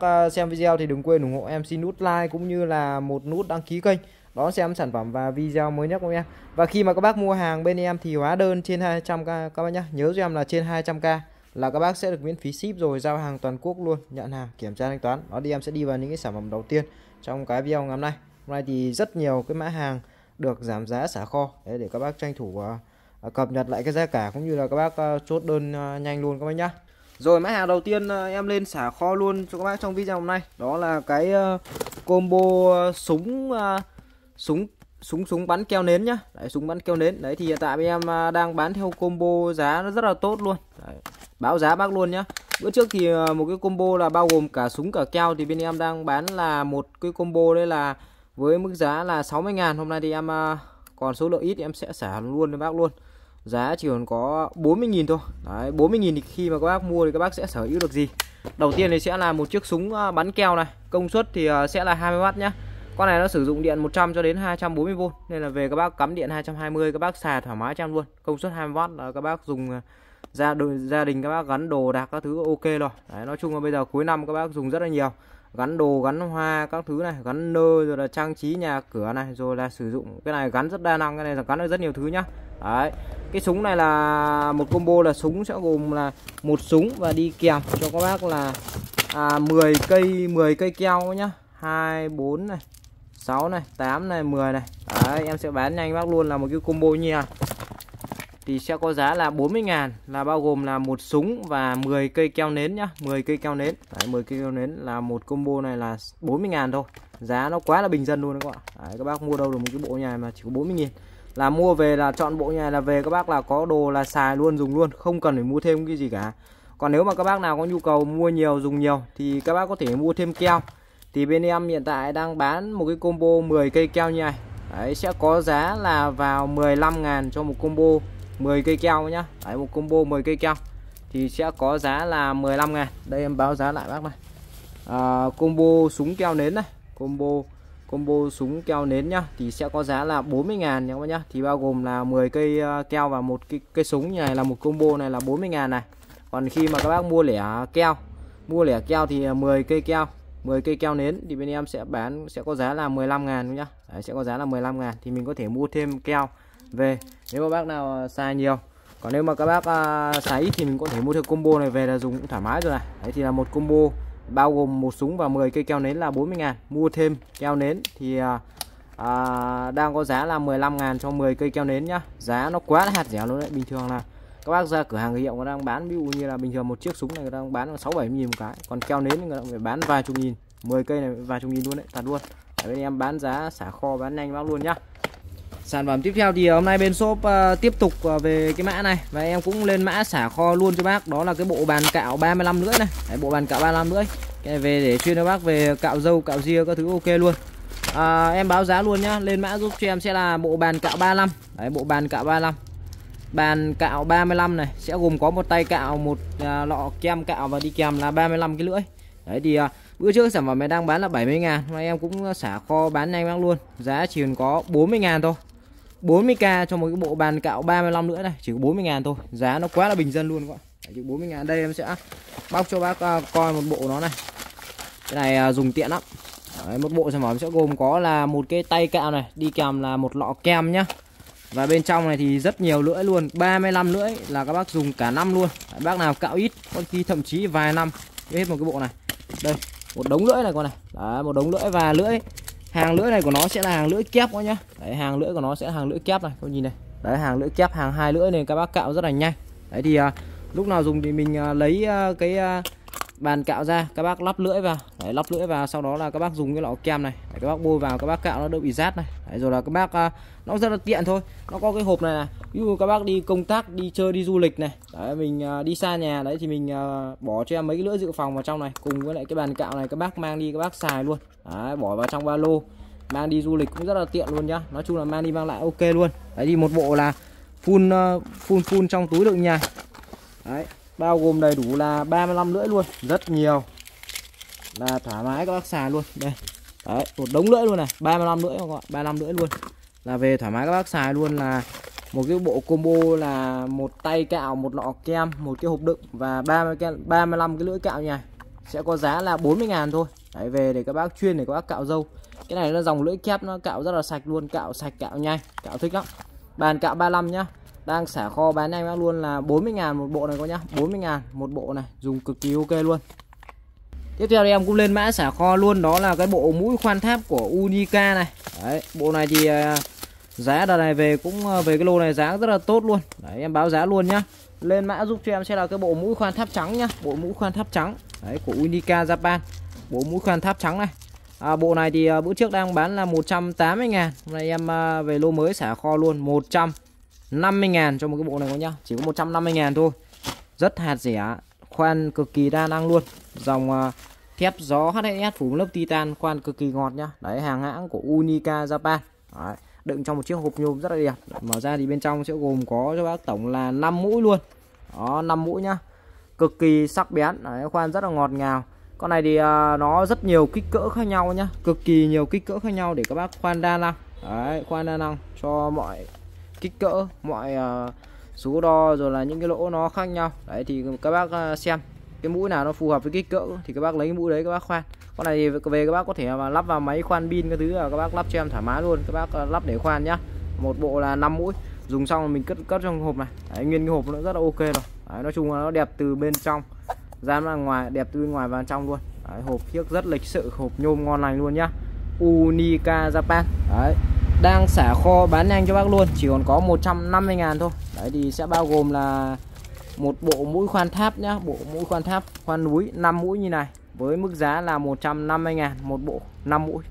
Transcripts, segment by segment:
À, xem video thì đừng quên ủng hộ em xin nút like cũng như là một nút đăng ký kênh. Đón xem sản phẩm và video mới nhất của em. Và khi mà các bác mua hàng bên em thì hóa đơn trên 200k các bác nhé nhớ cho em là trên 200k là các bác sẽ được miễn phí ship rồi giao hàng toàn quốc luôn nhận hàng kiểm tra thanh toán. Đó đi em sẽ đi vào những cái sản phẩm đầu tiên trong cái video ngày hôm nay. Hôm nay thì rất nhiều cái mã hàng được giảm giá xả kho. Để để các bác tranh thủ uh, cập nhật lại cái giá cả cũng như là các bác uh, chốt đơn uh, nhanh luôn các bác nhá rồi mã hàng đầu tiên ờ, em lên xả kho luôn cho các bác trong video hôm nay. Đó là cái ờ, combo ờ, súng súng súng súng bắn keo nến nhá. Đấy, súng bắn keo nến. Đấy thì hiện tại em đang bán theo combo giá nó rất là tốt luôn. Đấy, báo giá bác luôn nhá. Bữa trước thì một cái combo là bao gồm cả súng cả keo. Thì bên em đang bán là một cái combo đây là với mức giá là 60 ngàn. Hôm nay thì em còn số lượng ít thì em sẽ xả luôn cho bác luôn giá chỉ còn có 40.000 thôi. Đấy 40.000 thì khi mà các bác mua thì các bác sẽ sở hữu được gì? Đầu tiên thì sẽ là một chiếc súng à, bắn keo này. Công suất thì à, sẽ là 20W nhá. Con này nó sử dụng điện 100 cho đến 240V nên là về các bác cắm điện 220 các bác xài thoải mái trăm luôn. Công suất 20W là các bác dùng à, gia gia đình các bác gắn đồ đạc các thứ ok rồi. Đấy, nói chung là bây giờ cuối năm các bác dùng rất là nhiều gắn đồ gắn hoa các thứ này gắn nơ rồi là trang trí nhà cửa này rồi là sử dụng cái này gắn rất đa năng cái này là gắn được rất nhiều thứ nhá. Đấy cái súng này là một combo là súng sẽ gồm là một súng và đi kèm cho các bác là à, 10 cây 10 cây keo nhá. 2 4 này 6 này 8 này 10 này. Đấy em sẽ bán nhanh bác luôn là một cái combo như này thì sẽ có giá là 40 ngàn là bao gồm là một súng và 10 cây keo nến nhá 10 cây keo nến. Đấy, 10 cây keo nến là một combo này là 40 ngàn thôi. Giá nó quá là bình dân luôn các bạn. Đấy, các bác mua đâu được một cái bộ nhà mà chỉ có 40 nghìn. Là mua về là chọn bộ nhà là về các bác là có đồ là xài luôn dùng luôn không cần phải mua thêm cái gì cả. Còn nếu mà các bác nào có nhu cầu mua nhiều dùng nhiều thì các bác có thể mua thêm keo. Thì bên em hiện tại đang bán một cái combo 10 cây keo như này Đấy, sẽ có giá là vào 15 ngàn cho một combo 10 cây keo nhá. Đấy, một combo 10 cây keo. Thì sẽ có giá là 15 ngàn. Đây em báo giá lại bác này. À, combo súng keo nến này. Combo combo súng keo nến nhá. Thì sẽ có giá là 40 ngàn nhá các bác nhá. Thì bao gồm là 10 cây à, keo và một cái cây súng như này là một combo này là 40 ngàn này. Còn khi mà các bác mua lẻ keo mua lẻ keo thì à, 10 cây keo 10 cây keo nến thì bên em sẽ bán sẽ có giá là 15 ngàn nhá. Đấy, sẽ có giá là 15 ngàn. Thì mình có thể mua thêm keo về. Nếu mà bác nào à, xài nhiều. Còn nếu mà các bác à, xài ít thì mình có thể mua theo combo này về là dùng cũng thoải mái rồi này. Đấy thì là một combo bao gồm một súng và 10 cây keo nến là 40 ngàn. Mua thêm keo nến thì à, à đang có giá là 15 ngàn cho 10 cây keo nến nhá. Giá nó quá là hạt rẻ luôn đấy bình thường là. Các bác ra cửa hàng hiệu người đang bán ví dụ như là bình thường một chiếc súng này người đang bán sáu bảy nghìn một cái. Còn keo nến người ta phải bán vài chục nghìn. 10 cây này vài chục nghìn luôn đấy thật luôn. Ở bên em bán giá xả kho bán nhanh bác luôn nhá. Sản phẩm tiếp theo thì hôm nay bên shop uh, tiếp tục uh, về cái mã này. Và em cũng lên mã xả kho luôn cho bác. Đó là cái bộ bàn cạo 35 rưỡi này. Đấy, Bộ bàn cạo 35 rưỡi Cái này về để chuyên cho bác về cạo dâu, cạo ria các thứ ok luôn. À, Em báo giá luôn nhá. Lên mã giúp cho em sẽ là bộ bàn cạo 35 Đấy bộ bàn cạo 35 Bàn cạo 35 này Sẽ gồm có một tay cạo, một uh, lọ kem cạo và đi kèm là 35 cái lưỡi. Đấy thì uh, bữa trước sản phẩm này đang bán là 70 ngàn. Mà em cũng xả kho bán nhanh bác luôn. Giá chỉ còn có 40 ngàn thôi. 40k cho một cái bộ bàn cạo 35 nữa này chỉ có 40 ngàn thôi giá nó quá là bình dân luôn các bạn. Chỉ 40 ngàn. Đây em sẽ bóc cho bác à, coi một bộ nó này. Cái này à, dùng tiện lắm. Đấy, một bộ sản phẩm sẽ gồm có là một cái tay cạo này đi kèm là một lọ kem nhá. Và bên trong này thì rất nhiều lưỡi luôn 35 lưỡi là các bác dùng cả năm luôn. Đấy, bác nào cạo ít có khi thậm chí vài năm hết một cái bộ này. Đây một đống lưỡi này con này. Đấy, một đống lưỡi và lưỡi hàng lưỡi này của nó sẽ là hàng lưỡi kép quá nhá. Đấy hàng lưỡi của nó sẽ là hàng lưỡi kép này. Các nhìn này. Đấy hàng lưỡi kép hàng hai lưỡi này các bác cạo rất là nhanh. Đấy thì à, lúc nào dùng thì mình à, lấy à, cái à, bàn cạo ra các bác lắp lưỡi vào. Đấy, lắp lưỡi vào sau đó là các bác dùng cái lọ kem này. Đấy, các bác bôi vào các bác cạo nó đỡ bị rát này. Đấy, rồi là các bác à, nó rất là tiện thôi. Nó có cái hộp này, này. Ví dụ các bác đi công tác đi chơi đi du lịch này. Đấy, mình à, đi xa nhà đấy thì mình à, bỏ cho em mấy cái lưỡi dự phòng vào trong này cùng với lại cái bàn cạo này các bác mang đi các bác xài luôn. Đấy, bỏ vào trong ba lô mang đi du lịch cũng rất là tiện luôn nhá. Nói chung là mang đi mang lại ok luôn. Đấy thì một bộ là full à, full full trong túi đựng nhà. Đấy bao gồm đầy đủ là 35 lưỡi luôn, rất nhiều. Là thoải mái các bác xài luôn. Đây. Đấy, một đống lưỡi luôn này. 35 lưỡi các bạn 35 lưỡi luôn. Là về thoải mái các bác xài luôn là một cái bộ combo là một tay cạo, một lọ kem, một cái hộp đựng và 30 cái 35 cái lưỡi cạo này sẽ có giá là 40 ngàn thôi. Đấy, về để các bác chuyên để các bác cạo dâu. Cái này nó dòng lưỡi kép, nó cạo rất là sạch luôn, cạo sạch, cạo nhanh, cạo thích lắm. Bàn cạo 35 nhá đang xả kho bán anh bác luôn là 40 ngàn một bộ này có nhá. 40 ngàn một bộ này dùng cực kỳ ok luôn. Tiếp theo thì em cũng lên mã xả kho luôn đó là cái bộ mũi khoan tháp của Unica này. Đấy bộ này thì à, giá đợt này về cũng à, về cái lô này giá rất là tốt luôn. Đấy em báo giá luôn nhá. Lên mã giúp cho em sẽ là cái bộ mũi khoan tháp trắng nhá. Bộ mũi khoan tháp trắng. Đấy của Unica Japan. Bộ mũi khoan tháp trắng này. À, bộ này thì à, bữa trước đang bán là 180 ngàn. Hôm nay em về lô mới xả kho luôn 150 ngàn cho một cái bộ này có nhá. Chỉ có 150 ngàn thôi. Rất hạt rẻ khoan cực kỳ đa năng luôn. Dòng uh, thép gió HSS phủ lớp titan khoan cực kỳ ngọt nhá. Đấy hàng hãng của Unica Japan. Đấy, đựng trong một chiếc hộp nhôm rất là đẹp. Mở ra thì bên trong sẽ gồm có cho bác tổng là 5 mũi luôn. Đó 5 mũi nhá. Cực kỳ sắc bén. Đấy, khoan rất là ngọt ngào. Con này thì uh, nó rất nhiều kích cỡ khác nhau nhá. Cực kỳ nhiều kích cỡ khác nhau để các bác khoan đa năng. Đấy khoan đa năng cho mọi kích cỡ mọi uh, số đo rồi là những cái lỗ nó khác nhau. Đấy thì các bác uh, xem cái mũi nào nó phù hợp với kích cỡ thì các bác lấy cái mũi đấy các bác khoan. Con này thì về các bác có thể mà lắp vào máy khoan pin cái thứ là các bác lắp cho em thoải mái luôn. Các bác à, lắp để khoan nhá. Một bộ là 5 mũi. Dùng xong mình cất cất trong hộp này. Đấy, nguyên cái hộp nó rất là ok rồi. Đấy, nói chung là nó đẹp từ bên trong ra ra ngoài đẹp từ bên ngoài vào trong luôn. Đấy, hộp chiếc rất lịch sự hộp nhôm ngon lành luôn nhá. Unica Japan. Đấy đang xả kho bán nhanh cho bác luôn chỉ còn có 150 ngàn thôi. Đấy thì sẽ bao gồm là một bộ mũi khoan tháp nhá bộ mũi khoan tháp khoan núi 5 mũi như này với mức giá là 150 ngàn một bộ 5 mũi.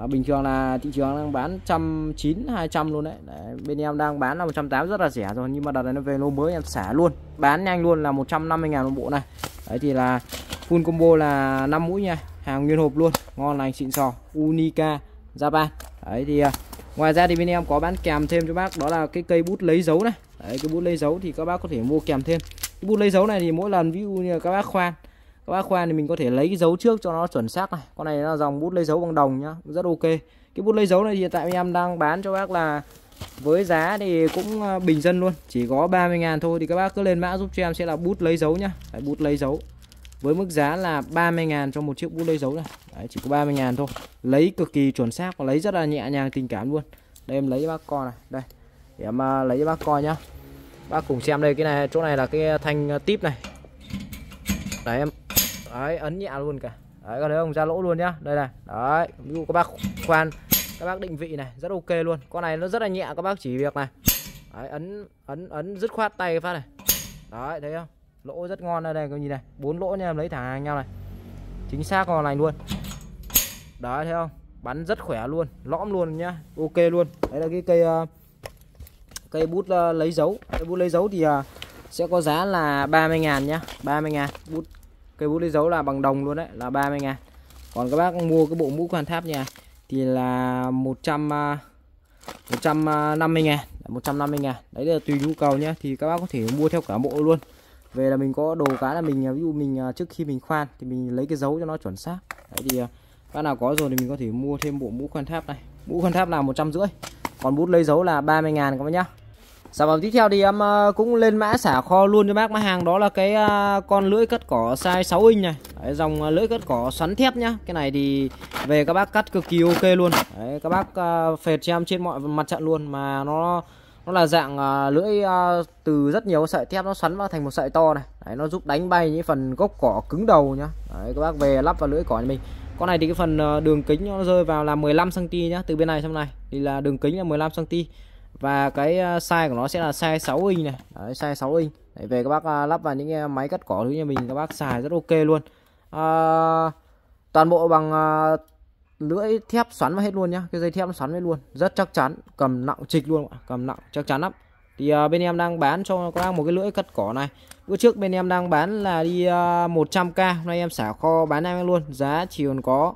À, bình thường là thị trường đang bán 190 200 luôn đấy. đấy bên em đang bán là 180 rất là rẻ rồi nhưng mà đợt này nó về lô mới em xả luôn bán nhanh luôn là 150 ngàn một bộ này. Đấy thì là full combo là 5 mũi nha hàng nguyên hộp luôn ngon lành xịn sò Unica. Dạ, Japan đấy thì à, ngoài ra thì bên em có bán kèm thêm cho bác đó là cái cây bút lấy dấu này. Đấy cái bút lấy dấu thì các bác có thể mua kèm thêm. Cái bút lấy dấu này thì mỗi lần ví dụ như các bác khoan các bác khoan thì mình có thể lấy cái dấu trước cho nó chuẩn xác này. Con này là dòng bút lấy dấu bằng đồng nhá rất ok. Cái bút lấy dấu này thì hiện tại em đang bán cho bác là với giá thì cũng à, bình dân luôn. Chỉ có 30 ngàn thôi thì các bác cứ lên mã giúp cho em sẽ là bút lấy dấu nhá. Đấy, bút lấy dấu với mức giá là 30 ngàn cho một chiếc bút lấy dấu này. Đấy, chỉ có 30 ngàn thôi. Lấy cực kỳ chuẩn xác và lấy rất là nhẹ nhàng tình cảm luôn. Đây em lấy cho bác coi này. Đây để em uh, lấy cho bác coi nhá. Bác cùng xem đây cái này chỗ này là cái thanh tip này. Đấy em đấy ấn nhẹ luôn cả đấy còn thấy không ra lỗ luôn nhá. Đây này đấy ví dụ các bác khoan các bác định vị này rất ok luôn. Con này nó rất là nhẹ các bác chỉ việc này. Đấy, ấn ấn ấn dứt khoát tay phát này. Đấy thấy không? Lỗ rất ngon đây này các nhìn này. Bốn lỗ nha em lấy thẳng hàng nhau này. Chính xác ngon lành luôn. Đấy thấy không? Bắn rất khỏe luôn lõm luôn nhá. Ok luôn. Đấy là cái cây uh, cây bút uh, lấy dấu. Cây bút lấy dấu thì uh, sẽ có giá là 30 ngàn nhá. 30 ngàn. Bút cây bút lấy dấu là bằng đồng luôn đấy là 30 ngàn. Còn các bác mua cái bộ mũ quan tháp nha thì là 100 150 ngàn. 150 ngàn. Đấy là tùy nhu cầu nhé thì các bác có thể mua theo cả bộ luôn về là mình có đồ cá là mình ví dụ mình à, trước khi mình khoan thì mình lấy cái dấu cho nó chuẩn xác. Đấy thì à, bác nào có rồi thì mình có thể mua thêm bộ mũ khoan tháp này. Mũ khoan tháp là một trăm rưỡi còn bút lấy dấu là 30 ngàn các bác nhá. Sản phẩm tiếp theo thì em cũng lên mã xả kho luôn cho bác. Mã hàng đó là cái con lưỡi cắt cỏ size 6 inch này. Đấy, dòng lưỡi cắt cỏ xoắn thép nhá. Cái này thì về các bác cắt cực kỳ ok luôn. Đấy, các bác phệt cho em trên mọi mặt trận luôn mà nó nó là dạng à, lưỡi à, từ rất nhiều sợi thép nó xoắn vào thành một sợi to này. Đấy, nó giúp đánh bay những phần gốc cỏ cứng đầu nhá. Đấy, các bác về lắp vào lưỡi cỏ nhà mình. Con này thì cái phần à, đường kính nó rơi vào là 15 cm nhá từ bên này sang này. Thì là đường kính là 15 cm và cái size của nó sẽ là size 6 inch này. Đấy, size 6 inch. Đấy, về các bác lắp vào những máy cắt cỏ thứ nhà mình các bác xài rất ok luôn. À, toàn bộ bằng lưỡi thép xoắn vào hết luôn nhá. Cái dây thép nó xoắn hết luôn. Rất chắc chắn. Cầm nặng trịch luôn cầm nặng chắc chắn lắm. Thì uh, bên em đang bán cho các bác một cái lưỡi cắt cỏ này. Bữa trước bên em đang bán là đi à, uh, 100k hôm nay em xả kho bán em luôn. Giá chỉ còn có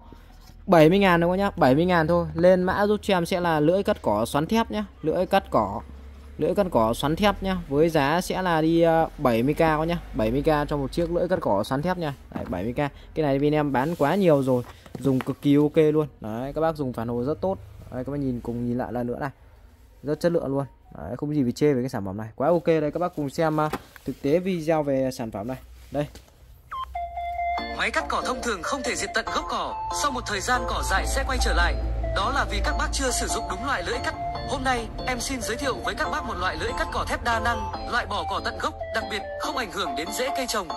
70 ngàn không nhá. 70 ngàn thôi. Lên mã giúp cho em sẽ là lưỡi cắt cỏ xoắn thép nhá. Lưỡi cắt cỏ lưỡi cắt cỏ xoắn thép nhá. Với giá sẽ là đi ờ, 70k có nhá. 70k cho một chiếc lưỡi cắt cỏ xoắn thép nha Đấy, 70k cái này bên em bán quá nhiều rồi. Dùng cực kỳ ok luôn. Đấy, các bác dùng phản hồi rất tốt. Đấy, các bác nhìn cùng nhìn lại lần nữa này. Rất chất lượng luôn. Đấy, không gì bị chê về cái sản phẩm này. Quá ok. Đây các bác cùng xem uh, thực tế video về sản phẩm này. Đây. Máy cắt cỏ thông thường không thể diệt tận gốc cỏ, sau một thời gian cỏ dại sẽ quay trở lại. Đó là vì các bác chưa sử dụng đúng loại lưỡi cắt. Hôm nay, em xin giới thiệu với các bác một loại lưỡi cắt cỏ thép đa năng, loại bỏ cỏ tận gốc, đặc biệt không ảnh hưởng đến rễ cây trồng.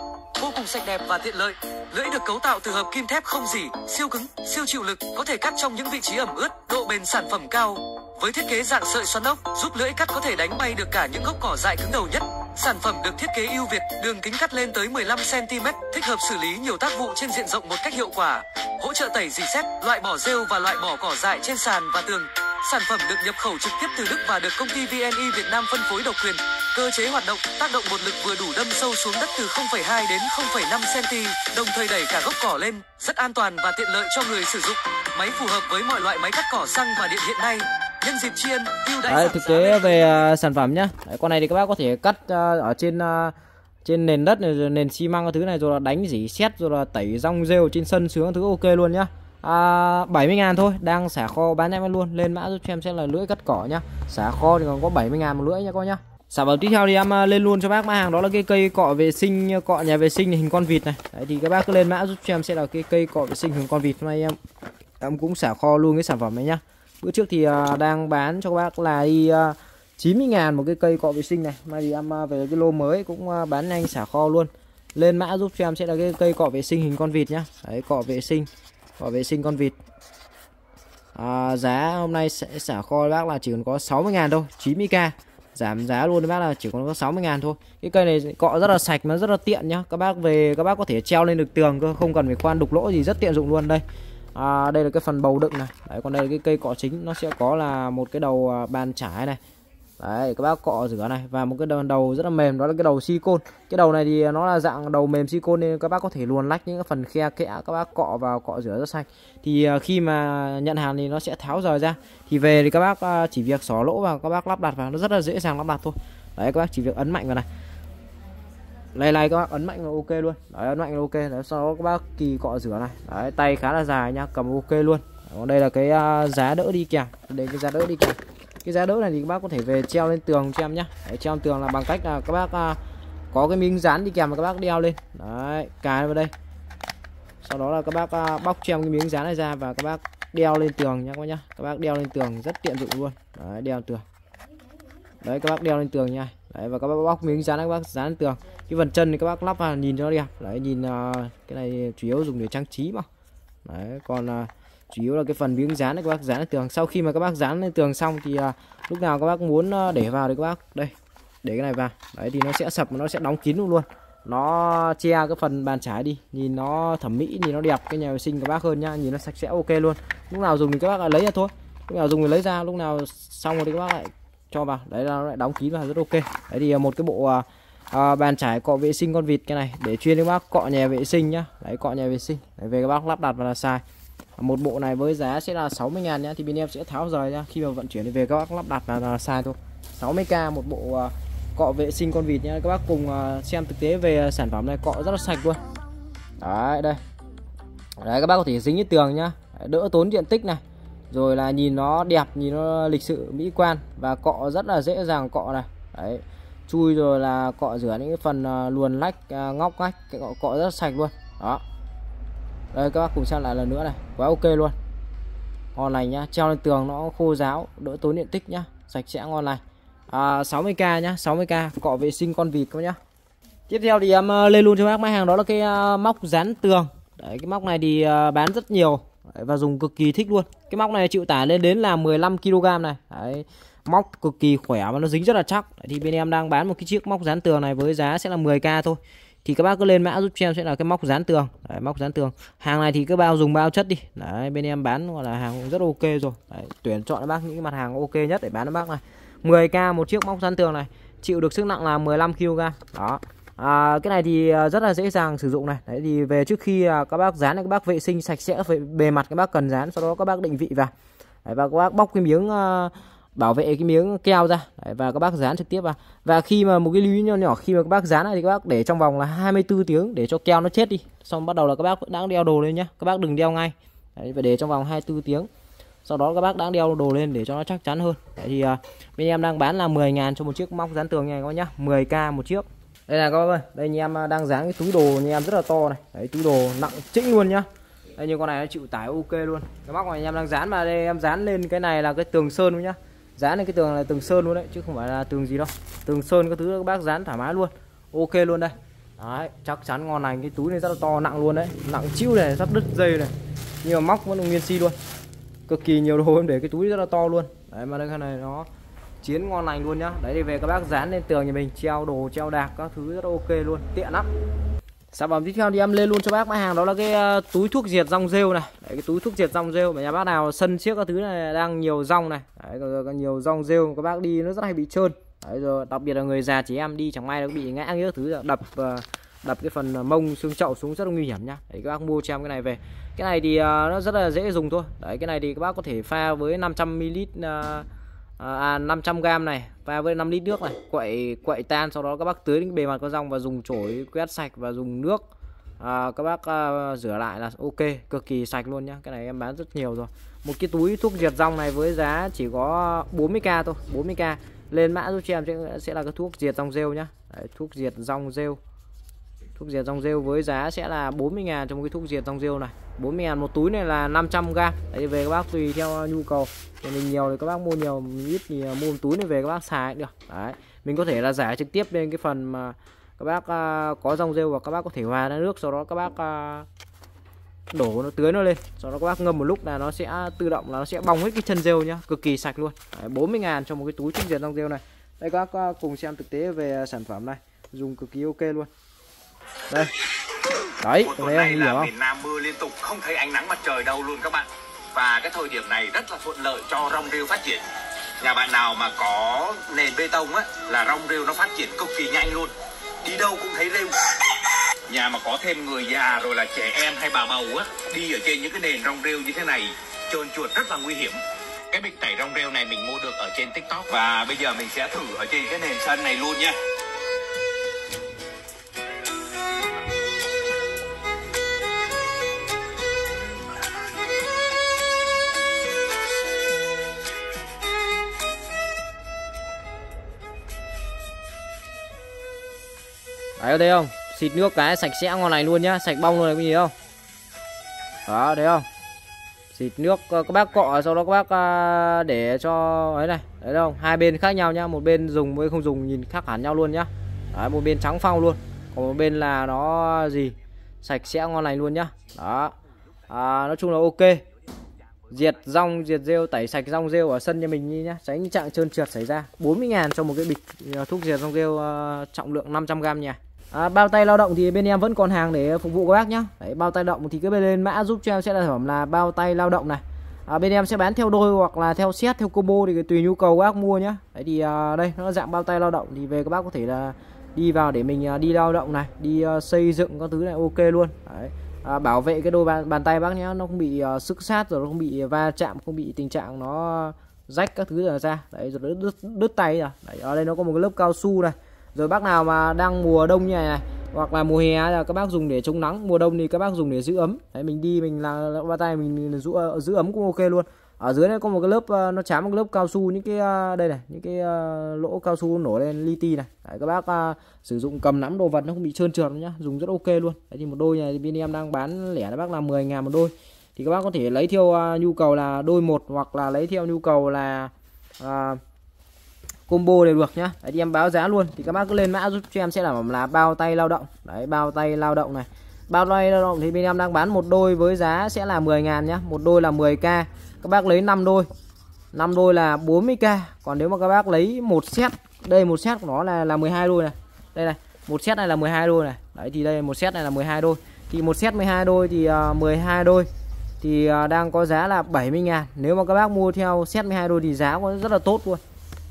Vô cùng sạch đẹp và tiện lợi. Lưỡi được cấu tạo từ hợp kim thép không dỉ, siêu cứng, siêu chịu lực, có thể cắt trong những vị trí ẩm ướt, độ bền sản phẩm cao. Với thiết kế dạng sợi xoắn ốc, giúp lưỡi cắt có thể đánh bay được cả những gốc cỏ dại cứng đầu nhất. Sản phẩm được thiết kế ưu việt, đường kính cắt lên tới 15 cm, thích hợp xử lý nhiều tác vụ trên diện rộng một cách hiệu quả. Hỗ trợ tẩy dì xét, loại bỏ rêu và loại bỏ cỏ dại trên sàn và tường. Sản phẩm được nhập khẩu trực tiếp từ Đức và được công ty VNI Việt Nam phân phối độc quyền. Cơ chế hoạt động, tác động một lực vừa đủ đâm sâu xuống đất từ 0,2 đến 0,5 cm, đồng thời đẩy cả gốc cỏ lên, rất an toàn và tiện lợi cho người sử dụng. Máy phù hợp với mọi loại máy cắt cỏ xăng và điện hiện nay. Đấy, thực tế về uh, sản phẩm nhá. Đấy, con này thì các bác có thể cắt uh, ở trên uh, trên nền đất này, rồi nền xi măng cái thứ này rồi là đánh dỉ sét rồi là tẩy rong rêu trên sân sướng thứ ok luôn nhá. À, 70 ngàn thôi, đang xả kho bán em luôn. Lên mã giúp cho em sẽ là lưỡi cắt cỏ nhá. Xả kho thì còn có 70 ngàn một lưỡi nha các bác nhá. Sản phẩm tiếp theo thì em lên luôn cho bác mã hàng đó là cái cây cọ vệ sinh cọ nhà vệ sinh hình con vịt này. Đấy thì các bác cứ lên mã giúp cho em sẽ là cái cây cọ vệ sinh hình con vịt hôm nay em em cũng xả kho luôn cái sản phẩm này nhá. Bữa trước thì à, đang bán cho các bác là đi à, 90 ngàn một cái cây cọ vệ sinh này. Mai thì em à, về cái lô mới cũng bán nhanh xả kho luôn. Lên mã giúp cho em sẽ là cái cây cọ vệ sinh hình con vịt nhá. Đấy cọ vệ sinh Cọ vệ sinh con vịt. À, Giá hôm nay sẽ xả kho bác là chỉ còn có 60 ngàn thôi 90k Giảm giá luôn bác là chỉ còn có 60 ngàn thôi. Cái cây này cọ rất là sạch mà rất là tiện nhá. Các bác về các bác có thể treo lên được tường cơ Không cần phải khoan đục lỗ gì rất tiện dụng luôn. Đây à, đây là cái phần bầu đựng này. Đấy còn đây là cái cây cọ chính. Nó sẽ có là một cái đầu à, bàn trải này. Đấy các bác cọ rửa này. Và một cái đầu, đầu rất là mềm. Đó là cái đầu silicon cái đầu này thì nó là dạng đầu mềm silicon nên các bác có thể luồn lách những cái phần khe kẽ các bác cọ vào cọ rửa rất sạch. Thì à, khi mà nhận hàng thì nó sẽ tháo rời ra. Thì về thì các bác à, chỉ việc xỏ lỗ vào các bác lắp đặt vào. Nó rất là dễ dàng lắp đặt thôi. Đấy các bác chỉ việc ấn mạnh vào này này này các bác ấn mạnh là ok luôn. Đấy ấn mạnh là ok. Đấy sau đó các bác kỳ cọ rửa này. Đấy tay khá là dài nhá cầm ok luôn. Còn đây là cái uh, giá đỡ đi kèm. Đây cái giá đỡ đi kèm. Cái giá đỡ này thì các bác có thể về treo lên tường cho em nhá. Đấy, treo lên tường là bằng cách là các bác uh, có cái miếng dán đi kèm mà các bác đeo lên. Đấy cài vào đây. Sau đó là các bác uh, bóc cho em cái miếng dán này ra và các bác đeo lên tường nhá các bác nhá. Các bác đeo lên tường rất tiện dụng luôn. Đấy đeo tường. Đấy các bác đeo lên tường nha. Đấy và các bác bóc miếng dán các bác dán lên tường cái phần chân thì các bác lắp vào nhìn cho nó đẹp. Đấy nhìn uh, cái này chủ yếu dùng để trang trí mà. Đấy còn uh, chủ yếu là cái phần miếng dán này các bác dán lên tường. Sau khi mà các bác dán lên tường xong thì uh, lúc nào các bác muốn uh, để vào thì các bác đây để cái này vào. Đấy thì nó sẽ sập nó sẽ đóng kín luôn luôn. Nó che cái phần bàn trái đi nhìn nó thẩm mỹ nhìn nó đẹp cái nhà vệ sinh của bác hơn nhá nhìn nó sạch sẽ ok luôn. Lúc nào dùng thì các bác lại lấy ra thôi. Lúc nào dùng thì lấy ra lúc nào xong rồi thì các bác lại cho vào. Đấy là nó lại đóng kín vào rất ok. Đấy thì một cái bộ uh, à, bàn trải cọ vệ sinh con vịt cái này để chuyên các bác cọ nhà vệ sinh nhá. Đấy cọ nhà vệ sinh. Đấy, về các bác lắp đặt và là xài à, một bộ này với giá sẽ là 60 ngàn nhá thì bên em sẽ tháo rời ra. Khi mà vận chuyển thì về các bác lắp đặt là, là xài thôi. 60k một bộ uh, cọ vệ sinh con vịt nhá. Các bác cùng uh, xem thực tế về sản phẩm này cọ rất là sạch luôn. Đấy đây. Đấy các bác có thể dính cái tường nhá. Đỡ tốn diện tích này. Rồi là nhìn nó đẹp nhìn nó lịch sự mỹ quan và cọ rất là dễ dàng cọ này. Đấy chui rồi là cọ rửa những cái phần à, luồn lách à, ngóc ngách cái cọ, cọ rất sạch luôn. Đó. Đây các bác cùng xem lại lần nữa này. Quá ok luôn. Ngon này nhá. Treo lên tường nó khô ráo đỡ tốn điện tích nhá. Sạch sẽ ngon này à, 60k nhá. 60k cọ vệ sinh con vịt các nhá. Tiếp theo thì à, em lên luôn cho bác máy hàng đó là cái móc dán tường. Đấy cái móc này thì bán rất nhiều. Đấy, và dùng cực kỳ thích luôn. Cái móc này chịu tải lên đến là 15 kg này. Đấy móc cực kỳ khỏe và nó dính rất là chắc. Đấy, thì bên em đang bán một cái chiếc móc dán tường này với giá sẽ là 10k thôi. Thì các bác cứ lên mã giúp cho em sẽ là cái móc dán tường. Đấy, móc dán tường. Hàng này thì cứ bao dùng bao chất đi. Đấy, bên em bán gọi là hàng rất ok rồi. Đấy, tuyển chọn các bác những cái mặt hàng ok nhất để bán cho bác này. 10k một chiếc móc dán tường này chịu được sức nặng là 15 kg đó. À, cái này thì à, rất là dễ dàng sử dụng này. Đấy thì về trước khi à, các bác dán các bác vệ sinh sạch sẽ về bề mặt các bác cần dán sau đó các bác định vị vào. Đấy, và các bác bóc cái miếng uh, bảo vệ cái miếng keo ra. Đấy, và các bác dán trực tiếp vào. Và khi mà một cái lưu ý nhỏ nhỏ khi mà các bác dán này thì các bác để trong vòng là 24 tiếng để cho keo nó chết đi. Xong bắt đầu là các bác đang đeo đồ lên nhá. Các bác đừng đeo ngay. Đấy, phải để trong vòng 24 tiếng. Sau đó các bác đang đeo đồ lên để cho nó chắc chắn hơn. Đấy, thì à, bên em đang bán là 10 ngàn cho một chiếc móc dán tường này các bác nhá. 10k một chiếc. Đây là các bác ơi đây anh em à, đang dán cái túi đồ anh em rất là to này. Đấy túi đồ nặng chỉnh luôn nhá. Đây như con này nó chịu tải ok luôn. Cái móc này em đang dán mà đây em dán lên cái này là cái tường sơn luôn nhá dán lên cái tường là tường sơn luôn đấy, chứ không phải là tường gì đâu. Tường sơn các thứ các bác dán thoải mái luôn. Ok luôn đây. Đấy, chắc chắn ngon lành, cái túi này rất là to, nặng luôn đấy. Nặng chịu này, sắp đứt dây này. Nhưng mà móc vẫn nguyên si luôn. Cực kỳ nhiều đồ em để cái túi rất là to luôn. Đấy, mà đây cái này nó chiến ngon lành luôn nhá. Đấy, thì về các bác dán lên tường nhà mình, treo đồ, treo đạc các thứ rất ok luôn. Tiện lắm sản phẩm tiếp theo thì em lên luôn cho bác. Mã hàng đó là cái ờ, túi thuốc diệt rong rêu này. Đấy, cái túi thuốc diệt rong rêu mà nhà bác nào sân trước các thứ này đang nhiều rong này. Đấy, có, có nhiều rong rêu các bác đi nó rất hay bị trơn. Đấy, rồi đặc biệt là người già chị em đi chẳng may nó bị ngã những thứ đập ờ, đập cái phần ờ, mông xương chậu xuống rất là nguy hiểm nhá. Đấy các bác mua cho em cái này về. Cái này thì nó rất là dễ dùng thôi. Đấy cái này thì các bác có thể pha với 500 ml uh, Ờ, à, 500g này và với 5 lít nước này. Quậy quậy tan sau đó các bác tưới đến bề mặt con rong và dùng chổi quét sạch và dùng nước. À, các bác à, rửa lại là ok cực kỳ sạch luôn nhá. Cái này em bán rất nhiều rồi. Một cái túi thuốc diệt rong này với giá chỉ có 40k thôi 40k lên mã giúp cho em sẽ, sẽ là cái thuốc diệt rong rêu nhá. Đấy, thuốc diệt rong rêu thuốc diệt rong rêu với giá sẽ là 40 ngàn trong một cái thuốc diệt rong rêu này. 40 ngàn một túi này là 500 gram. Đấy về các bác tùy theo nhu cầu. Thì mình nhiều thì các bác mua nhiều mình ít thì à, mua một túi này về các bác xài được. Đấy mình có thể là giải trực tiếp lên cái phần mà các bác uh, có rong rêu và các bác có thể hòa ra nước sau đó các bác uh, đổ nó tưới nó lên. Sau đó các bác ngâm một lúc là nó sẽ tự động là nó sẽ bong hết cái chân rêu nhá cực kỳ sạch luôn. Đấy, 40 ngàn cho một cái túi thuốc diệt rong rêu này. Đây các bác uh, cùng xem thực tế về sản phẩm này. Dùng cực kỳ ok luôn đây. Đấy một tuần này là miền Nam mưa liên tục không thấy ánh nắng mặt trời đâu luôn các bạn. Và cái thời điểm này rất là thuận lợi cho rong rêu phát triển. Nhà bạn nào mà có nền bê tông á là rong rêu nó phát triển cực kỳ nhanh luôn. Đi đâu cũng thấy rêu. Nhà mà có thêm người già rồi là trẻ em hay bà bầu á đi ở trên những cái nền rong rêu như thế này trơn chuột rất là nguy hiểm. Cái bịch tẩy rong rêu này mình mua được ở trên tiktok. Và bây giờ mình sẽ thử ở trên cái nền sân này luôn nha đấy thấy không? Xịt nước cái sạch sẽ ngon này luôn nhá sạch bong luôn này có gì không? Đó thấy không? Xịt nước ờ, các bác cọ sau đó các bác à, để cho ấy này thấy không? Hai bên khác nhau nhá một bên dùng với không dùng nhìn khác hẳn nhau luôn nhá. Đấy, một bên trắng phong luôn còn một bên là nó gì? Sạch sẽ ngon lành luôn nhá. Đó. À, nói chung là ok. Diệt rong diệt rêu tẩy sạch rong rêu ở sân nhà mình đi nhá. Tránh trạng trơn trượt xảy ra. 40 ngàn cho một cái bịch à, thuốc diệt rong rêu uh, trọng lượng 500 g nha. À, bao tay lao động thì bên em vẫn còn hàng để phục vụ các bác nhá. Đấy, bao tay động thì cứ bên lên mã giúp cho em sẽ là sản phẩm là bao tay lao động này. À, bên em sẽ bán theo đôi hoặc là theo set theo combo thì tùy nhu cầu các bác mua nhá. Đấy thì à, đây nó dạng bao tay lao động thì về các bác có thể là đi vào để mình à, đi lao động này, đi à, xây dựng các thứ này ok luôn. Đấy. À, bảo vệ cái đôi bàn, bàn tay bác nhé, nó không bị uh, sức sát rồi nó không bị va chạm, không bị tình trạng nó rách các thứ rồi ra. Đấy rồi đứt, đứt, đứt tay rồi. Đấy, ở đây nó có một cái lớp cao su này rồi bác nào mà đang mùa đông như này này hoặc là mùa hè là các bác dùng để chống nắng mùa đông thì các bác dùng để giữ ấm đấy mình đi mình là ba tay mình giữ giữ ấm cũng ok luôn ở dưới này có một cái lớp ờ, nó chám một cái lớp cao su những cái ờ, đây này những cái ờ, lỗ cao su nổ lên li ti này. Đấy, các bác uh, sử dụng cầm nắm đồ vật nó không bị trơn trượt nhá dùng rất ok luôn. Đấy thì một đôi này bên em đang bán lẻ các bác là 10 ngàn một đôi. Thì các bác có thể lấy theo uh, nhu cầu là đôi một hoặc là lấy theo nhu cầu là uh, combo đều được nhá. Đấy thì em báo giá luôn. Thì các bác cứ lên mã giúp cho em sẽ là là bao tay lao động. Đấy bao tay lao động này. Bao tay lao động thì bên em đang bán một đôi với giá sẽ là 10 ngàn nhá một đôi là 10k các bác lấy 5 đôi. 5 đôi là 40k còn nếu mà các bác lấy một set đây một set của nó là là 12 đôi này. Đây này một set này là 12 đôi này. Đấy thì đây một set này là 12 đôi. Thì một set 12 đôi thì à, uh, 12 đôi. Thì uh, đang có giá là 70 ngàn. Nếu mà các bác mua theo set 12 đôi thì giá có rất là tốt luôn.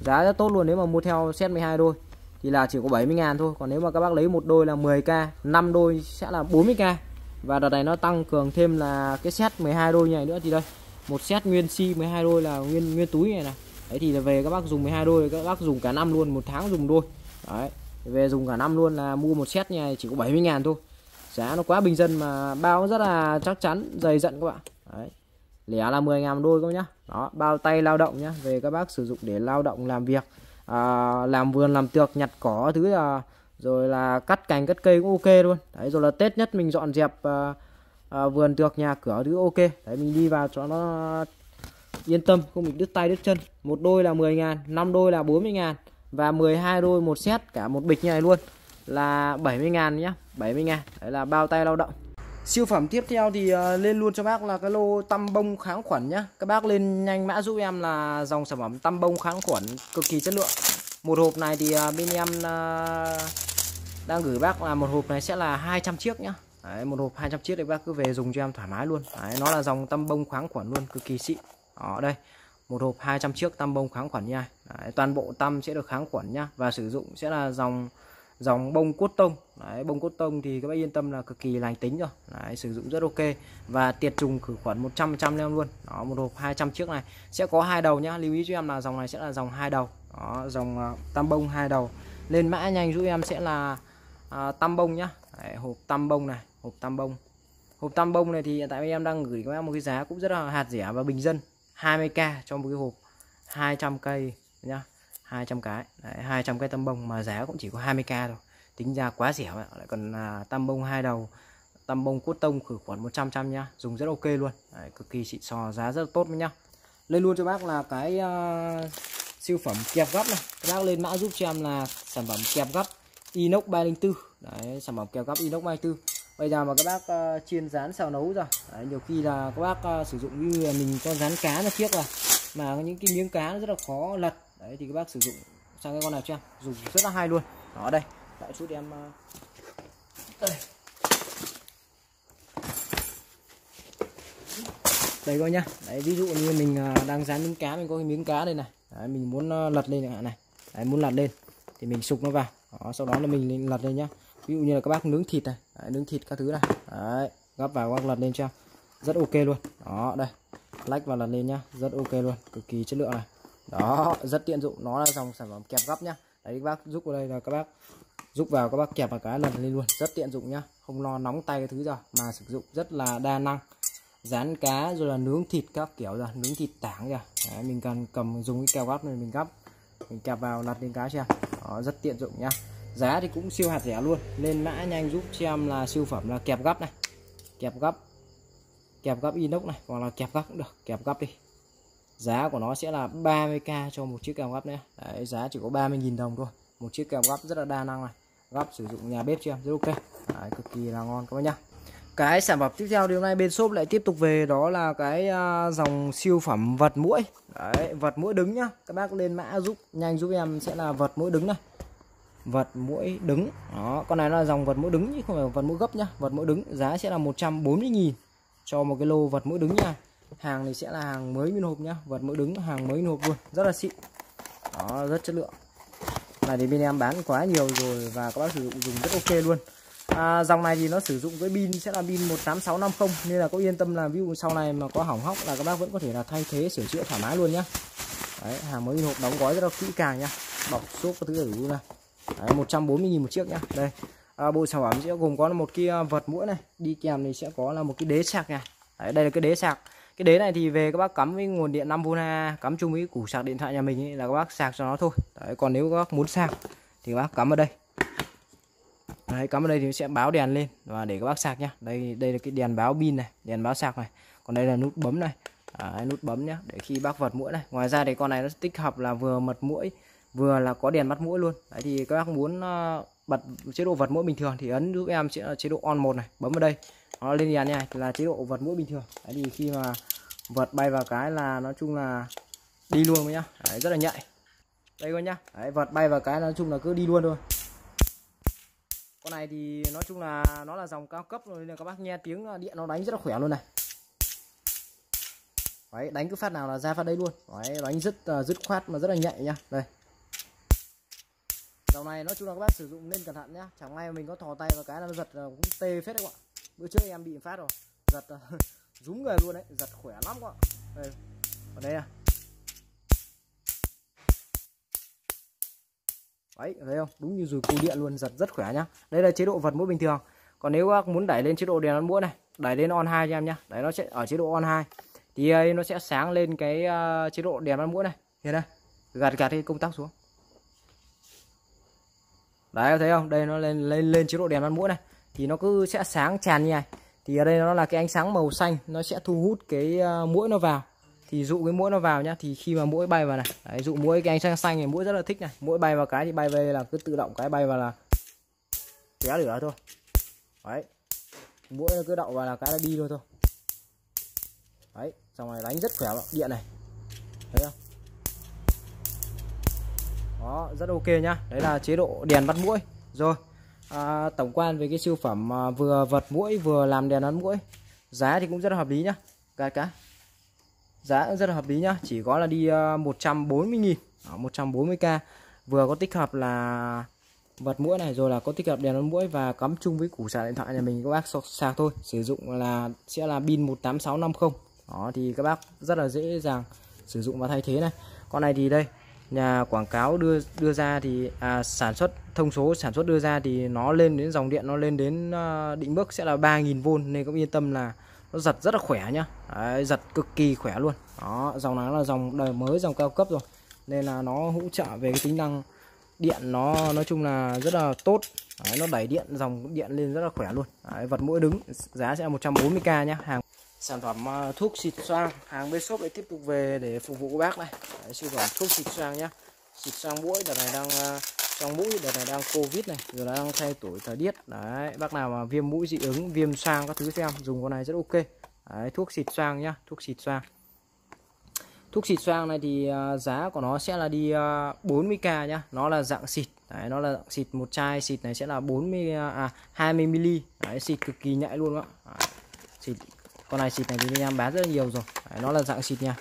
Giá rất tốt luôn nếu mà mua theo set 12 đôi. Thì là chỉ có 70 ngàn thôi. Còn nếu mà các bác lấy một đôi là 10k 5 đôi sẽ là 40k và đợt này nó tăng cường thêm là cái set 12 đôi này nữa. Thì đây một set nguyên si 12 đôi là nguyên nguyên túi này này. Đấy thì là về các bác dùng 12 đôi các bác dùng cả năm luôn một tháng dùng đôi. Đấy về dùng cả năm luôn là mua một set này chỉ có 70 ngàn thôi. Giá nó quá bình dân mà bao rất là chắc chắn dày dặn các bạn. Đấy lẻ là 10 ngàn đôi các nhá. Đó bao tay lao động nhá về các bác sử dụng để lao động làm việc à, làm vườn làm tược nhặt cỏ thứ là rồi là cắt cành cắt cây cũng ok luôn. Đấy rồi là tết nhất mình dọn dẹp uh, à, vườn tược nhà cửa thứ ok. Đấy mình đi vào cho nó yên tâm. Không bị đứt tay đứt chân. Một đôi là 10 ngàn 5 đôi là 40 ngàn và 12 đôi một set cả một bịch như này luôn là 70 ngàn nhá 70 ngàn. Đấy là bao tay lao động. Siêu phẩm tiếp theo thì à, lên luôn cho bác là cái lô tăm bông kháng khuẩn nhá. Các bác lên nhanh mã giúp em là dòng sản phẩm tăm bông kháng khuẩn cực kỳ chất lượng. Một hộp này thì à, bên em à, đang gửi bác là một hộp này sẽ là 200 chiếc nhá. Đấy, một hộp 200 chiếc đấy bác cứ về dùng cho em thoải mái luôn. Đấy, nó là dòng tăm bông kháng khuẩn luôn cực kỳ xịn. Ở đây một hộp 200 chiếc tăm bông kháng khuẩn nha. Đấy, toàn bộ tăm sẽ được kháng khuẩn nhá và sử dụng sẽ là dòng dòng bông cốt tông. Đấy, bông cốt tông thì các bác yên tâm là cực kỳ lành tính rồi. Đấy, sử dụng rất ok và tiệt trùng khử khuẩn 100 trăm em luôn. Đó một hộp 200 chiếc này sẽ có hai đầu nhá lưu ý cho em là dòng này sẽ là dòng hai đầu. Đó dòng uh, tăm bông hai đầu. Lên mã nhanh giúp em sẽ là uh, tăm bông nhá. Đấy, hộp tăm bông này hộp tam bông. Hộp tam bông này thì hiện tại em đang gửi các em một cái giá cũng rất là hạt rẻ và bình dân. 20k cho một cái hộp. 200 cây nhá. 200 cái. Đấy, 200 cái tam bông mà giá cũng chỉ có 20k thôi. Tính ra quá rẻ lại còn à, tam bông hai đầu tam bông cốt tông khử khuẩn 100 trăm nhá. Dùng rất ok luôn. Đấy, cực kỳ xịn sò giá rất là tốt nhá. Lên luôn cho bác là cái uh, siêu phẩm kẹp gấp này. Các bác lên mã giúp cho em là sản phẩm kẹp gấp inox 304 Đấy, sản phẩm kẹp gấp inox 304 bây giờ mà các bác uh, chiên rán xào nấu rồi. Đấy, nhiều khi là các bác uh, sử dụng như mình con rán cá là chiếc rồi. Mà những cái miếng cá nó rất là khó lật. Đấy thì các bác sử dụng. Sang cái con này cho em. Dùng rất là hay luôn. Đó đây. Lại chút em uh, đây. Đây coi nhá. Đấy ví dụ như mình đang rán miếng cá mình có cái miếng cá đây này. Đấy, mình muốn lật lên chẳng hạn này. Đấy, muốn lật lên thì mình sụp nó vào. Đó, sau đó là mình lật lên nhá. Ví dụ như là các bác nướng thịt này đấy, nướng thịt các thứ này. Đấy, gắp vào các lần lên cho. Rất ok luôn. Đó đây. Lách vào lần lên nhá. Rất ok luôn. Cực kỳ chất lượng này. Đó rất tiện dụng. Nó là dòng sản phẩm kẹp gấp nhá. Đấy các bác giúp vào đây là các bác giúp vào các bác kẹp vào cái lần lên luôn. Rất tiện dụng nhá. Không lo nóng tay cái thứ rồi. Mà sử dụng rất là đa năng. Rán cá rồi là nướng thịt các kiểu rồi. Nướng thịt tảng kìa. Đấy, mình cần cầm dùng cái keo gắp này mình gắp. Mình kẹp vào lật lên cá cho đó, rất tiện dụng nhá giá thì cũng siêu hạt rẻ luôn. Lên mã nhanh giúp cho em là siêu phẩm là kẹp gấp này. Kẹp gấp. Kẹp gấp inox này hoặc là kẹp gấp cũng được. Kẹp gấp đi. Giá của nó sẽ là 30k cho một chiếc kẹp gấp nữa Đấy, giá chỉ có 30.000 đồng thôi. Một chiếc kẹp gấp rất là đa năng này. Gấp sử dụng nhà bếp cho em rất ok. Đấy, cực kỳ là ngon các bác nhá. Cái sản phẩm tiếp theo điều này bên shop lại tiếp tục về đó là cái uh, dòng siêu phẩm vật mũi Đấy, vật mũi đứng nhá. Các bác lên mã giúp nhanh giúp em sẽ là vật mũi đứng này vật mũi đứng. Đó con này là dòng vật mũi đứng chứ không phải vật mũi gấp nhá. Vật mũi đứng giá sẽ là 140.000 cho một cái lô vật mũi đứng nha. Hàng thì sẽ là hàng mới nguyên hộp nhá. Vật mũi đứng hàng mới nguyên hộp luôn. Rất là xịn. Đó rất chất lượng. Này thì bên em bán quá nhiều rồi và các bác sử dụng dùng rất ok luôn. À, dòng này thì nó sử dụng với pin sẽ là pin 18650 nên là có yên tâm là ví dụ sau này mà có hỏng hóc là các bác vẫn có thể là thay thế sửa chữa thoải mái luôn nhá. Đấy, hàng mới hộp đóng gói rất là kỹ càng nhá. Bọc xốp các thứ đầy đủ này Đấy, 140.000 một chiếc nhá. Đây. À, bộ sản phẩm sẽ gồm có một cái à, vật mũi này đi kèm thì sẽ có là một cái đế sạc này Đấy, đây là cái đế sạc. Cái đế này thì về các bác cắm với nguồn điện 5V cắm chung với củ sạc điện thoại nhà mình ấy, là các bác sạc cho nó thôi. Đấy, còn nếu các bác muốn sạc thì các bác cắm ở đây. Đấy, cắm ở đây thì sẽ báo đèn lên và để các bác sạc nhá. Đây đây là cái đèn báo pin này đèn báo sạc này. Còn đây là nút bấm này. Đấy, nút bấm nhá để khi bác vật mũi này. Ngoài ra thì con này nó tích hợp là vừa mật mũi vừa là có đèn mắt mũi luôn. Đấy thì các bác muốn ờ, bật chế độ vật mũi bình thường thì ấn giúp em ờ, chế độ on một này bấm vào đây nó lên đèn nha là chế độ vật mũi bình thường. Đấy thì khi mà vật bay vào cái là nói chung là đi luôn nhá. Đấy, rất là nhạy. Đây con nhá. Đấy, vật bay vào cái nói chung là cứ đi luôn thôi. Con này thì nói chung là nó là dòng cao cấp rồi nên các bác nghe tiếng ờ, điện nó đánh rất là khỏe luôn này. Đấy đánh cứ phát nào là ra phát đấy luôn. Đấy đánh rất dứt khoát mà rất là nhạy nhá. Đây dòng này nói chung là các bác sử dụng nên cẩn thận nhá. Chẳng may mình có thò tay vào cái là nó giật ờ, cũng tê phết đấy các bạn. Bữa trước em bị phát rồi. Giật ờ, rúng người luôn đấy. Giật khỏe lắm các bạn. Đây, ở đây à đấy thấy không? Đúng như dùi cù điện luôn, giật rất khỏe nhá. Đây là chế độ vật mũi bình thường. Còn nếu các muốn đẩy lên chế độ đèn ăn mũi này, đẩy lên on 2 cho em nhá. Đấy, nó sẽ ở chế độ on 2 thì ờ, nó sẽ sáng lên cái chế độ đèn ăn mũi này. Hiện đây gạt gạt cái công tắc xuống đấy thấy không? Đây nó lên lên lên chế độ đèn bắt mũi này. Thì nó cứ sẽ sáng tràn như này. Thì ở đây nó là cái ánh sáng màu xanh. Nó sẽ thu hút cái ờ, mũi nó vào. Thì dụ cái mũi nó vào nhá thì khi mà mũi bay vào này. Đấy, dụ mũi cái ánh sáng xanh này mũi rất là thích này. Mũi bay vào cái thì bay về là cứ tự động cái bay vào là té lửa thôi. Đấy. Mũi nó cứ đậu vào là cái nó đi thôi thôi. Đấy xong rồi đánh rất khỏe điện này. Thấy không? Đó rất ok nhá. Đấy là chế độ đèn bắt mũi. Rồi à, tổng quan về cái siêu phẩm à, vừa vật mũi vừa làm đèn bắt mũi. Giá thì cũng rất là hợp lý nhá. Cái cá. Giá cũng rất là hợp lý nhá. Chỉ có là đi uh, 140.000 140k vừa có tích hợp là vật mũi này rồi là có tích hợp đèn bắt mũi và cắm chung với củ sạc điện thoại nhà mình các bác sạc thôi. Sử dụng là sẽ là pin 18650 đó thì các bác rất là dễ dàng sử dụng và thay thế này. Con này thì đây nhà quảng cáo đưa đưa ra thì à, sản xuất thông số sản xuất đưa ra thì nó lên đến dòng điện nó lên đến à, định mức sẽ là 3.000V nên cũng yên tâm là nó giật rất là khỏe nhá. Đấy, giật cực kỳ khỏe luôn. Đó dòng này là dòng đời mới dòng cao cấp rồi. Nên là nó hỗ trợ về cái tính năng điện nó nói chung là rất là tốt. Đấy, nó đẩy điện dòng điện lên rất là khỏe luôn. Đấy, vật mũi đứng giá sẽ là 140k nhá. Hàng sản phẩm ờ, thuốc xịt xoang. Hàng bên shop lại tiếp tục về để phục vụ các bác này. Đấy, siêu phẩm thuốc xịt xoang nhá. Xịt xoang mũi đợt này đang ờ, trong mũi đợt này đang covid này rồi đang thay tuổi thời tiết. Đấy bác nào mà viêm mũi dị ứng viêm xoang các thứ xem dùng con này rất ok. Đấy, thuốc xịt xoang nhá thuốc xịt xoang. Thuốc xịt xoang này thì ờ, giá của nó sẽ là đi 40k nhá. Nó là dạng xịt. Đấy, nó là dạng xịt một chai xịt này sẽ là 40 à, à 20 ml đấy, xịt cực kỳ nhạy luôn ạ. Xịt con này xịt này thì anh em bán rất là nhiều rồi. Đấy, nó là dạng xịt nha.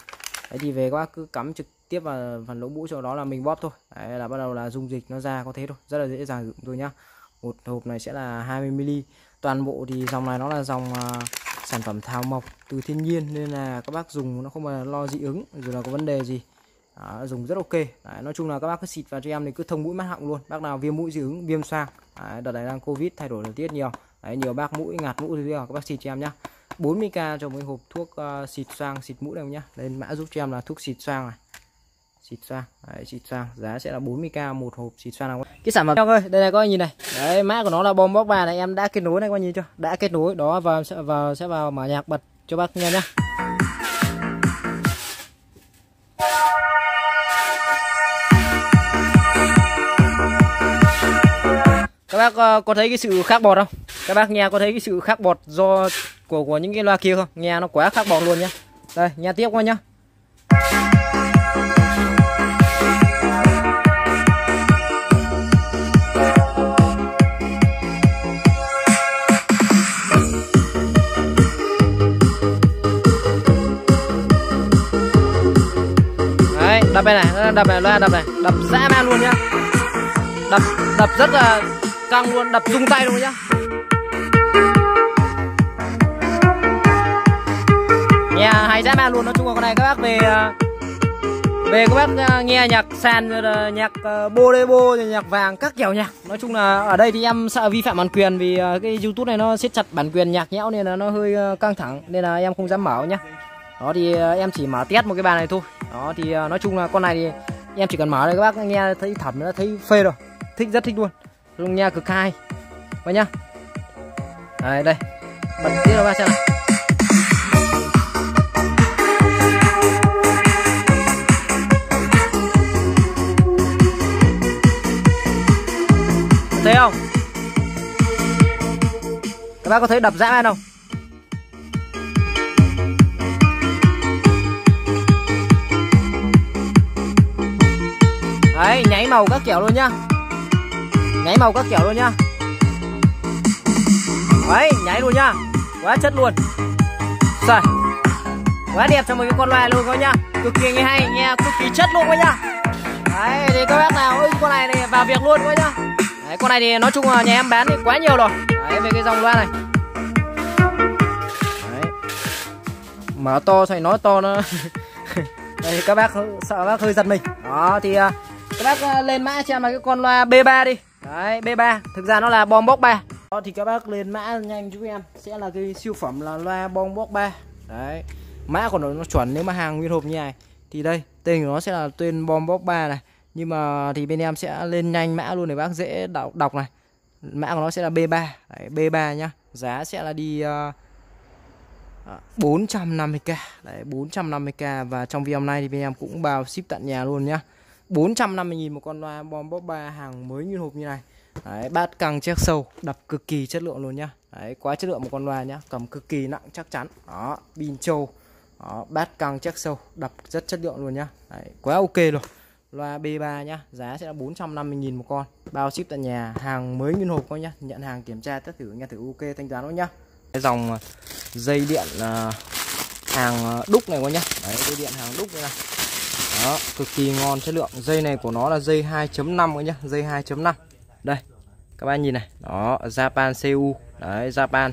Đấy thì về các bác cứ cắm trực tiếp vào phần lỗ mũi cho đó là mình bóp thôi. Đấy là bắt đầu là dung dịch nó ra có thế thôi. Rất là dễ dàng dụng thôi nhá. Một hộp này sẽ là 20 ml toàn bộ thì dòng này nó là dòng uh, sản phẩm thảo mộc từ thiên nhiên nên là các bác dùng nó không phải lo dị ứng rồi là có vấn đề gì. Đó, dùng rất ok. Đấy, nói chung là các bác cứ xịt vào cho em thì cứ thông mũi mắt họng luôn. Bác nào viêm mũi dị ứng viêm xoang. Đấy, đợt này đang covid thay đổi thời tiết nhiều. Đấy, nhiều bác mũi ngạt mũi thì các bác xịt cho em nhá. 40k cho mấy hộp thuốc uh, xịt xoang xịt mũi đâu nhá. Lên mã giúp cho em là thuốc xịt xoang này. Xịt xoang đấy, xịt xoang. Giá sẽ là 40k một hộp xịt xoang nào cái sản phẩm ơi đây này các anh nhìn này. Đấy mã của nó là bom bóc bà này em đã kết nối này các anh nhìn chưa? Đã kết nối đó vào sẽ vào sẽ vào mở nhạc bật cho bác nghe nhá. Các bác ờ, có thấy cái sự khác bọt không? Các bác nghe có thấy cái sự khác bọt do của của những cái loa kia không? Nghe nó quá khác bọt luôn nhá. Đây, nghe tiếp qua nhá. Đấy, đập này này, đập này, loa đập này. Đập dã man luôn nhá. Đập đập rất là căng luôn, đập rung tay luôn nhá. Nghe hay dã man luôn. Nói chung là con này các bác về à, về các bác à, nghe nhạc sàn, rồi ờ, bô nhạc bô rồi nhạc vàng các kiểu nhạc. Nói chung là ở đây thì em sợ vi phạm bản quyền vì à, cái youtube này nó siết chặt bản quyền nhạc nhẽo nên là nó hơi ờ, căng thẳng nên là em không dám mở nhá. Đó thì ờ, em chỉ mở test một cái bàn này thôi. Đó thì nói chung là con này thì em chỉ cần mở đây các bác, nghe thấy thẩm nó thấy phê rồi. Thích, rất thích luôn. Luôn nghe cực hay. Vậy nhá. Đây đây. Bật tiếp vào xem nào. Thấy không? Các bác có thấy đập dã man không? Đấy, nháy màu các kiểu luôn nhá. Nháy màu các kiểu luôn nhá. Đấy, nháy luôn nhá. Quá chất luôn. Rồi. Quá đẹp cho một cái con loài luôn coi nhá. Cực kỳ nghe hay, nghe cực kỳ chất luôn coi nhá. Đấy, thì các bác nào ưng con này thì vào việc luôn coi nhá đấy con này thì nói chung là nhà em bán thì quá nhiều rồi. Đấy về cái dòng loa này. Đấy. Mở to thì nói to nó. Đây các bác sợ bác hơi giật mình. Đó thì à, các bác à, lên mã cho em là cái con loa B3 đi. Đấy B3 thực ra nó là bom box 3 đó thì các bác lên mã nhanh giúp em. Sẽ là cái siêu phẩm là loa bom box 3 đấy. Mã của nó, nó chuẩn nếu mà hàng nguyên hộp như này. Thì đây tên của nó sẽ là tên bom box 3 này nhưng mà thì bên em sẽ lên nhanh mã luôn để bác dễ đọc, đọc này. Mã của nó sẽ là B3 Đấy, B3 nhá. Giá sẽ là đi ờ, ờ, uh, 450k Đấy 450k và trong video hôm nay thì bên em cũng bao ship tận nhà luôn nhá. 450.000 một con loa bom bóp ba hàng mới như hộp như này. Đấy, bát căng check sâu đập cực kỳ chất lượng luôn nhá. Đấy, quá chất lượng một con loa nhá. Cầm cực kỳ nặng chắc chắn. Đó pin trâu. Đó, bát căng check sâu đập rất chất lượng luôn nhá. Đấy, quá ok rồi loa B3 nhá giá sẽ là 450.000 một con. Bao ship tận nhà hàng mới nguyên hộp coi nhá nhận hàng kiểm tra tất thử nghe thử ok thanh toán thôi nhá. Cái dòng ờ, dây điện ờ, hàng ờ, đúc này coi nhá. Đấy dây điện hàng đúc này, này. Đó cực kỳ ngon chất lượng. Dây này của nó là dây 2.5 coi nhá dây 2.5 đây các bạn nhìn này. Đó Japan CU. Đấy Japan.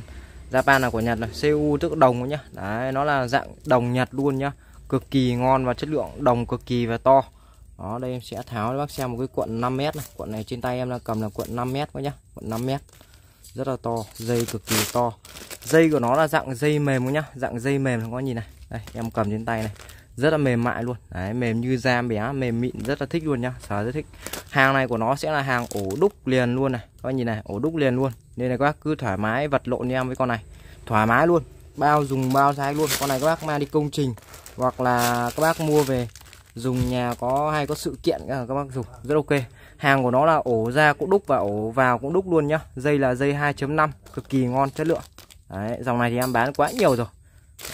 Japan là của Nhật này CU tức đồng nhá. Đấy nó là dạng đồng Nhật luôn nhá. Cực kỳ ngon và chất lượng đồng cực kỳ và to đó, đây em sẽ tháo cho bác xem một cái cuộn 5 mét này. Cuộn này trên tay em đang cầm là cuộn 5 mét quá nhá. Cuộn 5 mét. Rất là to, dây cực kỳ to. Dây của nó là dạng dây mềm nhá. Dạng dây mềm, các có nhìn này. Đây, em cầm trên tay này. Rất là mềm mại luôn. Đấy, mềm như da bé, mềm mịn, rất là thích luôn nhá. Sở rất thích. Hàng này của nó sẽ là hàng ổ đúc liền luôn này. Các nhìn này, ổ đúc liền luôn. Nên là các bác cứ thoải mái vật lộn như em với con này. Thoải mái luôn. Bao dùng bao size luôn. Con này các bác mang đi công trình hoặc là các bác mua về dùng nhà có hay có sự kiện các bác dùng rất ok. Hàng của nó là ổ ra cũng đúc và ổ vào cũng đúc luôn nhá. Dây là dây 2.5 cực kỳ ngon chất lượng. Đấy, dòng này thì em bán quá nhiều rồi.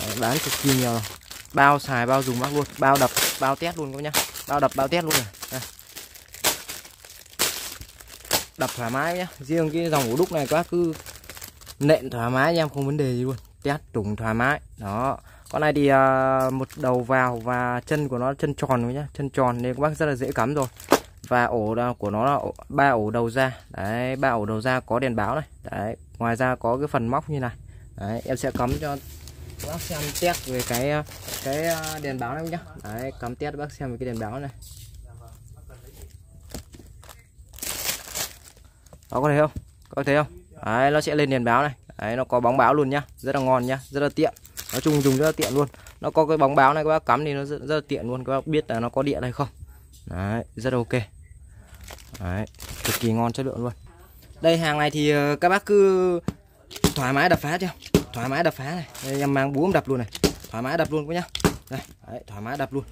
Đấy, bán cực kỳ nhiều rồi. Bao xài bao dùng bác luôn. Bao đập bao test luôn các nhá. Bao đập bao test luôn này. Đây. đập thoải mái nhá. Riêng cái dòng ổ đúc này các bác cứ nện thoải mái em không vấn đề gì luôn. Test trùng thoải mái. Đó con này thì à, một đầu vào và chân của nó chân tròn nhá. Chân tròn nên các bác rất là dễ cắm rồi. Và ổ của nó là ba ổ đầu ra. Đấy ba ổ đầu ra có đèn báo này. Đấy ngoài ra có cái phần móc như này. Đấy em sẽ cắm cho bác xem test về cái à, cái à, đèn báo này nhá. Đấy cắm test bác xem về cái đèn báo này. Đó có thấy không? Có thấy không? Đấy nó sẽ lên đèn báo này. Đấy nó có bóng báo luôn nhá. Rất là ngon nhá rất là tiện nói chung dùng rất là tiện luôn. Nó có cái bóng báo này các bác cắm thì nó rất, rất là tiện luôn. Các bác biết là nó có điện hay không. Đấy rất là ok. Đấy cực kỳ ngon chất lượng luôn. Đây hàng này thì ờ, các bác cứ thoải mái đập phá chưa thoải mái đập phá này. Đây, em mang búa đập luôn này. Thoải mái đập luôn các nhá. Đây đấy, thoải mái đập luôn.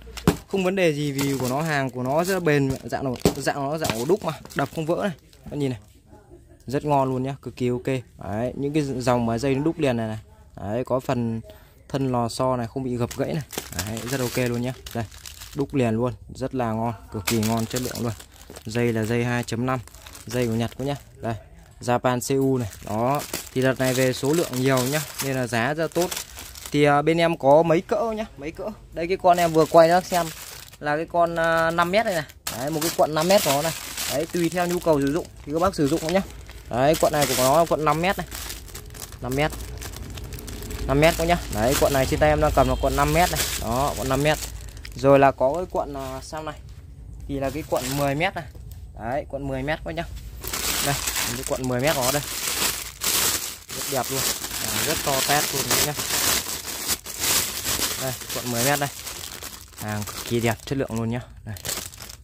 Không vấn đề gì vì của nó hàng của nó rất bền dạng nó dạng nó dạng ổ đúc mà. Đập không vỡ này. Các nhìn này. Rất ngon luôn nhá cực kỳ ok. Đấy những cái dòng mà dây nó đúc liền này này. Đấy có phần thân lò xo này không bị gập gãy này. Đấy, rất ok luôn nhá. Đây đúc liền luôn. Rất là ngon cực kỳ ngon chất lượng luôn. Dây là dây 2.5 dây của Nhật quá nhá. Đây Japan CU này. Đó thì đợt này về số lượng nhiều nhá nên là giá rất tốt. Thì à, bên em có mấy cỡ nhá mấy cỡ. Đây cái con em vừa quay đó xem là cái con à, 5 mét này này. Đấy, một cái quận 5 mét của nó này. Đấy tùy theo nhu cầu sử dụng thì các bác sử dụng nhá. Đấy quận này của nó quận 5 mét này. 5 mét. 5 mét nhá. Đấy cuộn này trên tay em đang cầm là cuộn 5 mét này. Đó cuộn 5 mét. Rồi là có cái cuộn uh, à, sau này. Thì là cái cuộn 10 mét này. Đấy cuộn 10 mét quá nhá. Đây cái cuộn 10 mét đó đây. Rất đẹp luôn. À, rất to tét luôn nhá. Đây cuộn 10 mét đây. Hàng cực kỳ đẹp chất lượng luôn nhá. Đây.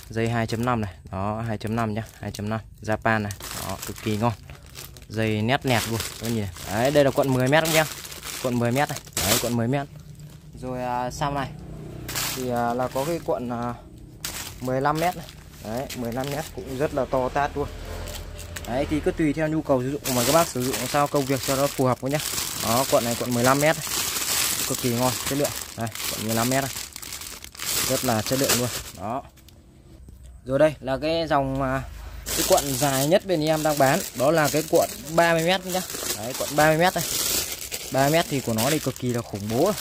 Dây 2.5 này. Đó 2.5 nhá. 2.5 Japan này. Đó cực kỳ ngon. Dây nét nẹt luôn. Các nhìn này. đấy đây là cuộn 10 mét nhá quận 10 mét này. Đấy quận 10 mét. Rồi à, sau này. Thì à, là có cái quận à, 15 mét này. Đấy 15 mét cũng rất là to tát luôn. Đấy thì cứ tùy theo nhu cầu sử dụng mà các bác sử dụng sao công việc cho nó phù hợp với nhá. Đó quận này quận 15 mét cực kỳ ngon chất lượng. Đây quận 15 mét này. Rất là chất lượng luôn. Đó. Rồi đây là cái dòng mà cái cuộn dài nhất bên em đang bán. Đó là cái cuộn 30 mét nhá. Đấy cuộn 30 mét này 3 mét thì của nó thì cực kỳ là khủng bố.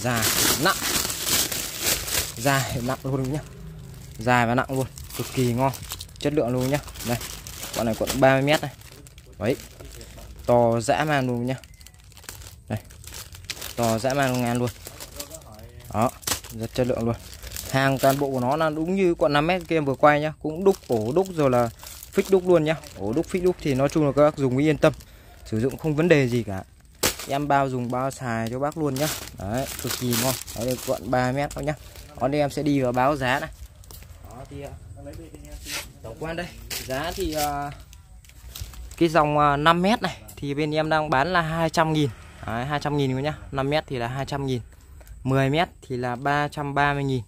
Dài nặng. Dài nặng luôn nhá. Dài và nặng luôn, cực kỳ ngon. Chất lượng luôn nhá. Đây con này còn 30 mét này. Đấy, to dã man luôn nhá. Đây, to dã man ngàn luôn. Đó, rất chất lượng luôn. Hàng toàn bộ của nó là đúng như con 5 mét kia vừa quay nhá. Cũng đúc, ổ đúc rồi là phích đúc luôn nhá. Ổ đúc, phích đúc thì nói chung là các bác dùng yên tâm. Sử dụng không vấn đề gì cả em bao dùng bao xài cho bác luôn nhá. Đấy cực kỳ ngon. Đấy cuộn 3 mét thôi nhá. Còn đây em sẽ đi vào báo giá này. Đó thì à, tổng quan đây. Giá thì uh, cái dòng à, uh, 5 mét này thì bên em đang bán là 200 nghìn. Đấy, 200 nghìn nhá. 5 mét thì là 200 nghìn. 10 mét thì là 330 nghìn.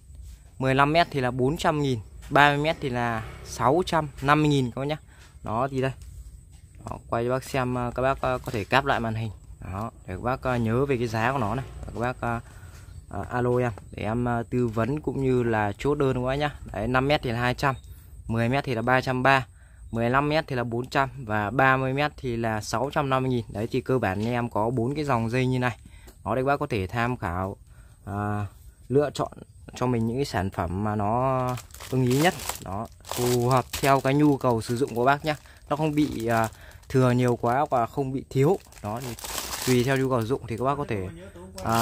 15 mét thì là 400 nghìn. 30 mét thì là 650 nghìn các bác nhá. Đó thì đây. Đó, quay cho bác xem các bác có thể cáp lại màn hình đó để các bác ờ, nhớ về cái giá của nó này. Các bác uh, alo em để em uh, tư vấn cũng như là chốt đơn quá nhá. Đấy 5 mét thì là 200 10 mét thì là 330 15 mét thì là 400 và 30 mét thì là 650 nghìn. Đấy thì cơ bản em có bốn cái dòng dây như này. Đó để các bác có thể tham khảo à, lựa chọn cho mình những cái sản phẩm mà nó ưng ý nhất. Nó phù hợp theo cái nhu cầu sử dụng của bác nhé nó không bị uh, thừa nhiều quá và không bị thiếu. Đó thì tùy theo nhu cầu dụng thì các bác có thể à,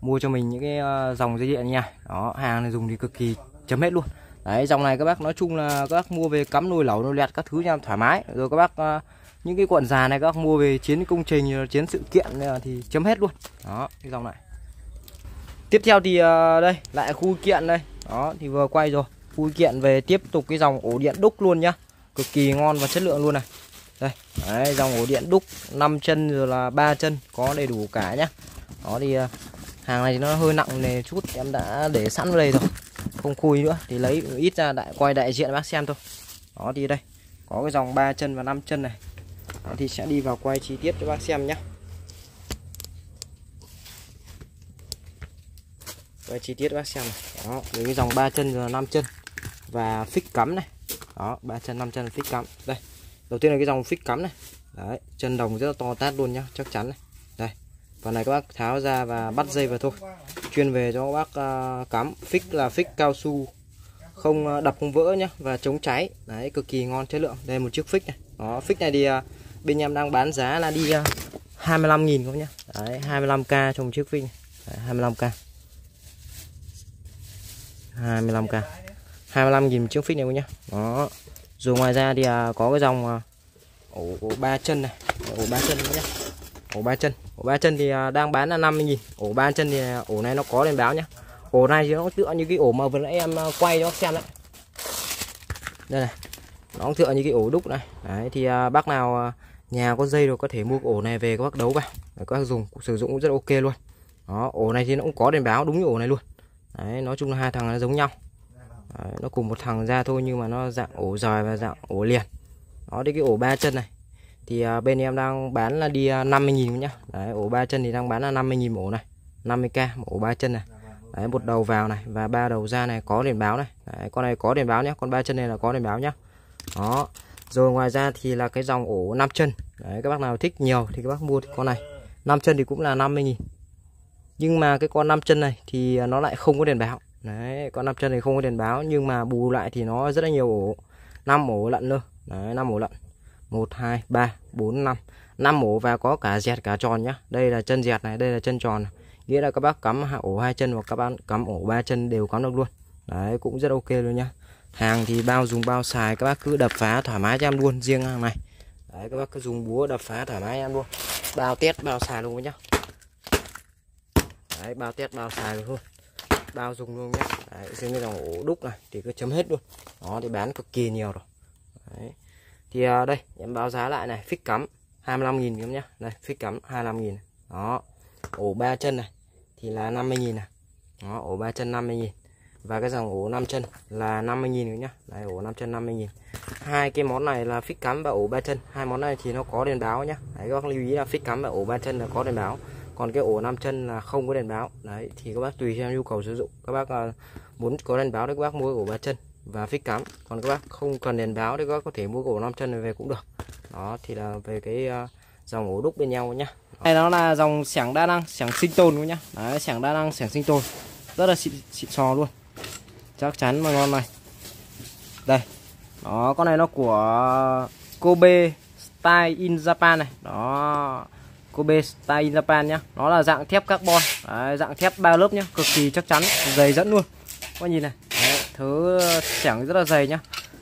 mua cho mình những cái à, dòng dây điện nha. Đó hàng này dùng thì cực kỳ chấm hết luôn. Đấy dòng này các bác nói chung là các bác mua về cắm nồi lẩu nồi lẹt các thứ nha thoải mái. Rồi các bác à, những cái cuộn già này các bác mua về chiến công trình chiến sự kiện thì chấm hết luôn. Đó cái dòng này. Tiếp theo thì à, đây lại khu kiện đây. Đó thì vừa quay rồi. Khu kiện về tiếp tục cái dòng ổ điện đúc luôn nhá. Cực kỳ ngon và chất lượng luôn này đây đấy, dòng ổ điện đúc 5 chân rồi là ba chân có đầy đủ cả nhá. Đó thì à, hàng này thì nó hơi nặng nề chút em đã để sẵn vào đây rồi không khui nữa. Thì lấy ít ra đại quay đại diện bác xem thôi. Đó thì đây có cái dòng ba chân và 5 chân này. Đó, thì sẽ đi vào quay chi tiết cho bác xem nhé quay chi tiết bác xem này. Đó với cái dòng ba chân và 5 chân. Và phích cắm này. Đó ba chân 5 chân phích cắm. Đây đầu tiên là cái dòng phích cắm này. Đấy chân đồng rất là to tát luôn nhá chắc chắn này. Đây phần này các bác tháo ra và bắt dây vào thôi. Chuyên về cho các bác uh, cắm. Phích là phích cao su không uh, đập không vỡ nhá và chống cháy. Đấy cực kỳ ngon chất lượng. Đây một chiếc phích này. Đó phích này thì uh, bên em đang bán giá là đi uh, 25.000 không nhá. Đấy 25k trong một chiếc phích này. Đấy, 25k 25k 25.000 chiếc phích này nhá. Đó rồi ngoài ra thì à, có cái dòng à, ổ, ổ ba chân này. Ổ ba chân nhé, ổ ba chân. Ổ ba chân thì à, đang bán là 50.000 ổ ba chân thì à, ổ này nó có đèn báo nhá. Ổ này thì nó tựa như cái ổ mà vừa nãy em à, quay cho xem đấy. Đây này. Nó tựa như cái ổ đúc này. Đấy thì à, bác nào à, nhà có dây rồi có thể mua ổ này về các bác đấu vào. Các bác dùng sử dụng cũng rất ok luôn. Đó ổ này thì nó cũng có đèn báo đúng như ổ này luôn. Đấy nói chung là hai thằng nó giống nhau đấy, nó cùng một thằng ra thôi nhưng mà nó dạng ổ giòi và dạng ổ liền. Nó đi cái ổ ba chân này. Thì à, bên em đang bán là đi à, 50.000 nhá. Đấy ổ ba chân thì đang bán là 50.000 mổ này. 50k ổ ba chân này. Đấy một đầu vào này và ba đầu ra này có đèn báo này. Đấy, con này có đèn báo nhé con ba chân này là có đèn báo nhá. Đó. Rồi ngoài ra thì là cái dòng ổ 5 chân. Đấy các bác nào thích nhiều thì các bác mua con này. 5 chân thì cũng là 50.000 nhưng mà cái con 5 chân này thì à, nó lại không có đèn báo đấy, con 5 chân này không có đèn báo, nhưng mà bù lại thì nó rất là nhiều ổ. 5 ổ lận luôn đấy 5 ổ lận. 1 2 3 4 5 5 ổ và có cả dẹt, cả tròn nhá. Đây là chân dẹt này, đây là chân tròn nghĩa là các bác cắm ổ hai chân hoặc các bác cắm ổ ba chân đều cắm được luôn. Đấy, cũng rất ok luôn nhá. Hàng thì bao dùng bao xài, các bác cứ đập phá thoải mái cho em luôn, riêng hàng này. Đấy, các bác cứ dùng búa đập phá thoải mái em luôn. Bao tét, bao xài luôn nhá. Đấy, bao tét, bao xài luôn bao dùng luôn nhé. Đấy, riêng cái dòng ổ đúc này thì cứ chấm hết luôn. Nó thì bán cực kỳ nhiều rồi. Đấy. thì à, đây em báo giá lại này phích cắm 25.000 em nhé. Đây phích cắm 25.000 đó ổ ba chân này thì là 50.000 này. Đó ổ ba chân 50.000 và cái dòng ổ 5 chân là 50.000 nhá đây ổ 5 chân 50.000 hai cái món này là phích cắm và ổ ba chân. Hai món này thì nó có đèn báo nhá đấy các bác lưu ý là phích cắm và ổ ba chân là có đèn báo còn cái ổ nam chân là không có đèn báo. Đấy thì các bác tùy theo nhu cầu sử dụng. Các bác à, muốn có đèn báo thì các bác mua ổ ba chân và phích cắm. Còn các bác không cần đèn báo thì các bác có thể mua ổ nam chân này về cũng được. Đó thì là về cái à, dòng ổ đúc bên nhau nhá. Đây nó là dòng xẻng đa năng xẻng sinh tồn luôn nhá. Đấy xẻng đa năng xẻng sinh tồn. Rất là xịn, xịn sò luôn. Chắc chắn mà ngon này. Đây. Đó con này nó của Kobe Style in Japan này. Đó. Kobe Style Japan nhá. Nó là dạng thép carbon. Đấy, dạng thép ba lớp nhá cực kỳ chắc chắn dày dẫn luôn. Các nhìn này. Đấy, thứ xẻng rất là dày nhá.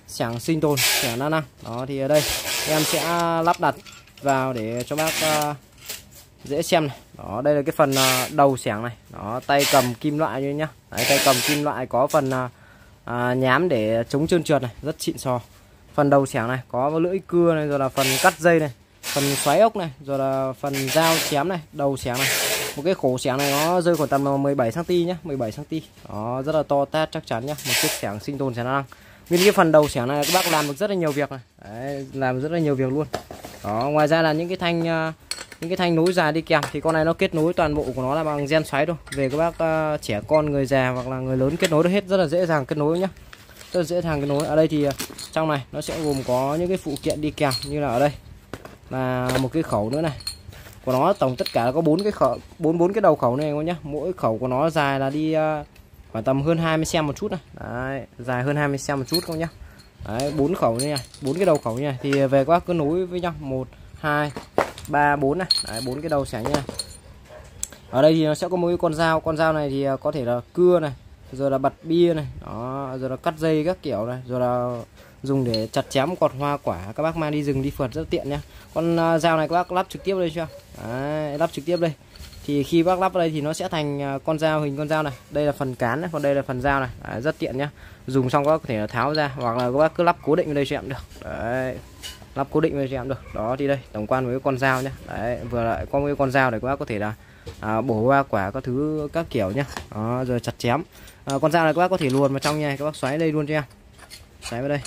Xẻng sinh tồn xẻng đa năng đó thì ở đây em sẽ lắp đặt vào để cho bác uh, dễ xem này. Đó đây là cái phần uh, đầu xẻng này. Đó tay cầm kim loại như nhá. Đấy, tay cầm kim loại có phần uh, à, nhám để chống trơn trượt này rất xịn sò. Phần đầu xẻng này có lưỡi cưa này rồi là phần cắt dây này phần xoáy ốc này rồi là phần dao chém này đầu xẻng này. Một cái khổ xẻng này nó rơi khoảng tầm 17 cm nhé 17 cm đó rất là to tát chắc chắn nhá một chiếc xẻng sinh tồn xẻng năng. Nguyên cái phần đầu xẻng này các bác làm được rất là nhiều việc này. Đấy, làm rất là nhiều việc luôn. Đó ngoài ra là những cái thanh à, những cái thanh nối dài đi kèm thì con này nó kết nối toàn bộ của nó là bằng gen xoáy thôi. Về các bác uh, trẻ con người già hoặc là người lớn kết nối được hết rất là dễ dàng kết nối nhá. Rất là dễ dàng kết nối. Ở đây thì à, trong này nó sẽ gồm có những cái phụ kiện đi kèm như là ở đây và một cái khẩu nữa này. Của nó tổng tất cả là có bốn cái khẩu bốn bốn cái đầu khẩu này các nhá. Mỗi khẩu của nó dài là đi uh, khoảng tầm hơn 20 cm một chút này. Đấy, dài hơn 20 cm một chút không nhá. Đấy bốn khẩu như này bốn cái đầu khẩu như này. Thì về các bác cứ nối với nhau. Một hai ba bốn này. Bốn cái đầu sẻ như này. Ở đây thì nó sẽ có một cái con dao. Con dao này thì à, có thể là cưa này rồi là bật bia này. Đó rồi là cắt dây các kiểu này rồi là dùng để chặt chém quạt hoa quả. Các bác mang đi rừng đi phượt rất tiện nhá. Con à, dao này các bác lắp trực tiếp đây chưa? Đấy, lắp trực tiếp đây. Thì khi bác lắp vào đây thì nó sẽ thành à, con dao hình con dao này. Đây là phần cán này còn đây là phần dao này. Đấy, rất tiện nhá. Dùng xong các bác có thể là tháo ra hoặc là các bác cứ lắp cố định vào đây cho em được. Đấy lắp cố định vào cho em được. Đó thì đây tổng quan với con dao nhá. Đấy, vừa lại có cái con dao để các bác có thể là à, bổ hoa quả các thứ các kiểu nhá. Đó, rồi chặt chém. À, con dao này các bác có thể luồn vào trong nha các bác xoáy đây luôn cho em. Xoáy vào đây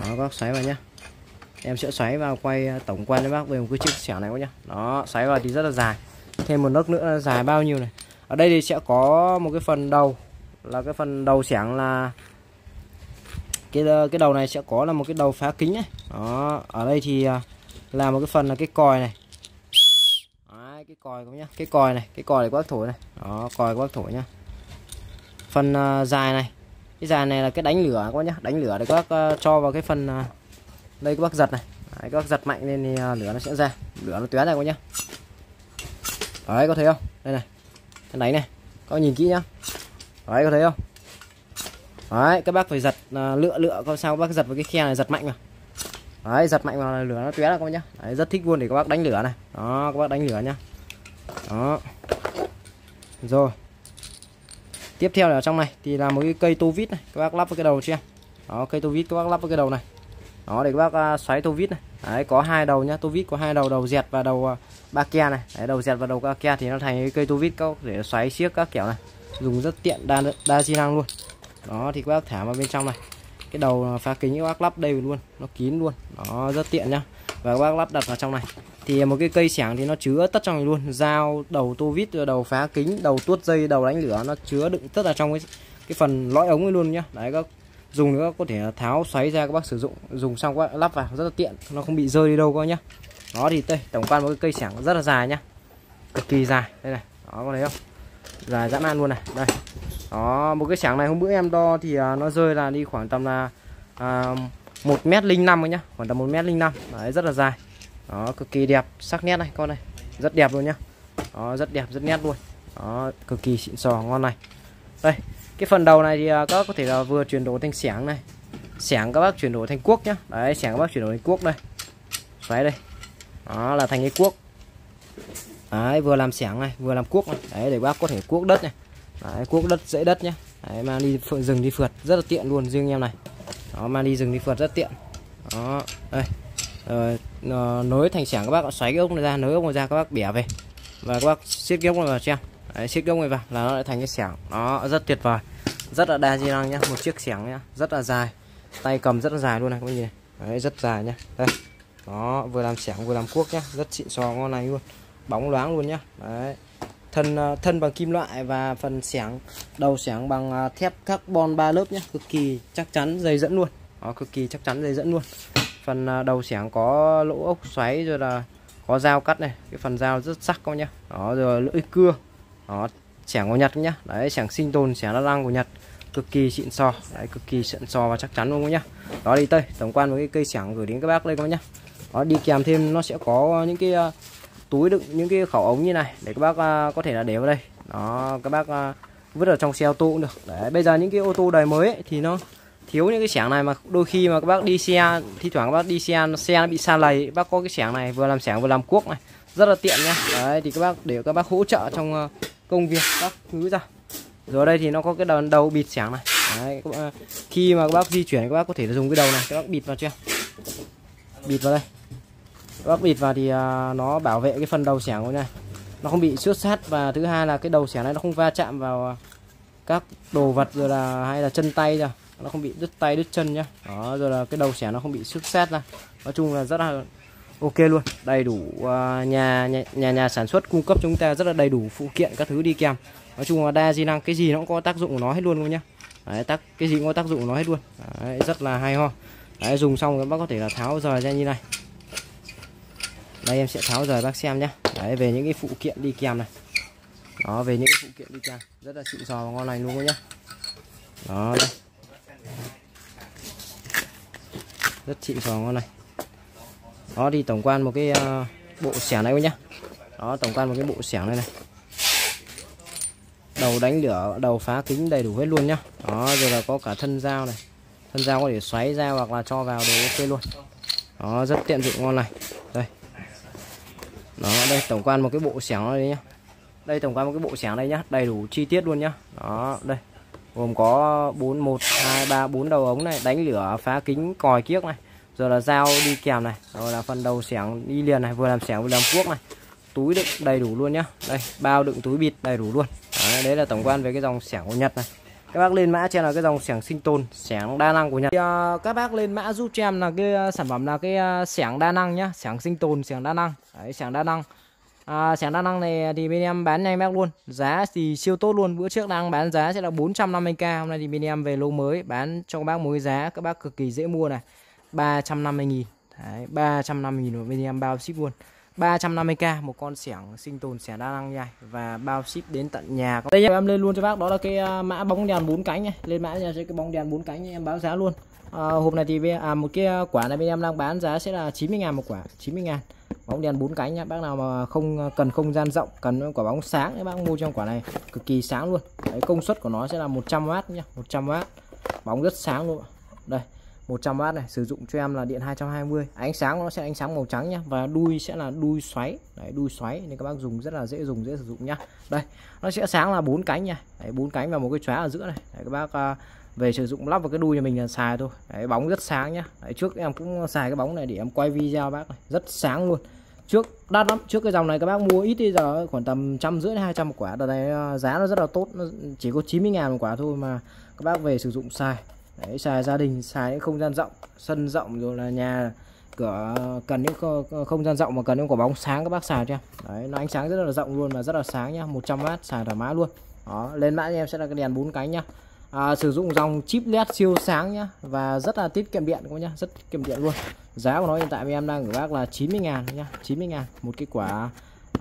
đó bác xoáy vào nhá. Em sẽ xoáy vào quay à, tổng quan cho bác về một cái chiếc xẻo này quá nhá. Đó xoáy vào thì rất là dài. Thêm một nấc nữa là dài bao nhiêu này. Ở đây thì sẽ có một cái phần đầu. Là cái phần đầu xẻng là cái à, cái đầu này sẽ có là một cái đầu phá kính ấy. đó ở đây thì à, là một cái phần là cái còi này. Đấy, cái còi cũng nhá. Cái còi này cái còi này các bác thổi này. Đó còi các bác thổi nhá. Phần uh, dài này cái dàn này là cái đánh lửa các bác nhá. Đánh lửa để các bác ờ, cho vào cái phần ờ, đây các bác giật này. Đấy, các bác giật mạnh lên thì ờ, lửa nó sẽ ra. Lửa nó tóe ra các bác nhá. Đấy có thấy không? Đây này. Cái đánh này. Có nhìn kỹ nhá. Đấy có thấy không? Đấy các bác phải giật lựa lựa coi sao các bác giật vào cái khe này giật mạnh mà, đấy giật mạnh vào là lửa nó tóe ra các bác nhá. Đấy, rất thích luôn để các bác đánh lửa này. Đó các bác đánh lửa nhá. Đó. Rồi tiếp theo là trong này thì là một cái cây tô vít này các bác lắp vào cái đầu cho em đó cây tô vít các bác lắp vào cái đầu này. Đó để các bác uh, xoáy tô vít này. Đấy có hai đầu nhá tô vít có hai đầu đầu dẹt và đầu uh, ba ke này. Đấy, đầu dẹt và đầu ba ke thì nó thành cái cây tô vít các để xoáy xiếc các kiểu này. Dùng rất tiện đa đa di năng luôn. Đó thì các bác thả vào bên trong này. Cái đầu à, phá kính các bác lắp đây luôn nó kín luôn. Nó rất tiện nhá. Và các bác lắp đặt vào trong này thì một cái cây xẻng thì nó chứa tất trong này luôn. Dao, đầu tô vít, đầu phá kính, đầu tuốt dây, đầu đánh lửa, nó chứa đựng tất là trong cái cái phần lõi ống ấy luôn nhá. Đấy, các dùng nữa, có thể tháo, xoáy ra, các bác sử dụng. Dùng xong các lắp vào, rất là tiện, nó không bị rơi đi đâu các nhá. Đó thì đây, tổng quan một cái cây xẻng rất là dài nhá. Cực kỳ dài, đây này. Đó, có thấy không? Dài dã man luôn này, đây. Đó, một cái xẻng này hôm bữa em đo thì à, nó rơi là đi khoảng tầm là à, một mét linh năm nhá. Khoảng tầm một mét linh năm. Đấy, rất là dài đó cực kỳ đẹp sắc nét này con này. Rất đẹp luôn nhá. Đó rất đẹp rất nét luôn. Đó cực kỳ xịn sò ngon này. Đây cái phần đầu này thì à, các bác có thể là vừa chuyển đổi thành sẻng này. Sẻng các bác chuyển đổi thành cuốc nhá. Đấy sẻng các bác chuyển đổi thành cuốc đây. Xoáy đây. Đó là thành cái cuốc. Đấy vừa làm sẻng này vừa làm cuốc này. Đấy để bác có thể cuốc đất này. Đấy, cuốc đất dễ đất nhá. Đấy, mang đi phượt, rừng đi phượt rất là tiện luôn riêng em này. Đó mang đi rừng đi phượt rất tiện. Đó đây. Ờ, rồi nối thành xẻng các bác xoáy cái ốc này ra nối ốc này ra các bác bẻ về. Và các bác siết cái ốc này vào xem, đấy, siết cái ốc này vào là nó lại thành cái xẻng. Nó rất tuyệt vời rất là đa di năng nhá một chiếc xẻng nhá rất là dài. Tay cầm rất là dài luôn này các bác nhìn này. Đấy, rất dài nhá. Đây nó vừa làm xẻng vừa làm cuốc nhá rất xịn sò ngon này luôn bóng loáng luôn nhá. Đấy thân ờ, thân bằng kim loại và phần xẻng đầu xẻng bằng ờ, thép carbon ba lớp nhé cực kỳ chắc chắn dây dẫn luôn. Đó, cực kỳ chắc chắn dây dẫn luôn phần à, đầu xẻng có lỗ ốc xoáy rồi là có dao cắt này. Cái phần dao rất sắc các nhá. Đó rồi lưỡi cưa. Đó xẻng của Nhật nhá. Đấy xẻng sinh tồn xẻng đa năng của Nhật. Cực kỳ xịn sò. Đấy cực kỳ xịn sò và chắc chắn luôn nhá. Đó đi tây. Tổng quan với cái cây xẻng gửi đến các bác đây các bác nhá. Đó đi kèm thêm nó sẽ có những cái à, túi đựng những cái khẩu ống như này để các bác uh, có thể là để vào đây. Đó các bác uh, vứt ở trong xe ô tô cũng được. Đấy bây giờ những cái ô tô đời mới ấy, thì nó thiếu những cái xẻng này mà đôi khi mà các bác đi xe thi thoảng các bác đi xe xe nó bị xa lầy bác có cái xẻng này vừa làm xẻng vừa làm cuốc này rất là tiện nhá. Đấy thì các bác để các bác hỗ trợ trong ờ, công việc các thứ ra. Rồi đây thì nó có cái đầu, đầu bịt xẻng này. Đấy, khi mà các bác di chuyển các bác có thể dùng cái đầu này các bác bịt vào chưa? Bịt vào đây. Các bác bịt vào thì à, nó bảo vệ cái phần đầu xẻng của này. Nó không bị xước sát và thứ hai là cái đầu xẻng này nó không va chạm vào à, các đồ vật rồi là hay là chân tay rồi nó không bị đứt tay đứt chân nhá. Đó rồi là cái đầu xẻ nó không bị xước xét ra. Nói chung là rất là ok luôn. Đầy đủ uh, nhà, nhà nhà nhà sản xuất cung cấp chúng ta rất là đầy đủ phụ kiện các thứ đi kèm. Nói chung là đa di năng cái gì nó cũng có tác dụng của nó hết luôn luôn nhá. Đấy, tác cái gì cũng có tác dụng của nó hết luôn. Đấy, rất là hay ho. Đấy, dùng xong các bác có thể là tháo rời ra như này. Đây em sẽ tháo rời bác xem nhá, đấy về những cái phụ kiện đi kèm này. Đó về những cái phụ kiện đi kèm. Rất là xịn sò và ngon lành luôn nhá. Đó đây rất xịn sò ngon này. Đó thì tổng quan một cái uh, bộ xẻng này nhá. Đó tổng quan một cái bộ xẻng này này. Đầu đánh lửa đầu phá kính đầy đủ hết luôn nhá. Đó rồi là có cả thân dao này. Thân dao có thể xoáy ra hoặc là cho vào đều ok luôn. Đó rất tiện dụng ngon này. Đây. Đó đây tổng quan một cái bộ xẻng này nhá. Đây tổng quan một cái bộ xẻng đây nhá. Đầy đủ chi tiết luôn nhá. Đó đây gồm có 4 1 2 3 4 đầu ống này đánh lửa phá kính còi kiếc này rồi là dao đi kèm này rồi là phần đầu xẻng đi liền này vừa làm xẻng vừa làm cuốc này. Túi đựng đầy đủ luôn nhá. Đây bao đựng túi bịt đầy đủ luôn. Đấy, đấy là tổng quan về cái dòng xẻng của Nhật này. Các bác lên mã cho là cái dòng xẻng sinh tồn xẻng đa năng của Nhật. Thì, uh, các bác lên mã giúp cho em là cái uh, sản phẩm là cái uh, xẻng đa năng nhá. Xẻng sinh tồn xẻng đa năng. Đấy xẻng đa năng à, xẻng đa năng này thì bên em bán nhanh bác luôn. Giá thì siêu tốt luôn. Bữa trước đang bán giá sẽ là 450k hôm nay thì bên em về lô mới bán cho các bác một cái giá các bác cực kỳ dễ mua này. 350 nghìn. Đấy, 350 nghìn của bên em bao ship luôn. 350k một con xẻng sinh tồn xẻng đa năng nhai và bao ship đến tận nhà đây em lên luôn cho bác. Đó là cái à, mã bóng đèn bốn cánh này lên mã nha cái bóng đèn bốn cánh em báo giá luôn. À, hộp này thì à, một cái à, quả này bên em đang bán giá sẽ là 90 ngàn một quả 90 ngàn bóng đèn bốn cánh nhá bác nào mà không cần không gian rộng cần quả bóng sáng thì bác mua trong quả này cực kỳ sáng luôn. Đấy, công suất của nó sẽ là 100W nhá 100W bóng rất sáng luôn đây 100W này sử dụng cho em là điện 220 ánh sáng nó sẽ ánh sáng màu trắng nhá và đuôi sẽ là đuôi xoáy. Đấy đuôi xoáy nên các bác dùng rất là dễ dùng dễ sử dụng nhá. Đây nó sẽ sáng là bốn cánh nha bốn cánh và một cái chóa ở giữa này. Đấy, các bác à, về sử dụng lắp vào cái đuôi nhà mình là xài thôi. Đấy, bóng rất sáng nhá. Đấy, trước em cũng xài cái bóng này để em quay video bác này. Rất sáng luôn trước đắt lắm. Trước cái dòng này các bác mua ít đi giờ khoảng tầm trăm rưỡi hai trăm một quả. Đợt này à, giá nó rất là tốt. Nó chỉ có 90 ngàn một quả thôi mà các bác về sử dụng xài Đấy, xài gia đình xài những không gian rộng sân rộng rồi là nhà cửa cần những không gian rộng mà cần những quả bóng sáng các bác xài cho em. Đấy nó ánh sáng rất là rộng luôn và rất là sáng nhá. 100W xài thoải mái luôn. Đó lên mã em sẽ là cái đèn bốn cánh nhá à, sử dụng dòng chip led siêu sáng nhá và rất là tiết kiệm điện các nhá rất tiết kiệm điện luôn. Giá của nó hiện tại em đang gửi bác là 90 ngàn nhá 90 ngàn một cái quả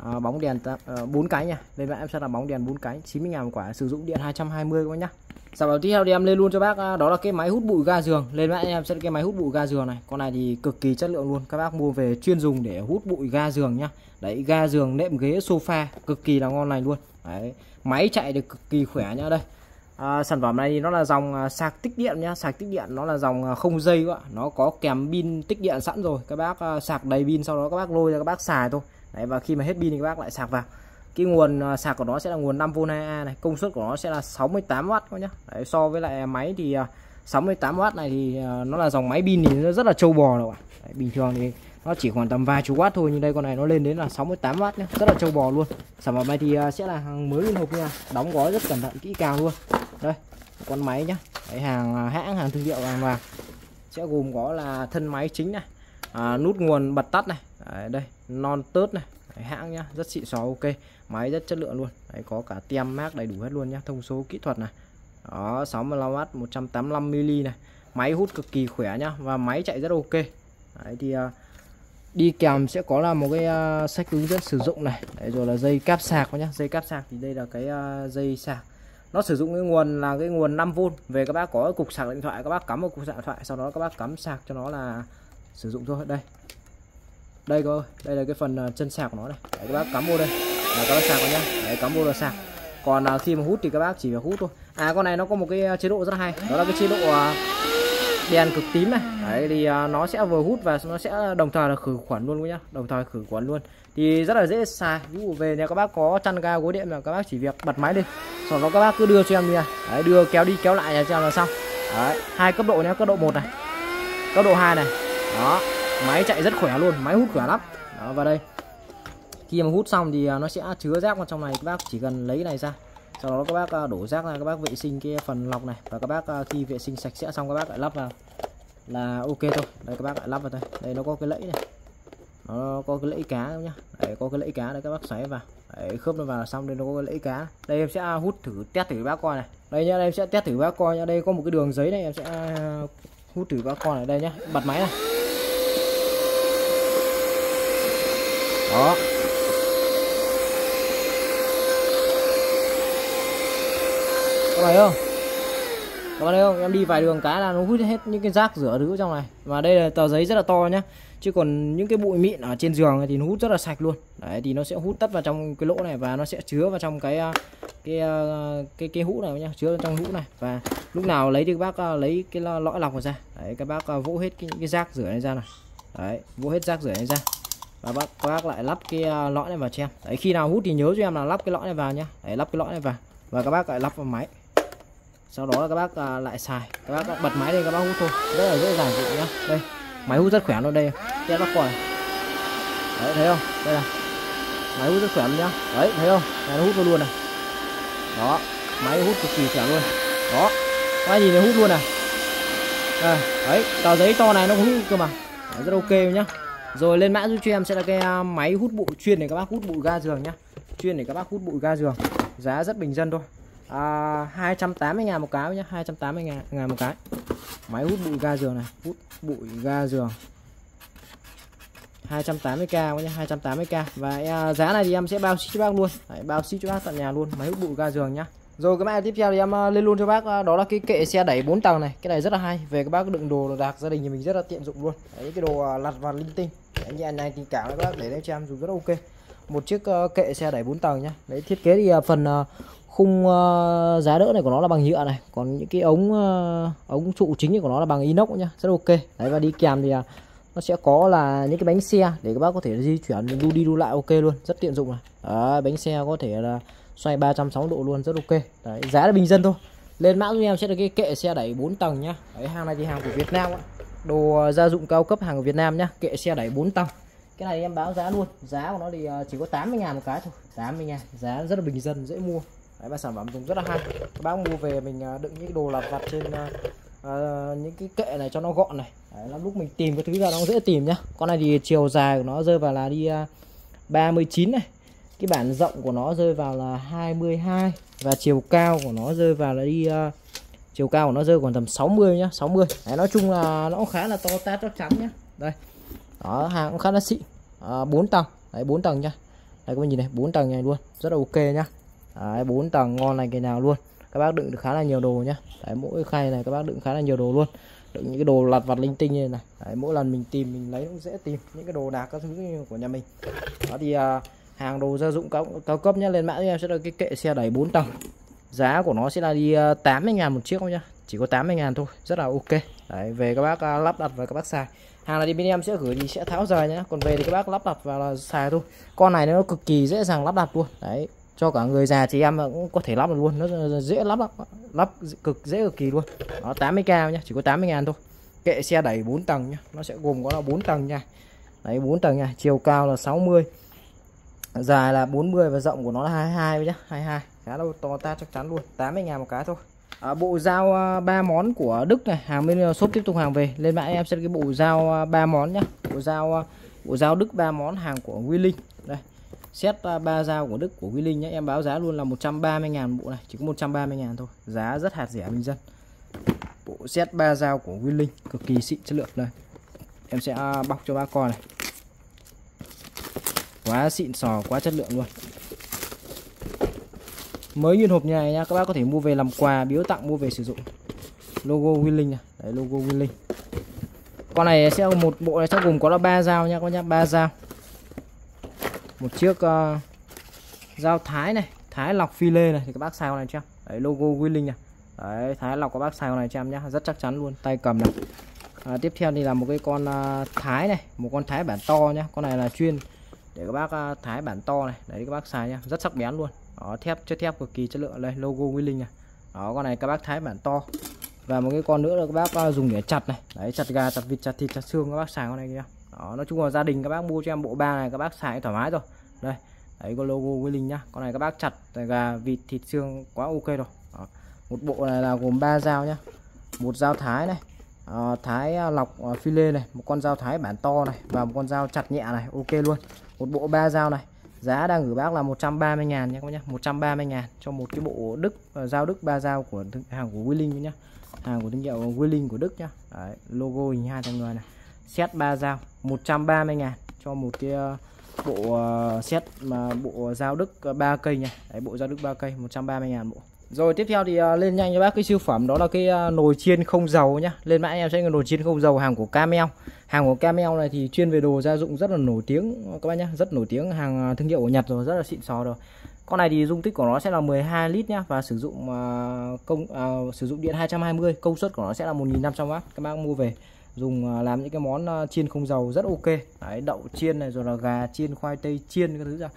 à, bóng đèn à, bốn cái cánh nha đây em sẽ là bóng đèn bốn cái 90 ngàn một quả sử dụng điện 220 các bác nhá. Sản phẩm tiếp theo thì em lên luôn cho bác à, đó là cái máy hút bụi ga giường. Lên mã em sẽ cái máy hút bụi ga giường này con này thì cực kỳ chất lượng luôn. Các bác mua về chuyên dùng để hút bụi ga giường nhá. Đấy ga giường nệm ghế sofa cực kỳ là ngon lành luôn. Đấy máy chạy được cực kỳ khỏe nhá đây à, sản phẩm này nó là dòng à, sạc tích điện nhá. Sạc tích điện nó là dòng à, không dây các bạn nó có kèm pin tích điện sẵn rồi. Các bác à, sạc đầy pin sau đó các bác lôi ra các bác xài thôi. Đấy và khi mà hết pin thì các bác lại sạc vào. Cái nguồn sạc của nó sẽ là nguồn 5V 2A này. Công suất của nó sẽ là 68W các nhá. Đấy, so với lại máy thì 68W này thì nó là dòng máy pin thì nó rất là trâu bò rồi Đấy, bình thường thì nó chỉ khoảng tầm vài chục watt thôi nhưng đây con này nó lên đến là 68 watt nhé rất là trâu bò luôn. Sản phẩm này thì à, sẽ là hàng mới liên hộp nha. Đóng gói rất cẩn thận kỹ càng luôn. Đây con máy nhá. Đấy, hàng à, hãng hàng thương hiệu vàng vàng. Sẽ gồm có là thân máy chính này à, nút nguồn bật tắt này. Đấy, đây non tớt này. Đấy, hãng nhá rất xịn xò ok. Máy rất chất lượng luôn. Đấy, có cả tem mác đầy đủ hết luôn nhá. Thông số kỹ thuật này. Đó 65W 185mm này. Máy hút cực kỳ khỏe nhá và máy chạy rất ok. Đấy, thì uh, đi kèm sẽ có là một cái uh, sách hướng dẫn sử dụng này. Đấy, rồi là dây cáp sạc nhá. Dây cáp sạc thì đây là cái uh, dây sạc. Nó sử dụng cái nguồn là cái nguồn 5V về các bác có cục sạc điện thoại các bác cắm vào cục sạc điện thoại sau đó các bác cắm sạc cho nó là sử dụng thôi. Đây. Đây cơ đây là cái phần à, chân sạc của nó này Đấy, các bác cắm vô đây. Là các bác sạc vào nhá. Đấy, cắm vô là sạc. Còn uh, khi mà hút thì các bác chỉ phải hút thôi. À con này nó có một cái chế độ rất hay. Đó là cái chế độ uh, đèn cực tím này. Đấy thì à, nó sẽ vừa hút và nó sẽ đồng thời là khử khuẩn luôn nhá. Đồng thời khử khuẩn luôn. Thì rất là dễ xài ví dụ về nhà các bác có chăn ga gối điện là các bác chỉ việc bật máy lên sau đó các bác cứ đưa cho em nha. Đấy, đưa kéo đi kéo lại cho em là xong. Đấy hai cấp độ nhé cấp độ một này cấp độ 2 này. Đó máy chạy rất khỏe luôn máy hút khỏe lắm. Đó vào đây. Khi mà hút xong thì à, nó sẽ chứa rác vào trong này. Các bác chỉ cần lấy này ra sau đó các bác à, đổ rác ra các bác vệ sinh cái phần lọc này. Và các bác à, khi vệ sinh sạch sẽ xong các bác lại lắp vào. Là ok thôi. Đây các bác lại lắp vào thôi, đây nó có cái lẫy này. Nó có cái lẫy cá nhá. Đấy, có cái lẫy cá đấy các bác xoáy vào. Đấy, khớp nó vào xong đây nó có cái lẫy cá. Đây em sẽ à, hút thử test thử bác coi này. Đây nhá đây em sẽ test thử bác coi nhá. Đây có một cái đường giấy này em sẽ hút thử bác coi này. Đây nhá bật máy này. Đó. Các bạn thấy không? Các bạn thấy không? Em đi vài đường cái là nó hút hết những cái rác rửa thứ trong này. Và đây là tờ giấy rất là to nhá. Chứ còn những cái bụi mịn ở trên giường thì nó hút rất là sạch luôn. Đấy thì nó sẽ hút tất vào trong cái lỗ này và nó sẽ chứa vào trong cái à, cái à, cái cái hũ này nhá chứa vào trong hũ này. Và lúc nào lấy thì các bác à, lấy cái lõi lọc ra. Đấy các bác vỗ hết cái, những cái rác rửa này ra này. Đấy vỗ hết rác rửa này ra. Và bác các bác lại lắp cái lõi này vào cho em. Đấy khi nào hút thì nhớ cho em là lắp cái lõi này vào nhá. Đấy lắp cái lõi này vào. Và các bác lại lắp vào máy sau đó là các bác à, lại xài. Các bác à, bật máy lên các bác hút thôi. Rất là dễ dàng dụng nhá. Đây máy hút rất khỏe luôn đây. Các bác coi. Đấy thấy không? Đây là máy hút rất khỏe luôn nhá. Đấy thấy không? Này nó hút luôn này. Đó máy hút cực kỳ khỏe luôn. Đó. Các bác nhìn nó hút luôn này. À, đấy tờ giấy to này nó hút cơ mà. Đấy, rất ok nhá. Rồi lên mã giúp cho em sẽ là cái à, máy hút bụi chuyên để các bác hút bụi ga giường nhá. Chuyên để các bác hút bụi ga giường. Giá rất bình dân thôi à, 280 ngàn một cái nhé 280 ngàn, ngàn một cái. Máy hút bụi ga giường này hút bụi ga giường. 280k nhé 280k và à, giá này thì em sẽ bao ship cho bác luôn. Đấy, bao ship cho bác tận nhà luôn máy hút bụi ga giường nhá. Rồi cái mã tiếp theo thì em à, lên luôn cho bác à, đó là cái kệ xe đẩy 4 tầng này. Cái này rất là hay về các bác đựng đồ đạc gia đình thì mình rất là tiện dụng luôn. Đấy cái đồ à, lặt vặt linh tinh. Đấy, như anh này thì cả các bác để lên cho em dùng rất ok. Một chiếc uh, kệ xe đẩy 4 tầng nhá. Đấy thiết kế thì uh, phần uh, khung uh, giá đỡ này của nó là bằng nhựa này. Còn những cái ống uh, ống trụ chính của nó là bằng inox nhá rất ok. Đấy và đi kèm thì uh, nó sẽ có là những cái bánh xe để các bác có thể di chuyển đu đi đu lại ok luôn rất tiện dụng này. Đấy, bánh xe có thể là xoay 360 độ luôn rất ok. Đấy, giá là bình dân thôi. Lên mã giúp em sẽ được cái kệ xe đẩy 4 tầng nhá. Đấy, hàng này thì hàng của Việt Nam ạ. Đồ ờ, gia dụng cao cấp hàng của Việt Nam nhá kệ xe đẩy 4 tầng. Cái này em báo giá luôn. Giá của nó thì chỉ có 80 ngàn một cái thôi. 80 ngàn giá rất là bình dân dễ mua. Đấy, và sản phẩm dùng rất là hay. Các bác mua về mình à, đựng những đồ lặt vặt trên uh, những cái kệ này cho nó gọn này. Đấy, lúc mình tìm cái thứ ra nó dễ tìm nhá. Con này thì chiều dài của nó rơi vào là đi uh, 39 này. Cái bản rộng của nó rơi vào là 22 và chiều cao của nó rơi vào là đi uh, chiều cao của nó rơi còn tầm 60 nhá 60 Đấy, nói chung là nó khá là to tát chắc chắn nhá. Đây. Đó hàng cũng khá là xịn. À, 4 tầng. Đấy 4 tầng nha. Đây các bạn nhìn này 4 tầng này luôn. Rất là ok nhá đấy, 4 tầng ngon này cái nào luôn. Các bác đựng được khá là nhiều đồ nhá. Đấy, mỗi khay này các bác đựng khá là nhiều đồ luôn. Đựng những cái đồ lặt vặt linh tinh như này đấy, mỗi lần mình tìm mình lấy cũng dễ tìm những cái đồ đạc các thứ của nhà mình. Đó thì à, hàng đồ gia dụng cao, cao cấp nhá lên mã em sẽ là cái kệ xe đẩy 4 tầng. Giá của nó sẽ là đi à, 80 ngàn một chiếc không nhá. Chỉ có 80 ngàn thôi rất là ok. Đấy về các bác à, lắp đặt và các bác xài. Hàng này thì bên em sẽ gửi thì sẽ tháo rời nhé còn về thì các bác lắp đặt và là xài thôi. Con này nó cực kỳ dễ dàng lắp đặt luôn. Đấy cho cả người già chị em cũng có thể lắp được luôn. Nó dễ lắp lắm lắp cực dễ cực kỳ luôn. Nó 80k nhá chỉ có 80 ngàn thôi. Kệ xe đẩy 4 tầng nhá nó sẽ gồm có là 4 tầng nha. Đấy 4 tầng nha chiều cao là 60 dài là 40 và rộng của nó là 22 nhá 22 khá là to ta chắc chắn luôn 80 ngàn một cái thôi. À, bộ dao à, ba món của Đức này hàng bên à, shop tiếp tục hàng về. Lên mạng em sẽ cái bộ dao à, ba món nhá. Bộ dao à, bộ dao Đức ba món hàng của Willing đây set à, ba dao của Đức, của Willing nhé. Em báo giá luôn là 130 ngàn bộ này. Chỉ có 130 ngàn thôi. Giá rất hạt rẻ bình dân. Bộ set ba dao của Willing cực kỳ xịn chất lượng đây. Em sẽ à, bóc cho ba con này. Quá xịn sò, quá chất lượng luôn. Mới nguyên hộp như này nha, các bác có thể mua về làm quà, biếu tặng, mua về sử dụng. Logo Winling này. Đấy, logo Winling con này sẽ một bộ này sẽ gồm có là ba dao nha các bác nhá. Ba dao một chiếc uh, dao thái này thái lọc phi lê này thì các bác xài con này chưa đấy logo Willing này. Đấy thái lọc các bác xài con này cho em nhá rất chắc chắn luôn tay cầm này. À, tiếp theo thì là một cái con uh, thái này một con thái bản to nhá. Con này là chuyên để các bác uh, thái bản to này. Đấy các bác xài nhá rất sắc bén luôn. Đó thép chất thép cực kỳ chất lượng. Đây logo Willing này. Đó con này các bác thái bản to. Và một cái con nữa là các bác uh, dùng để chặt này. Đấy chặt gà chặt vịt chặt thịt chặt xương các bác xài con này kia đó nói chung là gia đình các bác mua cho em bộ ba này các bác xài thoải mái rồi. Đây đấy có logo Willing nhá. Con này các bác chặt gà vịt thịt xương quá ok rồi. Đó. một bộ này là gồm 3 dao nhá. Một dao thái này ờ, à, thái lọc à, phi lê này một con dao thái bản to này và một con dao chặt nhẹ này ok luôn. Một bộ ba dao này giá đang gửi bác là 130 ngàn nhé các bác nhé 130 ngàn cho một cái bộ Đức uh, dao Đức ba dao của hàng của Willing nhá. Hàng của thương hiệu Willing của Đức nhá. Đấy, logo hình hai thằng người này set ba dao 130 ngàn cho một cái ờ, bộ ờ, set mà bộ dao Đức ờ, 3 cây nha. Đấy, bộ dao Đức 3 cây 130 ngàn bộ. Rồi tiếp theo thì lên nhanh cho bác cái siêu phẩm đó là cái nồi chiên không dầu nhá. Lên mã em sẽ cái nồi chiên không dầu hàng của Camel. Hàng của Camel này thì chuyên về đồ gia dụng rất là nổi tiếng các bác nhá. Rất nổi tiếng hàng thương hiệu của Nhật rồi rất là xịn sò rồi. Con này thì dung tích của nó sẽ là 12 lít nhá và sử dụng công uh, sử dụng điện 220 công suất của nó sẽ là 1.500W các bác mua về dùng à, làm những cái món à, chiên không dầu rất ok. Đấy đậu chiên này rồi là gà chiên khoai tây chiên cái thứ ra.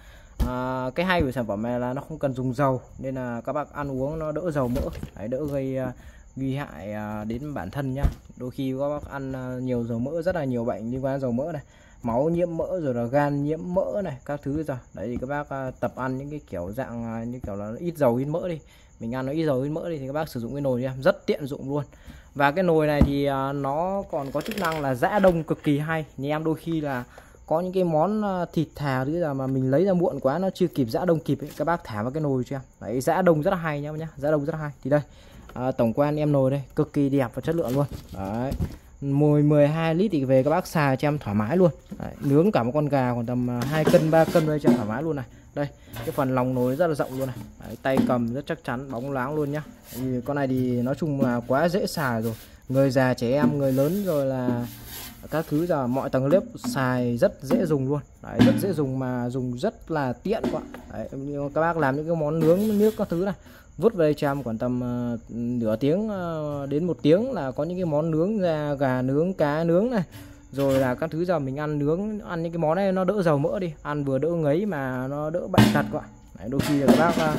À, cái hay của sản phẩm này là nó không cần dùng dầu nên là các bác ăn uống nó đỡ dầu mỡ. Đấy, đỡ gây uh, nguy hại uh, đến bản thân nhá. Đôi khi các bác ăn uh, nhiều dầu mỡ rất là nhiều bệnh liên quan đến dầu mỡ này. Máu nhiễm mỡ rồi là gan nhiễm mỡ này các thứ rồi. Đấy thì các bác uh, tập ăn những cái kiểu dạng uh, như kiểu là ít dầu ít mỡ đi. Mình ăn nó ít dầu ít mỡ đi thì các bác sử dụng cái nồi nha rất tiện dụng luôn và cái nồi này thì à, nó còn có chức năng là giã đông cực kỳ hay. Như em đôi khi là có những cái món à, thịt thà thứ là mà mình lấy ra muộn quá nó chưa kịp giã đông kịp ấy. các bác thả vào cái nồi cho em. Đấy giã đông rất là hay nhá nhá. Giã đông rất là hay. Thì đây à, tổng quan em nồi đây cực kỳ đẹp và chất lượng luôn. Đấy mùi 12 lít thì về các bác xài cho em thoải mái luôn. Đấy, nướng cả một con gà còn tầm à, 2 cân 3 cân đây cho em thoải mái luôn này đây cái phần lòng nối rất là rộng luôn này. Đấy, tay cầm rất chắc chắn bóng loáng luôn nhá. Thì con này thì nói chung là quá dễ xài rồi. Người già trẻ em người lớn rồi là các thứ giờ mọi tầng lớp xài rất dễ dùng luôn. Đấy, rất dễ dùng mà dùng rất là tiện quá. Đấy, các bác làm những cái món nướng nước các thứ này vứt về cho em khoảng tầm uh, nửa tiếng uh, đến một tiếng là có những cái món nướng ra gà nướng cá nướng này rồi là các thứ giờ mình ăn nướng ăn những cái món này nó đỡ dầu mỡ đi. Ăn vừa đỡ ngấy mà nó đỡ bệnh tật quá. Đấy, đôi khi là các bác à,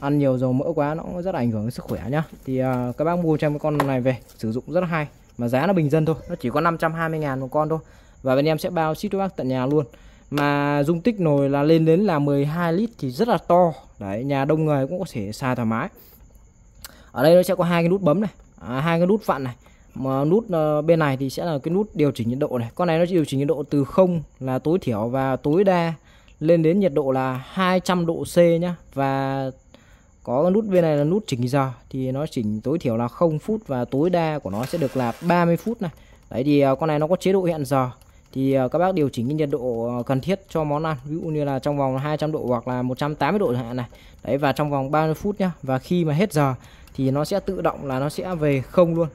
ăn nhiều dầu mỡ quá nó rất là ảnh hưởng đến sức khỏe nhá. Thì uh, các bác mua cho cái con này về sử dụng rất là hay. Mà giá nó bình dân thôi nó chỉ có 520 ngàn một con thôi. Và bên em sẽ bao ship cho bác tận nhà luôn. Mà dung tích nồi là lên đến là 12 lít thì rất là to. Đấy nhà đông người cũng có thể xài thoải mái. Ở đây nó sẽ có hai cái nút bấm này à, hai cái nút vặn này mà nút ờ, bên này thì sẽ là cái nút điều chỉnh nhiệt độ này. Con này nó điều chỉnh nhiệt độ từ không là tối thiểu và tối đa lên đến nhiệt độ là 200 độ C nhá. Và có nút bên này là nút chỉnh giờ, thì nó chỉnh tối thiểu là 0 phút và tối đa của nó sẽ được là 30 phút này. Đấy thì ờ, con này nó có chế độ hẹn giờ. Thì ờ, các bác điều chỉnh cái nhiệt độ cần thiết cho món ăn. Ví dụ như là trong vòng 200 độ hoặc là 180 độ chẳng hạn này. Đấy, và trong vòng 30 phút nhá. Và khi mà hết giờ thì nó sẽ tự động là nó sẽ về không luôn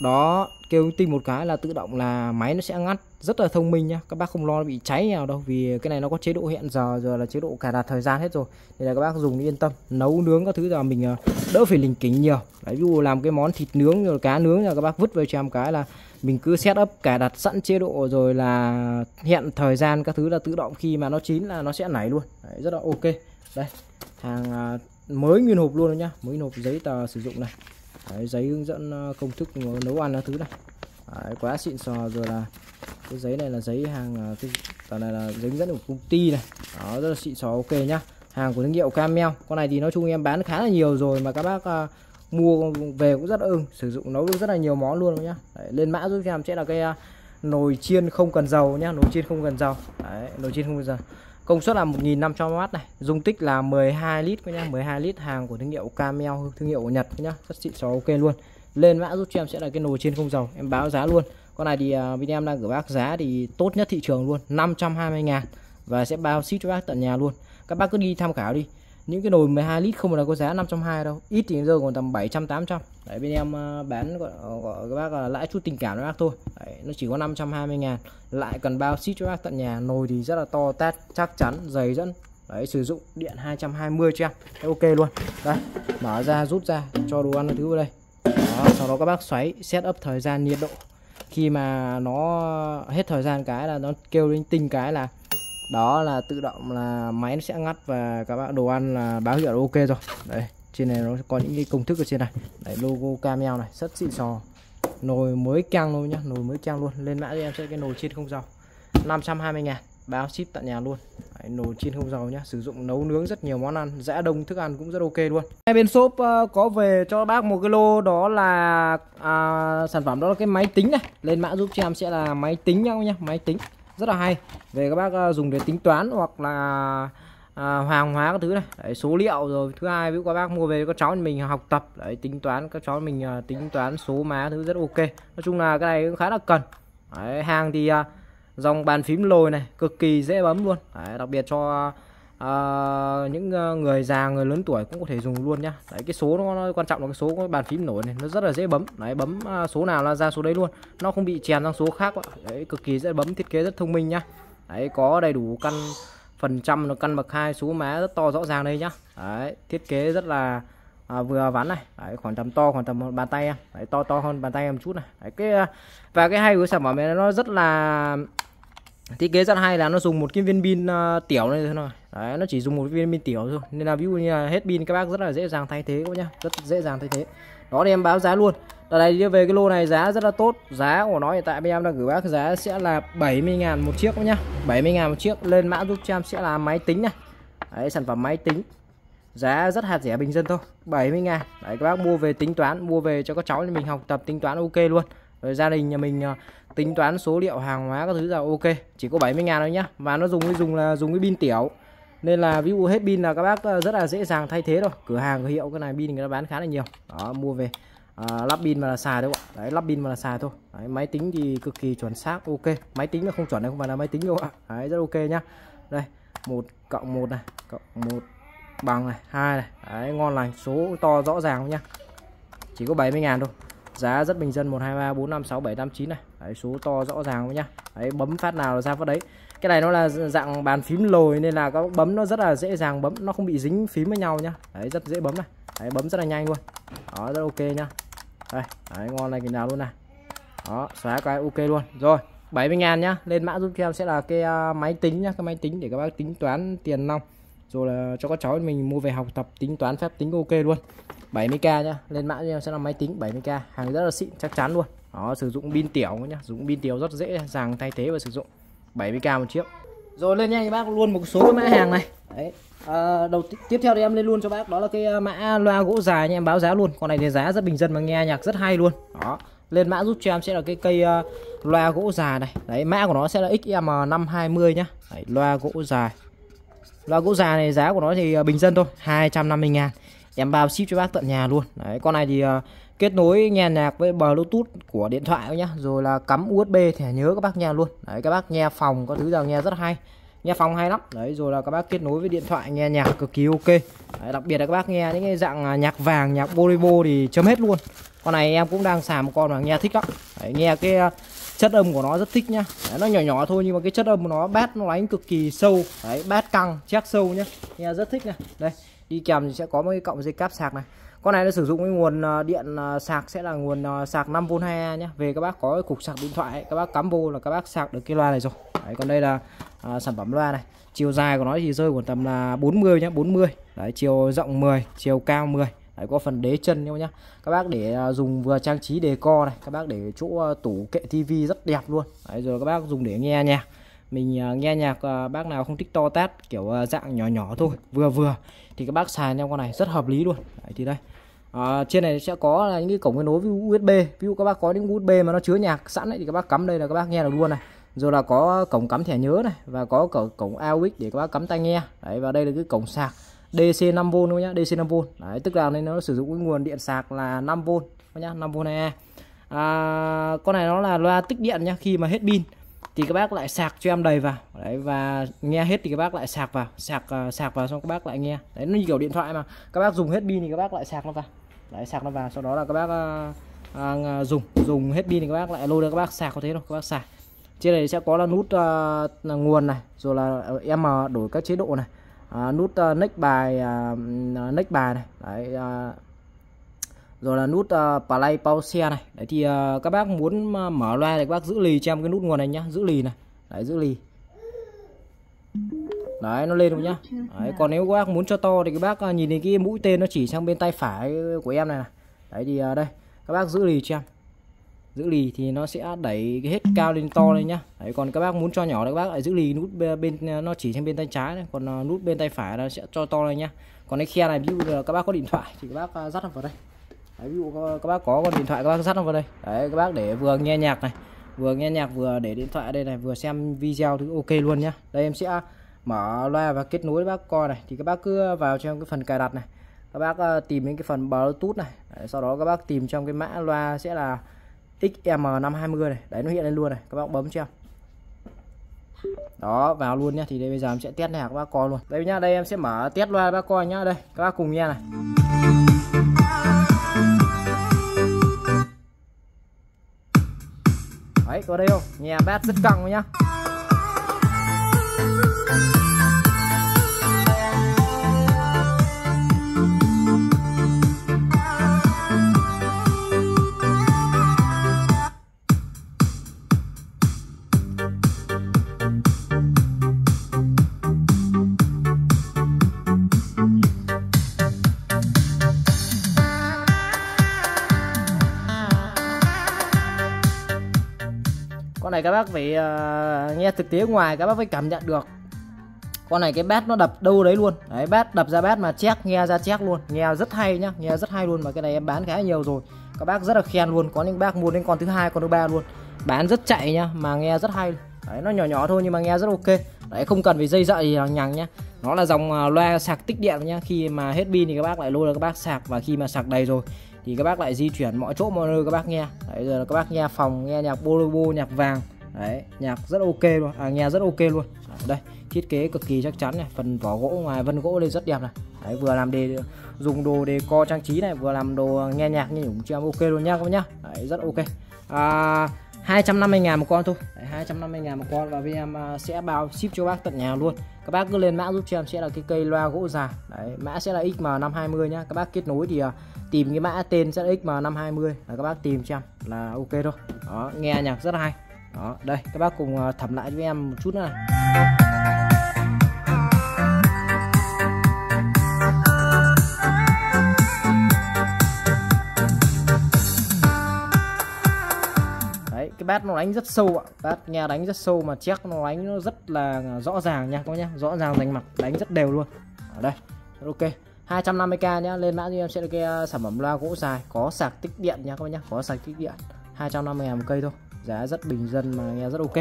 đó kêu tin một cái là tự động là máy nó sẽ ngắt. Rất là thông minh nhá các bác không lo bị cháy nào đâu vì cái này nó có chế độ hẹn giờ giờ là chế độ cài đặt thời gian hết rồi. Thì là các bác dùng yên tâm nấu nướng các thứ giờ mình ờ, đỡ phải lình kính nhiều. Đấy ví dụ làm cái món thịt nướng rồi cá nướng là các bác vứt vào cho em cái là mình cứ set up cài đặt sẵn chế độ rồi là hẹn thời gian các thứ là tự động khi mà nó chín là nó sẽ nảy luôn. Đấy, rất là ok. Đây hàng ờ, mới nguyên hộp luôn nhá mới hộp giấy tờ sử dụng này. Đấy, giấy hướng dẫn ờ, công thức nấu ăn các thứ này. Đấy, quá xịn sò rồi là cái giấy này là giấy hàng ờ, cái tờ này là giấy hướng dẫn của công ty này. Đó rất là xịn sò ok nhá. Hàng của thương hiệu Camel. Con này thì nói chung em bán khá là nhiều rồi mà các bác à, mua về cũng rất là ưng sử dụng nấu được rất là nhiều món luôn nhá. Đấy, lên mã giúp em sẽ là cái à, nồi chiên không cần dầu nhá nồi chiên không cần dầu. Đấy, nồi chiên không cần dầu công suất là 1.500W này. Dung tích là 12 lít nhá. 12 lít hàng của thương hiệu Camel, thương hiệu của Nhật nhá. Rất xịn xò ok luôn. Lên mã giúp cho em sẽ là cái nồi trên không dầu. Em báo giá luôn. Con này thì à, bên em đang gửi bác giá thì tốt nhất thị trường luôn. 520 ngàn và sẽ bao ship cho bác tận nhà luôn. Các bác cứ đi tham khảo đi những cái nồi 12 lít không là có giá 520 đâu. Ít thì giờ còn tầm 700 800 đấy bên em à, bán gọi, gọi các bác là lãi chút tình cảm với bác thôi. Đấy, nó chỉ có 520 ngàn. Lại cần bao ship cho bác tận nhà. Nồi thì rất là to tát chắc chắn dày dẫn. Đấy sử dụng điện 220 cho em. Đấy, ok luôn. Đây mở ra rút ra cho đồ ăn thứ vào đây. Đó, sau đó các bác xoáy set up thời gian nhiệt độ. Khi mà nó hết thời gian cái là nó kêu lên tinh cái là đó là tự động là máy nó sẽ ngắt và các bạn đồ ăn là báo hiệu là ok rồi. Đấy trên này nó có những cái công thức ở trên này. Đấy logo camel này rất xịn sò. Nồi mới căng luôn nhá nồi mới căng luôn. Lên mã cho em sẽ cái nồi chiên không dầu. 520 ngàn báo ship tận nhà luôn. Đấy, nồi chiên không dầu nhá sử dụng nấu nướng rất nhiều món ăn giã đông thức ăn cũng rất ok luôn. Hai bên shop uh, có về cho bác một cái lô đó là à, sản phẩm đó là cái máy tính này. Lên mã giúp cho em sẽ là máy tính nhau nhá máy tính rất là hay. Về các bác ờ, dùng để tính toán hoặc là à, hoàng hóa các thứ này. Đấy, số liệu rồi. Thứ hai với các bác mua về các cháu mình học tập đấy tính toán các cháu mình à, tính toán số má thứ rất ok. Nói chung là cái này cũng khá là cần. Đấy, hàng thì à, dòng bàn phím lồi này cực kỳ dễ bấm luôn. Đấy, đặc biệt cho à, những ờ, người già người lớn tuổi cũng có thể dùng luôn nhá. Đấy cái số nó, nó quan trọng là cái số cái bàn phím nổi này nó rất là dễ bấm. Đấy bấm ờ, số nào là ra số đấy luôn. Nó không bị chèn sang số khác đấy cực kỳ dễ bấm thiết kế rất thông minh nhá. Đấy có đầy đủ căn phần trăm nó căn bậc hai số má rất to rõ ràng đây nhá. Đấy thiết kế rất là à, vừa vắn này. Đấy, khoảng tầm to khoảng tầm bàn tay em. Đấy, to to hơn bàn tay em một chút này. Đấy, cái và cái hay của sản phẩm này nó rất là thiết kế rất hay là nó dùng một cái viên pin uh, tiểu này thôi đấy nó chỉ dùng một viên pin tiểu thôi. Nên là ví dụ như là hết pin các bác rất là dễ dàng thay thế các nhá. Rất dễ dàng thay thế. Đó thì em báo giá luôn. Đợt này đi về cái lô này giá rất là tốt. Giá của nó hiện tại bên em đang gửi bác giá sẽ là 70 ngàn một chiếc nhá. 70 ngàn một chiếc. Lên mã giúp cho em sẽ là máy tính này. Đấy sản phẩm máy tính. Giá rất hạt rẻ bình dân thôi. 70 ngàn. Đấy các bác mua về tính toán Mua về cho các cháu thì mình học tập tính toán ok luôn. Rồi gia đình nhà mình uh, tính toán số liệu hàng hóa các thứ là ok. Chỉ có 70 ngàn thôi nhá. Và nó dùng cái dùng là dùng cái pin tiểu nên là ví dụ hết pin là các bác ờ, rất là dễ dàng thay thế rồi cửa hàng hiệu cái này pin người ta bán khá là nhiều. Đó mua về. À, lắp pin mà là xài thôi ạ đấy lắp pin mà là xài thôi. Đấy, máy tính thì cực kỳ chuẩn xác ok. Máy tính nó không chuẩn này không phải là máy tính đâu ạ. Đấy rất ok nhá. Đây một cộng một này cộng một bằng này hai này. Đấy ngon lành số to rõ ràng nhá. Chỉ có 70 ngàn thôi giá rất bình dân 1 2 3 4 5 6 7 8 9 này. Đấy, số to rõ ràng nhá. Đấy bấm phát nào là ra phát đấy. Cái này nó là dạng bàn phím lồi nên là các bấm nó rất là dễ dàng bấm nó không bị dính phím với nhau nhá. Đấy rất dễ bấm này. Đấy, bấm rất là nhanh luôn. Đó rất ok nhá. Đây đấy, ngon này cái nào luôn này. Đó xóa cái ok luôn. Rồi 70 ngàn nhá. Lên mã giúp cho em sẽ là cái uh, máy tính nhá cái máy tính để các bác tính toán tiền nong. Rồi là cho các cháu mình mua về học tập tính toán phép tính ok luôn. 70k nhá lên mã cho em sẽ là máy tính 70k hàng rất là xịn chắc chắn luôn. Đó sử dụng pin tiểu nhá sử dụng pin tiểu rất dễ dàng thay thế và sử dụng. 70k một chiếc. Rồi lên nhanh bác luôn một số mã hàng này. Đấy à, đầu tiếp theo thì em lên luôn cho bác đó là cái à, mã loa gỗ dài nha em báo giá luôn. Con này thì giá rất bình dân mà nghe nhạc rất hay luôn. Đó lên mã giúp cho em sẽ là cái cây uh, loa gỗ dài này. Đấy mã của nó sẽ là XM520 nhá. Đấy, loa gỗ dài. Loa gỗ dài này giá của nó thì à, bình dân thôi 250 ngàn em bao ship cho bác tận nhà luôn. Đấy con này thì uh, kết nối nghe nhạc với bluetooth của điện thoại nhá rồi là cắm usb thẻ nhớ các bác nghe luôn. Đấy các bác nghe phòng có thứ giờ nghe rất hay nghe phòng hay lắm. Đấy rồi là các bác kết nối với điện thoại nghe nhạc cực kỳ ok. Đấy, đặc biệt là các bác nghe những cái dạng à, nhạc vàng nhạc bolivo thì chấm hết luôn. Con này em cũng đang xài một con mà nghe thích lắm. Đấy, nghe cái à, chất âm của nó rất thích nhá. Đấy, nó nhỏ nhỏ thôi nhưng mà cái chất âm của nó bát nó đánh cực kỳ sâu. Đấy bát căng chắc sâu nhá. Nghe rất thích này đây đi kèm thì sẽ có một cái cộng dây cáp sạc này. Con này nó sử dụng cái nguồn ờ, điện ờ, sạc sẽ là nguồn ờ, sạc 5V 2A nhé về các bác có cái cục sạc điện thoại ấy, các bác cắm vô là các bác sạc được cái loa này rồi. Đấy, còn đây là à, sản phẩm loa này. Chiều dài của nó thì rơi khoảng tầm là 40 nhé 40 đấy chiều rộng 10 chiều cao 10 đấy có phần đế chân nhá. Các bác để à, dùng vừa trang trí đề co này các bác để chỗ à, tủ kệ tivi rất đẹp luôn. Đấy rồi các bác dùng để nghe nhạc mình ờ, nghe nhạc ờ, bác nào không thích to tát kiểu ờ, dạng nhỏ nhỏ thôi vừa vừa thì các bác xài theo con này rất hợp lý luôn. Đấy, thì đây. À, trên này sẽ có là những cái cổng kết nối với USB ví dụ các bác có những USB mà nó chứa nhạc sẵn ấy thì các bác cắm đây là các bác nghe được luôn này. Rồi là có cổng cắm thẻ nhớ này và có cổng cổng AUX để các bác cắm tai nghe. Đấy và đây là cái cổng sạc DC 5V luôn nhá DC 5V đấy tức là nên nó sử dụng cái nguồn điện sạc là 5V nhá 5V này à, con này nó là loa tích điện nhá khi mà hết pin thì các bác lại sạc cho em đầy vào. Đấy và nghe hết thì các bác lại sạc vào. Sạc uh, sạc vào xong các bác lại nghe. Đấy nó như kiểu điện thoại mà. Các bác dùng hết pin thì các bác lại sạc nó vào. Đấy sạc nó vào. Sau đó là các bác uh, uh, dùng. Dùng hết pin thì các bác lại lôi ra các bác sạc có thế đâu các bác sạc. Trên này sẽ có là nút uh, là nguồn này rồi là em đổi các chế độ này. Uh, nút uh, next bài uh, next bài này. Đấy uh, rồi là nút uh, play pause này. Đấy thì uh, các bác muốn mở loa thì các bác giữ lì cho em cái nút nguồn này nhá. Giữ lì này. Đấy giữ lì. Đấy nó lên rồi nhá. Đấy, còn nếu các bác muốn cho to thì các bác à, nhìn thấy cái mũi tên nó chỉ sang bên tay phải của em này, này. đấy thì uh, đây. Các bác giữ lì cho em. Giữ lì thì nó sẽ đẩy cái hết cao lên to lên nhá. Đấy còn các bác muốn cho nhỏ thì các bác lại giữ lì nút bên nó chỉ sang bên tay trái này. Còn nút bên tay phải nó sẽ cho to lên nhá. Còn cái khe này ví dụ là các bác có điện thoại thì các bác dắt vào đây đấy, ví dụ các bác có con điện thoại các bác sắt nó vào đây. Đấy các bác để vừa nghe nhạc này vừa nghe nhạc vừa để điện thoại ở đây này vừa xem video thì ok luôn nhá. Đây em sẽ mở loa và kết nối với bác coi này. Thì các bác cứ vào trong cái phần cài đặt này. Các bác ờ, tìm đến cái phần bluetooth này. Đấy, sau đó các bác tìm trong cái mã loa sẽ là XM520 này. Đấy nó hiện lên luôn này. Các bác bấm cho đó vào luôn nhá. Thì đây bây giờ em sẽ test này các bác coi luôn. Đây nhá đây em sẽ mở test loa bác coi nhá. Đây các bác cùng nghe này. Đấy có đây không? Nhà bát rất căng nhá. Này các bác phải uh, nghe thực tế ngoài các bác phải cảm nhận được. Con này cái bát nó đập đâu đấy luôn. Đấy bát đập ra bát mà chép nghe ra chép luôn. Nghe rất hay nhá nghe rất hay luôn mà cái này em bán khá nhiều rồi. Các bác rất là khen luôn có những bác mua đến con thứ hai con thứ ba luôn. Bán rất chạy nhá mà nghe rất hay. Đấy nó nhỏ nhỏ thôi nhưng mà nghe rất ok. Đấy không cần phải dây dậy gì nhằng nhá. Nó là dòng ờ, loa sạc tích điện nhá. Khi mà hết pin thì các bác lại lôi ra các bác sạc và khi mà sạc đầy rồi thì các bác lại di chuyển mọi chỗ mọi nơi các bác nghe. Đấy giờ là các bác nghe phòng nghe nhạc Bolobo nhạc vàng. Đấy nhạc rất ok luôn. À, nghe rất ok luôn. Đấy, đây thiết kế cực kỳ chắc chắn này. Phần vỏ gỗ ngoài vân gỗ lên rất đẹp này. Đấy vừa làm đề dùng đồ đề co trang trí này vừa làm đồ nghe nhạc như cũng cho em ok luôn nhá các bác nhá. Đấy, rất ok. À, 250 ngàn một con thôi. Đấy, 250 ngàn một con và em à, sẽ bao ship cho bác tận nhà luôn. Các bác cứ lên mã giúp cho em sẽ là cái cây loa gỗ già, đấy, mã sẽ là XM520 nhá. Các bác kết nối thì à, tìm cái mã tên sẽ là XM520 là các bác tìm cho em là ok thôi. Đó, nghe nhạc rất hay. Đó, đây, các bác cùng ờ, thẩm lại với em một chút nữa này. Cái bát nó đánh rất sâu ạ. Bát nghe đánh rất sâu mà chắc nó đánh nó rất là rõ ràng nha các bác nhá. Rõ ràng rành mặt đánh rất đều luôn. Ở đây ok. 250k nhá lên mã cho em sẽ là cái sản phẩm loa gỗ dài có sạc tích điện nha các bác nhá có sạc tích điện 250 ngàn một cây thôi giá rất bình dân mà nghe rất ok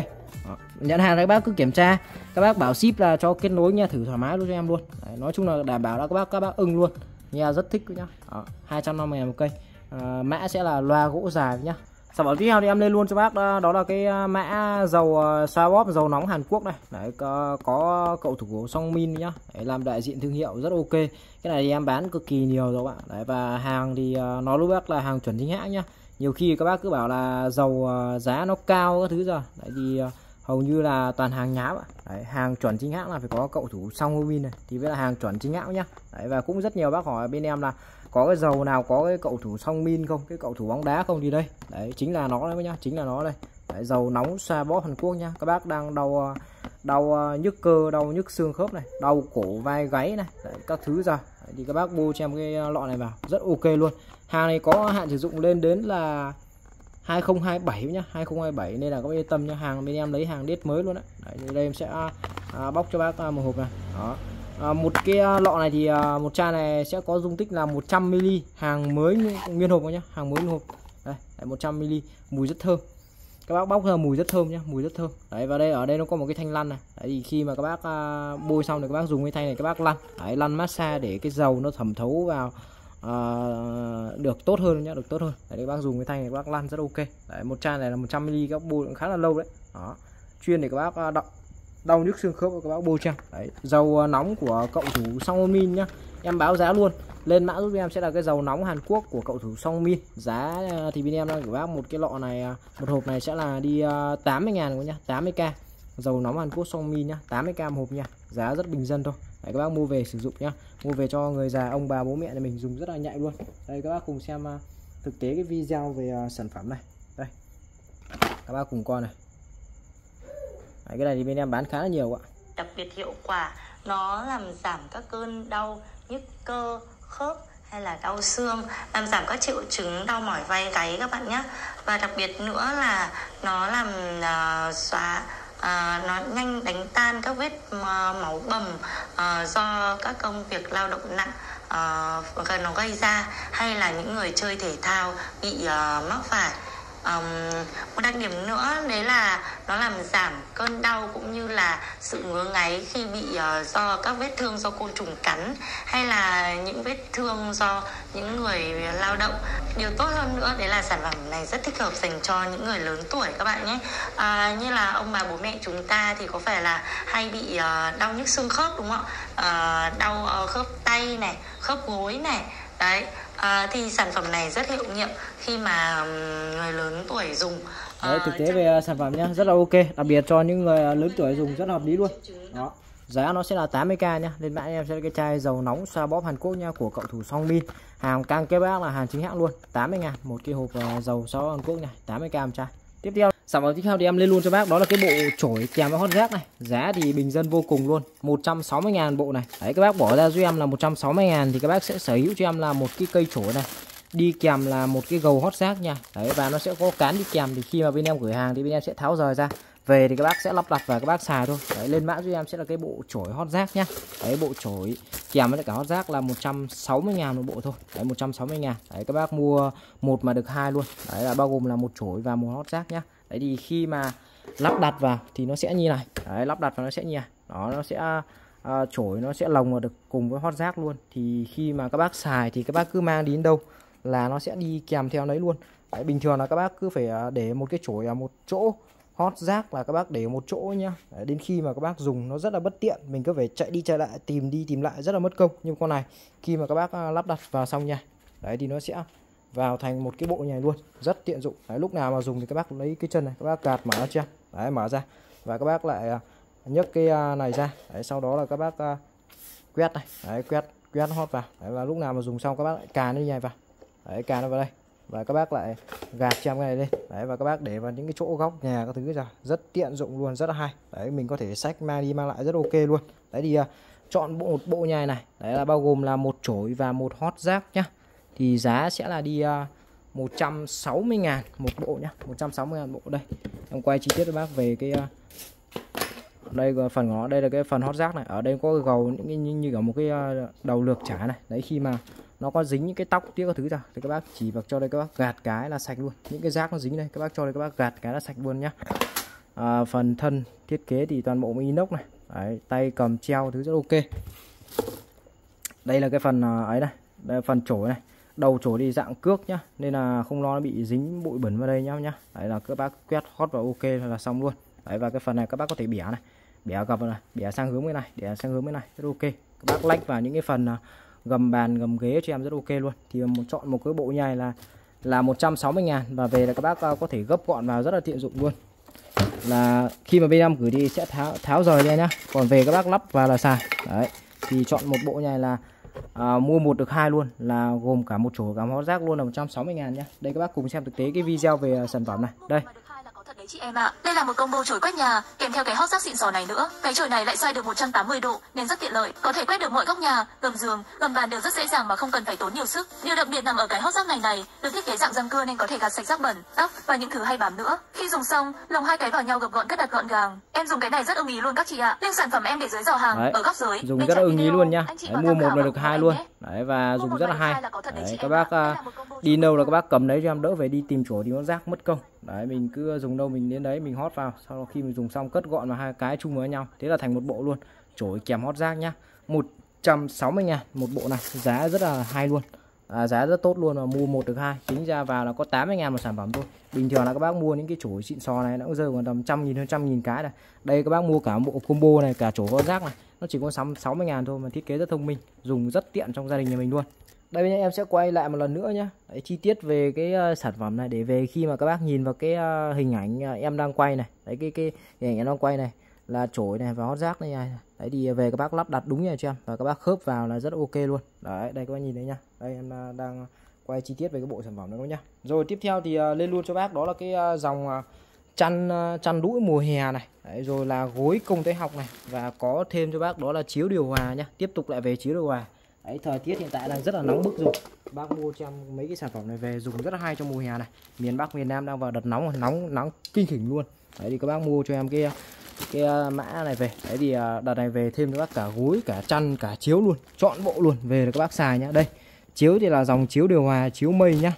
Đó. nhận hàng các bác cứ kiểm tra các bác bảo ship là cho kết nối nha, thử thoải mái luôn cho em luôn Đấy, nói chung là đảm bảo là các bác các bác ưng luôn nghe rất thích nhá Đó. 250 ngàn một cây à, mã sẽ là loa gỗ dài nhá sản phẩm tiếp theo thì em lên luôn cho bác đó, đó là cái à, mã dầu à, bóp dầu nóng Hàn Quốc này. Đấy có, có cậu thủ Song Min nhá. Đấy, làm đại diện thương hiệu rất ok. Cái này thì em bán cực kỳ nhiều rồi bạn. Đấy và hàng thì à, nó lúc bác là hàng chuẩn chính hãng nhá. Nhiều khi các bác cứ bảo là dầu à, giá nó cao các thứ rồi. Đấy thì hầu như là toàn hàng nhám bạn đấy, hàng chuẩn chính hãng là phải có cậu thủ Song Min này. Thì mới là hàng chuẩn chính hãng nhá. Đấy và cũng rất nhiều bác hỏi bên em là có cái dầu nào có cái cậu thủ song min không? Cái cậu thủ bóng đá không? Thì đây. Đấy chính là nó đấy nhá chính là nó đây. Đấy, dầu nóng xoa bóp Hàn Quốc nha các bác đang đau à, đau à, nhức cơ đau nhức xương khớp này đau cổ vai gáy này đấy, các thứ ra. Đấy, thì các bác bôi cho em cái à, lọ này vào. Rất ok luôn. Hàng này có hạn sử dụng lên đến là 2027 nhá 2027 nên là có yên tâm nha hàng bên em lấy hàng đết mới luôn đấy, đấy đây em sẽ à, bóc cho bác một hộp này. Đó à, một cái à, lọ này thì à, một chai này sẽ có dung tích là 100 ml hàng mới nguyên hộp nhá hàng mới nguyên hộp. Đây 100 ml mùi rất thơm. Các bác bóc ra mùi rất thơm nhá mùi rất thơm. Đấy và đây ở đây nó có một cái thanh lăn này. Đấy thì khi mà các bác à, bôi xong thì các bác dùng cái thanh này các bác lăn. Đấy lăn massage để cái dầu nó thẩm thấu vào à, được tốt hơn nhá được tốt hơn. Đấy các bác dùng cái thanh này các bác lăn rất ok. Đấy một chai này là 100 ml các bác bôi cũng khá là lâu đấy. Đó chuyên để các bác à, đọng đau nhức xương khớp các bác bôi trang đấy, dầu à, nóng của cậu thủ song min nhá. Em báo giá luôn. Lên mã giúp em sẽ là cái dầu nóng Hàn Quốc của cậu thủ song min giá à, thì bên em đang gửi bác một cái lọ này à, một hộp này sẽ là đi 80 ngàn nhá 80k dầu nóng Hàn Quốc song min nhá 80k một hộp nha giá rất bình dân thôi. Đấy, các bác mua về sử dụng nhá. Mua về cho người già, ông bà, bố mẹ này mình dùng rất là nhạy luôn. Đây, các bác cùng xem thực tế cái video về sản phẩm này. Đây. Các bác cùng coi này đấy, cái này thì bên em bán khá là nhiều ạ. Đặc biệt hiệu quả nó làm giảm các cơn đau nhức cơ khớp hay là đau xương làm giảm các triệu chứng đau mỏi vai gáy các bạn nhé và đặc biệt nữa là nó làm uh, xóa uh, nó nhanh đánh tan các vết uh, máu bầm uh, do các công việc lao động nặng uh, nó gây ra hay là những người chơi thể thao bị uh, mắc phải um, một đặc điểm nữa đấy là nó làm giảm cơn đau cũng như là sự ngứa ngáy khi bị uh, do các vết thương do côn trùng cắn hay là những vết thương do những người lao động. Điều tốt hơn nữa đấy là sản phẩm này rất thích hợp dành cho những người lớn tuổi các bạn nhé. À, như là ông bà bố mẹ chúng ta thì có phải là hay bị uh, đau nhức xương khớp đúng không ạ? Uh, đau uh, khớp tay này khớp gối này đấy à, thì sản phẩm này rất hiệu nghiệm khi mà người lớn tuổi dùng. Đấy, thực tế về sản phẩm nhá rất là ok đặc biệt cho những người lớn tuổi dùng rất là hợp lý luôn. Đó giá nó sẽ là 80k nhá lên mã em sẽ cái chai dầu nóng xoa bóp Hàn Quốc nha của cậu thủ Song Min. Hàng căng kết bác là hàng chính hãng luôn 80 ngàn một cái hộp dầu xoa Hàn Quốc này 80k một chai tiếp theo. Sản phẩm tiếp theo thì em lên luôn cho bác, đó là cái bộ chổi kèm với hot rác này. Giá thì bình dân vô cùng luôn 160 ngàn bộ này. Đấy, các bác bỏ ra cho em là 160 ngàn thì các bác sẽ sở hữu cho em là một cái cây chổi này. Đi kèm là một cái gầu hot rác nha. Đấy, và nó sẽ có cán đi kèm thì khi mà bên em gửi hàng thì bên em sẽ tháo rời ra về thì các bác sẽ lắp đặt và các bác xài thôi. Đấy lên mã duy em sẽ là cái bộ chổi hot rác nhá. Đấy bộ chổi kèm với cả hot rác là 160 ngàn một bộ thôi. Đấy 160 ngàn. Đấy các bác mua một mà được hai luôn. Đấy là bao gồm là một chổi và một hot rác nhá. Đấy thì khi mà lắp đặt vào thì nó sẽ như này. Đấy lắp đặt vào nó sẽ như này. Đó nó sẽ à, chổi nó sẽ lồng vào được cùng với hot rác luôn. Thì khi mà các bác xài thì các bác cứ mang đến đâu là nó sẽ đi kèm theo đấy luôn. Đấy, bình thường là các bác cứ phải à, để một cái chổi ở một chỗ hot rác là các bác để một chỗ nhá. Đấy, đến khi mà các bác dùng nó rất là bất tiện mình cứ phải chạy đi chạy lại tìm đi tìm lại rất là mất công. Nhưng con này khi mà các bác à, lắp đặt vào xong nha đấy thì nó sẽ vào thành một cái bộ này luôn rất tiện dụng. Đấy, lúc nào mà dùng thì các bác lấy cái chân này các bác gạt mở chưa? Đấy mở ra. Và các bác lại à, nhấc cái à, này ra. Đấy, sau đó là các bác quét này. Đấy, quét quét hot vào. Đấy, và lúc nào mà dùng xong các bác lại càn như này vào. Đấy càn nó vào đây và các bác lại gạt cho cái này lên đấy và các bác để vào những cái chỗ góc nhà các thứ ra rất tiện dụng luôn rất là hay. Đấy mình có thể sách mang đi mang lại rất ok luôn. Đấy thì uh, chọn bộ một bộ nhà này. Đấy là bao gồm là một chổi và một hot rác nhá. Thì giá sẽ là đi à, uh, 160 ngàn một bộ nhá. 160 ngàn bộ đây. Em quay chi tiết cho bác về cái uh, đây phần của nó. Đây là cái phần hot rác này. Ở đây có gầu những cái như, như kiểu một cái đầu lược trả này. Đấy khi mà nó có dính những cái tóc tiếc các thứ ra. Thì các bác chỉ vào cho đây các bác gạt cái là sạch luôn. Những cái rác nó dính đây các bác cho đây các bác gạt cái là sạch luôn nhá. À, phần thân thiết kế thì toàn bộ inox này. Đấy, tay cầm treo thứ rất ok. Đây là cái phần à, ấy này đây là phần chổi này. Đầu chổi đi dạng cước nhá nên là không lo nó bị dính bụi bẩn vào đây nhá nhá. Đấy là các bác quét hot vào ok là xong luôn. Đấy và cái phần này các bác có thể bẻ này. Bẻ gập này bẻ sang hướng bên này để sang hướng bên này rất ok. Các bác lách vào những cái phần à, gầm bàn gầm ghế cho em rất ok luôn. Thì một chọn một cái bộ như này là là 160 ngàn. Và về là các bác à, có thể gấp gọn vào rất là tiện dụng luôn. Là khi mà bên em gửi đi sẽ tháo tháo rời ra nhá. Còn về các bác lắp vào là xài đấy thì chọn một bộ này là à, mua một được hai luôn là gồm cả một chỗ cả hóa rác luôn là 160 ngàn nhá. Đây các bác cùng xem thực tế cái video về à, sản phẩm này. Đây đấy chị em ạ. À. Đây là một combo chổi quét nhà, kèm theo cái hot rác xịn sò này nữa. Cái chổi này lại xoay được 180 độ nên rất tiện lợi, có thể quét được mọi góc nhà, gầm giường, gầm bàn đều rất dễ dàng mà không cần phải tốn nhiều sức. Điều đặc biệt nằm ở cái hot rác này này, được thiết kế dạng răng cưa nên có thể gạt sạch rác bẩn, tóc và những thứ hay bám nữa. Khi dùng xong, lồng hai cái vào nhau gập gọn cất đặt gọn gàng. Em dùng cái này rất ưng ý luôn các chị ạ. À. Link sản phẩm em để dưới giỏ hàng đấy. ở góc dưới. Dùng rất ưng ý luôn nha. Đấy, mua một là được hai luôn. Đấy và dùng rất là hay. Đấy, các bác uh, đi đâu là các bác cầm đấy cho em đỡ về đi tìm chỗ đi nó rác mất công. Đấy mình cứ dùng đâu mình đến đấy mình hót vào sau khi mình dùng xong cất gọn vào hai cái chung với nhau. Thế là thành một bộ luôn. Chổi kèm hót rác nhá. 160 ngàn một bộ này giá rất là hay luôn. À, giá rất tốt luôn mà mua một được hai tính ra vào là có 80 ngàn một sản phẩm thôi. Bình thường là các bác mua những cái chổi xịn sò này nó cũng rơi vào tầm trăm nghìn hơn trăm nghìn cái này. Đây các bác mua cả bộ combo này cả chổi hót rác này nó chỉ có 60 ngàn thôi mà thiết kế rất thông minh dùng rất tiện trong gia đình nhà mình luôn đây em sẽ quay lại một lần nữa nhé Đấy, chi tiết về cái uh, sản phẩm này để về khi mà các bác nhìn vào cái uh, hình ảnh uh, em đang quay này. Đấy cái cái hình ảnh em đang quay này là chổi này và hót rác này, đấy thì về các bác lắp đặt đúng nha cho em. Và các bác khớp vào là rất ok luôn. Đấy đây các bác nhìn thấy nhá. Đây em đang quay chi tiết về cái bộ sản phẩm đó nhá. Rồi tiếp theo thì lên luôn cho bác đó là cái dòng chăn chăn đũi mùa hè này. Đấy, rồi là gối công tế học này. Và có thêm cho bác đó là chiếu điều hòa nhá. Tiếp tục lại về chiếu điều hòa đấy, thời tiết hiện tại đang rất là nóng bức rồi. Bác mua cho em mấy cái sản phẩm này về dùng rất là hay trong mùa hè này. Miền Bắc, miền Nam đang vào đợt nóng nóng nóng kinh khủng luôn. Đấy, thì các bác mua cho em cái cái à, mã này về. Đấy, thì à, đợt này về thêm cho bác cả gối, cả chăn, cả chiếu luôn. Chọn bộ luôn, về để các bác xài nhá. Đây, chiếu thì là dòng chiếu điều hòa, chiếu mây nhá.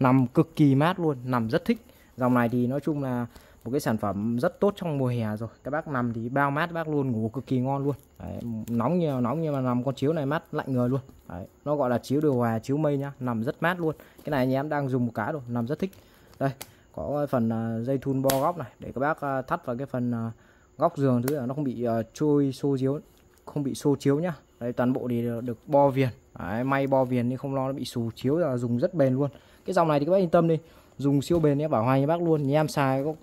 Nằm cực kỳ mát luôn, nằm rất thích. Dòng này thì nói chung là một cái sản phẩm rất tốt trong mùa hè rồi. Các bác nằm thì bao mát bác luôn ngủ cực kỳ ngon luôn. Đấy, nóng như nóng nhưng mà nằm con chiếu này mát lạnh người luôn. Đấy, nó gọi là chiếu điều hòa chiếu mây nhá nằm rất mát luôn. Cái này anh em đang dùng một cái rồi nằm rất thích. Đây có phần à, dây thun bo góc này để các bác à, thắt vào cái phần à, góc giường thứ là nó không bị trôi xô chiếu không bị xô chiếu nhá. Đây toàn bộ thì được bo viền. Đấy, may bo viền nhưng không lo nó bị xù chiếu là dùng rất bền luôn. Cái dòng này thì các bác yên tâm đi dùng siêu bền nhé bảo hành bác luôn. Nhà em xài có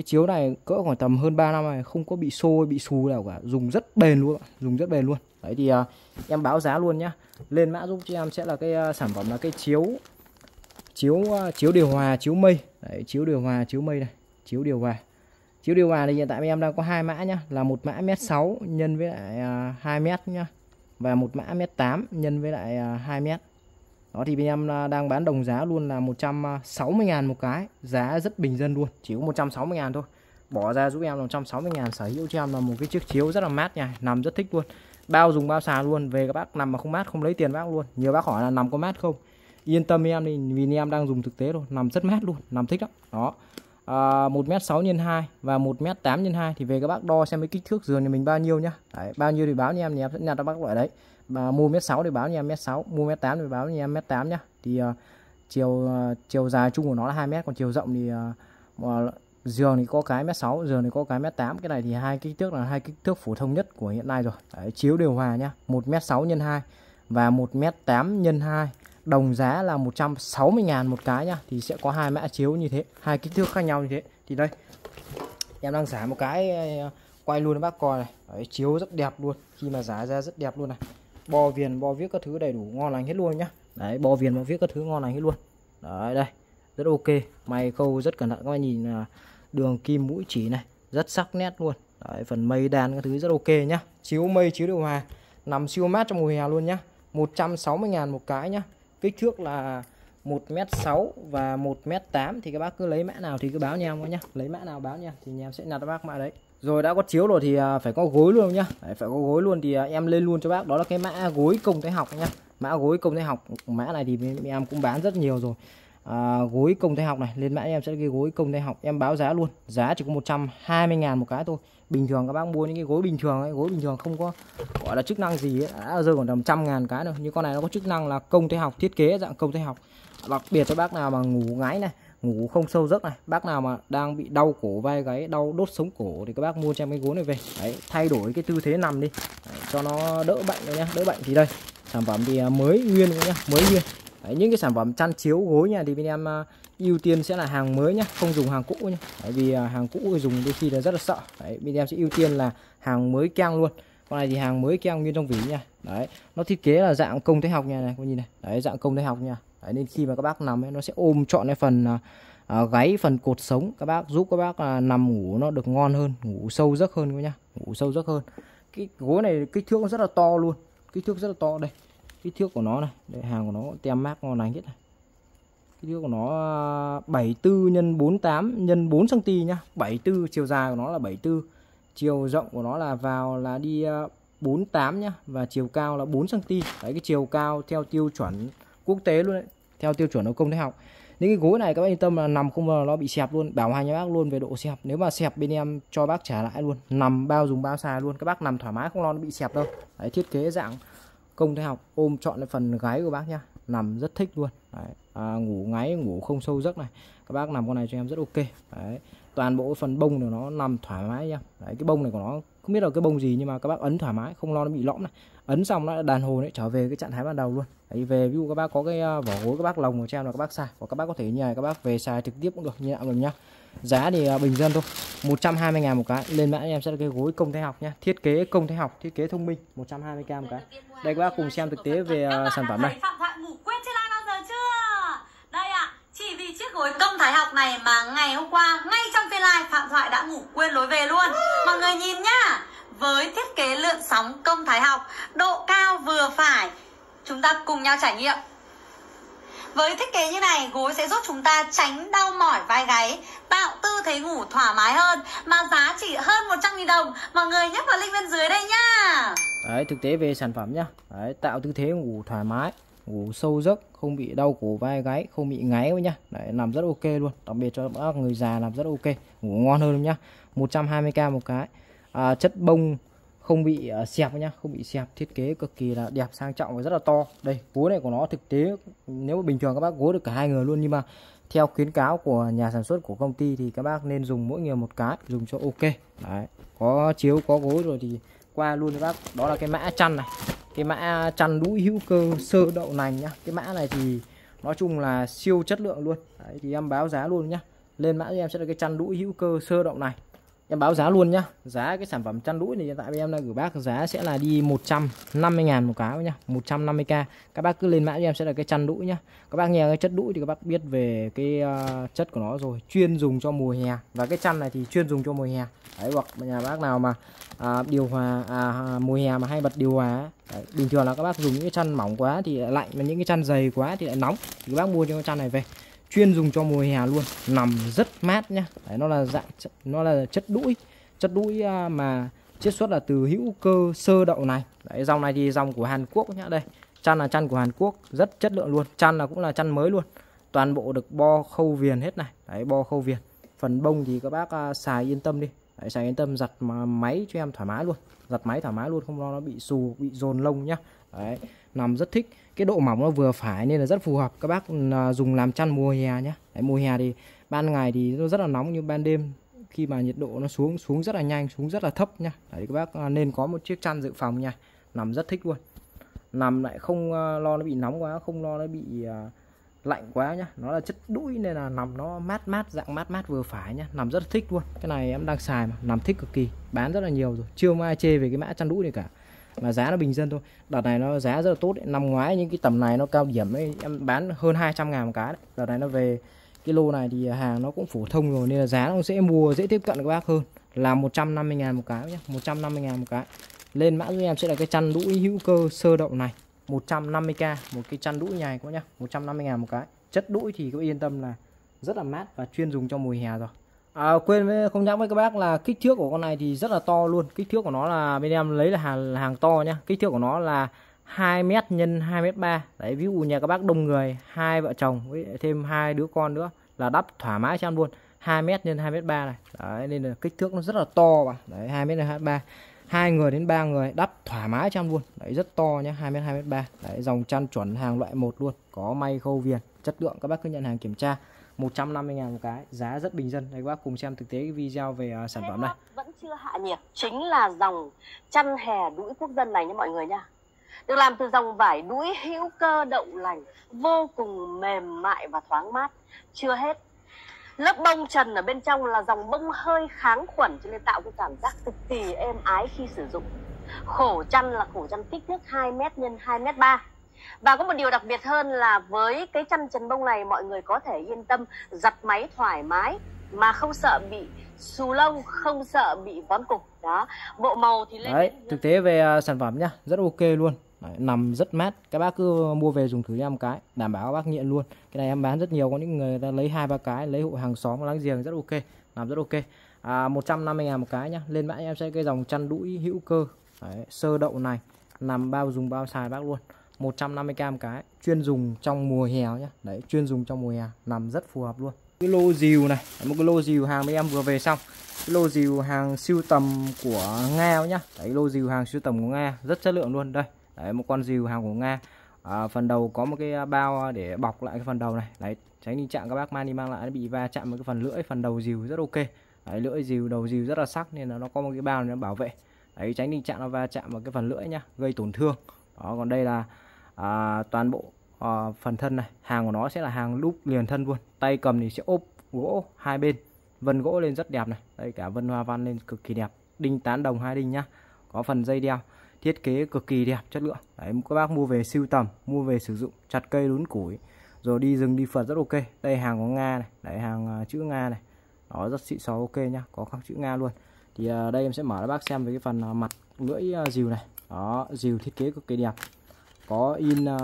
cái chiếu này cỡ khoảng tầm hơn 3 năm này không có bị xô bị xù nào cả. Dùng rất bền luôn dùng rất bền luôn. Đấy thì uh, em báo giá luôn nhá. Lên mã giúp cho em sẽ là cái uh, sản phẩm là cái chiếu chiếu uh, chiếu điều hòa chiếu mây. Đấy, chiếu điều hòa chiếu mây này chiếu điều hòa. Chiếu điều hòa thì hiện tại em đang có hai mã nhá là một mã mét 6 nhân với lại uh, 2 mét nhá và một mã mét 8 nhân với lại uh, 2 mét đó thì bên em đang bán đồng giá luôn là 160 ngàn một cái. Giá rất bình dân luôn chỉ có 160 ngàn thôi. Bỏ ra giúp em là 160 ngàn sở hữu cho em là một cái chiếc chiếu rất là mát nha nằm rất thích luôn. Bao dùng bao xà luôn về các bác nằm mà không mát không lấy tiền bác luôn. Nhiều bác hỏi là nằm có mát không? Yên tâm em đi vì em đang dùng thực tế rồi nằm rất mát luôn nằm thích lắm. Đó. À, 1m6 x 2 và 1m8 x 2 thì về các bác đo xem cái kích thước giường thì mình bao nhiêu nhá. Đấy, bao nhiêu thì báo cho em thì em sẽ nhặt cho bác loại đấy và mua mét 6 thì báo nhà mét 6 mua mét 8 thì báo nhà mét 8 nhá. Thì uh, chiều uh, chiều dài chung của nó là 2 mét còn chiều rộng thì ờ, uh, giường thì có cái mét 6 giường thì có cái mét 8 cái này thì hai kích thước là hai kích thước phổ thông nhất của hiện nay rồi. Đấy, chiếu điều hòa nhá. 1 mét 6 nhân 2 và 1 mét 8 nhân 2 đồng giá là 160 ngàn một cái nhá. Thì sẽ có hai mã chiếu như thế hai kích thước khác nhau như thế. Thì đây em đang giả một cái quay luôn bác coi này. Đấy, chiếu rất đẹp luôn. Khi mà giá ra rất đẹp luôn này bo viền bo viết các thứ đầy đủ ngon lành hết luôn nhá. Đấy bo viền bo viết các thứ ngon lành hết luôn. Đấy đây rất ok. May câu rất cẩn thận các bạn nhìn là đường kim mũi chỉ này rất sắc nét luôn. Đấy, phần mây đan các thứ rất ok nhá. Chiếu mây chiếu điều hòa nằm siêu mát trong mùa hè luôn nhá. 160 ngàn một cái nhá. Kích thước là 1m6 và 1m8 thì các bác cứ lấy mã nào thì cứ báo nhau em nhá. Lấy mã nào báo nha thì nhà em sẽ đặt cho bác mã đấy rồi đã có chiếu rồi thì à, phải có gối luôn nhá. Đấy, phải có gối luôn thì à, em lên luôn cho bác. Đó là cái mã gối công thái học nhá. Mã gối công thái học mã này thì em cũng bán rất nhiều rồi. À, gối công thái học này lên mã em sẽ ghi gối công thái học. Em báo giá luôn giá chỉ có 120 ngàn một cái thôi. Bình thường các bác mua những cái gối bình thường ấy gối bình thường không có gọi là chức năng gì ấy, đã rơi khoảng tầm trăm ngàn cái rồi nhưng con này nó có chức năng là công thái học thiết kế dạng công thái học. Đặc biệt cho bác nào mà ngủ ngáy này ngủ không sâu giấc này. Bác nào mà đang bị đau cổ vai gáy đau đốt sống cổ thì các bác mua cho em cái gối này về. Đấy thay đổi cái tư thế nằm đi. Đấy, cho nó đỡ bệnh rồi nhá đỡ bệnh thì đây. Sản phẩm thì à, mới nguyên nhá mới nguyên đấy, những cái sản phẩm chăn chiếu gối nha thì bên em à, ưu tiên sẽ là hàng mới nhá không dùng hàng cũ nhá. Đấy, vì à, hàng cũ dùng đôi khi là rất là sợ. Đấy, bên em sẽ ưu tiên là hàng mới keng luôn. Con này thì hàng mới keng nguyên trong vỉ nha. Đấy nó thiết kế là dạng công thế học nha này con nhìn này. Đấy dạng công thế học nha. Đấy, nên khi mà các bác nằm ấy, nó sẽ ôm trọn cái phần à, à, gáy phần cột sống. Các bác giúp các bác à, nằm ngủ nó được ngon hơn ngủ sâu giấc hơn các nhá. Ngủ sâu giấc hơn. Cái gối này kích thước rất là to luôn. Kích thước rất là to. Đây kích thước của nó này. Đây, hàng của nó tem mát ngon lành hết này. Kích thước của nó à, 74 nhân 48 nhân 4 cm nhá. 74 chiều dài của nó là 74 chiều rộng của nó là vào là đi à, 48 nhá. Và chiều cao là 4 cm đấy cái chiều cao theo tiêu chuẩn quốc tế luôn đấy, theo tiêu chuẩn nó công thế học. Những cái gối này các bác yên tâm là nằm không bao nó bị xẹp luôn. Bảo hành cho bác luôn về độ xẹp. Nếu mà xẹp bên em cho bác trả lại luôn. Nằm bao dùng bao xài luôn. Các bác nằm thoải mái, không lo nó bị xẹp đâu. Đấy, thiết kế dạng công thế học, ôm chọn lại phần gáy của bác nhá. Nằm rất thích luôn đấy. À, ngủ ngáy ngủ không sâu giấc này. Các bác nằm con này cho em rất ok. Đấy. Toàn bộ phần bông của nó nằm thoải mái nha. Đấy cái bông này của nó không biết là cái bông gì nhưng mà các bác ấn thoải mái không lo nó bị lõm này. Ấn xong nó đàn hồi đấy trở về cái trạng thái ban đầu luôn. Đấy về ví dụ các bác có cái à, vỏ gối các bác lồng của cho em là các bác xài và các bác có thể như này các bác về xài trực tiếp cũng được như nào mình nhá. Giá thì à, bình dân thôi. 120 ngàn một cái lên mã em sẽ là cái gối công thái học nhá. Thiết kế công thái học thiết kế thông minh 120k một cái. Đây các bác cùng xem thực tế về à, sản phẩm này Phạm Thoại ngủ quên trên live bao giờ chưa? Đây ạ, à, chỉ gối công thái học này mà ngày hôm qua ngay trong phiên live Phạm Thoại đã ngủ quên lối về luôn. Mọi người nhìn nhá, với thiết kế lượn sóng công thái học, độ cao vừa phải, chúng ta cùng nhau trải nghiệm. Với thiết kế như này, gối sẽ giúp chúng ta tránh đau mỏi vai gáy, tạo tư thế ngủ thoải mái hơn mà giá chỉ hơn 100.000 đồng. Mọi người nhấp vào link bên dưới đây nhá. Đấy, thực tế về sản phẩm nhá. Đấy, tạo tư thế ngủ thoải mái, ngủ sâu giấc, không bị đau cổ vai gáy, không bị ngáy nhá. Đấy, nằm rất ok luôn, đặc biệt cho các người già làm rất ok, ngủ ngon hơn nhá. 120k một cái. À, chất bông không bị uh, xẹp nhá không bị xẹp thiết kế cực kỳ là đẹp sang trọng và rất là to đây gối này của nó thực tế nếu mà bình thường các bác gối được cả hai người luôn nhưng mà theo khuyến cáo của nhà sản xuất của công ty thì các bác nên dùng mỗi người một cái dùng cho ok đấy có chiếu có gối rồi thì qua luôn các bác đó là cái mã chăn này cái mã chăn đũi hữu cơ sơ đậu nành nhá. Cái mã này thì nói chung là siêu chất lượng luôn. Đấy, thì em báo giá luôn nhá. Lên mã thì em sẽ là cái chăn đũi hữu cơ sơ đậu nành em báo giá luôn nhá. Giá cái sản phẩm chăn đũi này hiện tại em đang gửi bác giá sẽ là đi 150 ngàn một cái nhá. 150k các bác cứ lên mã cho em sẽ là cái chăn đũi nhá. Các bác nghe cái chất đũi thì các bác biết về cái uh, chất của nó rồi. Chuyên dùng cho mùa hè. Và cái chăn này thì chuyên dùng cho mùa hè. Đấy hoặc nhà bác nào mà à, điều hòa à, à mùa hè mà hay bật điều hòa đấy, bình thường là các bác dùng những cái chăn mỏng quá thì lạnh và những cái chăn dày quá thì lại nóng. Thì các bác mua cho cái chăn này về chuyên dùng cho mùa hè luôn. Nằm rất mát nhá. Đấy, nó là dạng nó là chất đũi. Chất đũi à, mà chiết xuất là từ hữu cơ sơ đậu này. Đấy dòng này thì dòng của Hàn Quốc nhá. Đây chăn là chăn của Hàn Quốc rất chất lượng luôn. Chăn là cũng là chăn mới luôn. Toàn bộ được bo khâu viền hết này. Đấy bo khâu viền. Phần bông thì các bác à, xài yên tâm đi. Đấy, xài yên tâm giặt mà máy cho em thoải mái luôn. Giặt máy thoải mái luôn không lo nó bị xù bị dồn lông nhá. Đấy nằm rất thích cái độ mỏng nó vừa phải nên là rất phù hợp. Các bác à, dùng làm chăn mùa hè nhé Đấy, mùa hè thì ban ngày thì nó rất là nóng nhưng ban đêm khi mà nhiệt độ nó xuống xuống rất là nhanh xuống rất là thấp nhá. Đấy, các bác à, nên có một chiếc chăn dự phòng nha. Nằm rất thích luôn. Nằm lại không à, lo nó bị nóng quá không lo nó bị lạnh quá nhá. Nó là chất đũi nên là nằm nó mát mát dạng mát mát vừa phải nhá. Nằm rất thích luôn. Cái này em đang xài mà nằm thích cực kỳ. Bán rất là nhiều rồi. Chưa ai chê về cái mã chăn đũi này cả mà giá nó bình dân thôi. Đợt này nó giá rất là tốt đấy. năm ngoái những cái tầm này nó cao điểm ấy, em bán hơn 200 ngàn một cái đấy. đợt này nó về cái lô này thì hàng nó cũng phổ thông rồi, nên là giá nó sẽ mua, dễ tiếp cận các bác hơn. Là 150 ngàn một cái nhé 150 ngàn một cái. Lên mã giúp em sẽ là cái chăn đũi hữu cơ sơ đậu này. 150k một cái chăn đũi nhài có nhá 150 ngàn một cái. Chất đũi thì có yên tâm là rất là mát và chuyên dùng cho mùa hè rồi. À, quên với không nhắc với các bác là kích thước của con này thì rất là to luôn. Kích thước của nó là bên em lấy là hàng hàng to nhá. Kích thước của nó là 2 mét nhân 2 mét 3 đấy ví dụ nhà các bác đông người hai vợ chồng với thêm hai đứa con nữa là đắp thoải mái cho ăn luôn. 2 mét nhân 2 mét 3 này. Đấy nên là kích thước nó rất là to mà đấy 2 mét nhân 2 mét 3 hai người đến ba người đắp thoải mái cho ăn luôn. Đấy rất to nhá 2 mét 2 mét 3 đấy dòng chăn chuẩn hàng loại một luôn. Có may khâu viền chất lượng. Các bác cứ nhận hàng kiểm tra. 150 ngàn một cái giá rất bình dân. Đây các bác cùng xem thực tế cái video về uh, sản phẩm này. vẫn chưa hạ nhiệt. Chính là dòng chăn hè đũi quốc dân này nha mọi người nha. Được làm từ dòng vải đũi hữu cơ đậu lành vô cùng mềm mại và thoáng mát. Chưa hết. Lớp bông trần ở bên trong là dòng bông hơi kháng khuẩn cho nên tạo cái cảm giác cực kỳ êm ái khi sử dụng. Khổ chăn là khổ chăn kích thước 2 m x 2 m 3 và có một điều đặc biệt hơn là với cái chăn trần bông này mọi người có thể yên tâm giặt máy thoải mái mà không sợ bị xù lông, không sợ bị vón cục. Đó, bộ màu thì lên Đấy, thực tế về uh, sản phẩm nhá, rất ok luôn. Đấy, nằm rất mát. Các bác cứ mua về dùng thử em cái, đảm bảo các bác nghiện luôn. Cái này em bán rất nhiều, có những người ta lấy hai ba cái, lấy hộ hàng xóm láng giềng rất ok, làm rất ok. À, 150 ngàn một cái nhá. Lên mã em sẽ cái dòng chăn đũi hữu cơ. Đấy, sơ đậu này, nằm bao dùng bao xài bác luôn. 150k một cái chuyên dùng trong mùa hè nhé đấy chuyên dùng trong mùa hè nằm rất phù hợp luôn. Cái lô dìu này một cái lô dìu hàng mấy em vừa về xong. Cái lô dìu hàng siêu tầm của nga nhá. Đấy lô dìu hàng siêu tầm của nga rất chất lượng luôn. Đây đấy một con dìu hàng của nga. À, phần đầu có một cái bao để bọc lại cái phần đầu này. Đấy tránh tình trạng các bác mang đi mang lại nó bị va chạm với cái phần lưỡi phần đầu dìu rất ok. Đấy, lưỡi dìu đầu dìu rất là sắc nên là nó có một cái bao để nó bảo vệ. Đấy tránh tình trạng nó va chạm vào cái phần lưỡi nhá gây tổn thương. Đó còn đây là à, toàn bộ à, phần thân này. Hàng của nó sẽ là hàng đúc liền thân luôn. Tay cầm thì sẽ ốp gỗ hai bên. Vân gỗ lên rất đẹp này. Đây cả vân hoa văn lên cực kỳ đẹp. Đinh tán đồng hai đinh nhá. Có phần dây đeo. Thiết kế cực kỳ đẹp chất lượng. Đấy các bác mua về siêu tầm mua về sử dụng chặt cây đốn củi rồi đi rừng đi phật rất ok. Đây hàng có nga này. Đấy hàng à, chữ nga này. Nó rất xịn xò ok nhá. Có khắc chữ nga luôn. Thì à, đây em sẽ mở cho bác xem về cái phần à, mặt lưỡi dìu này. Đó dìu thiết kế cực kỳ đẹp có in uh,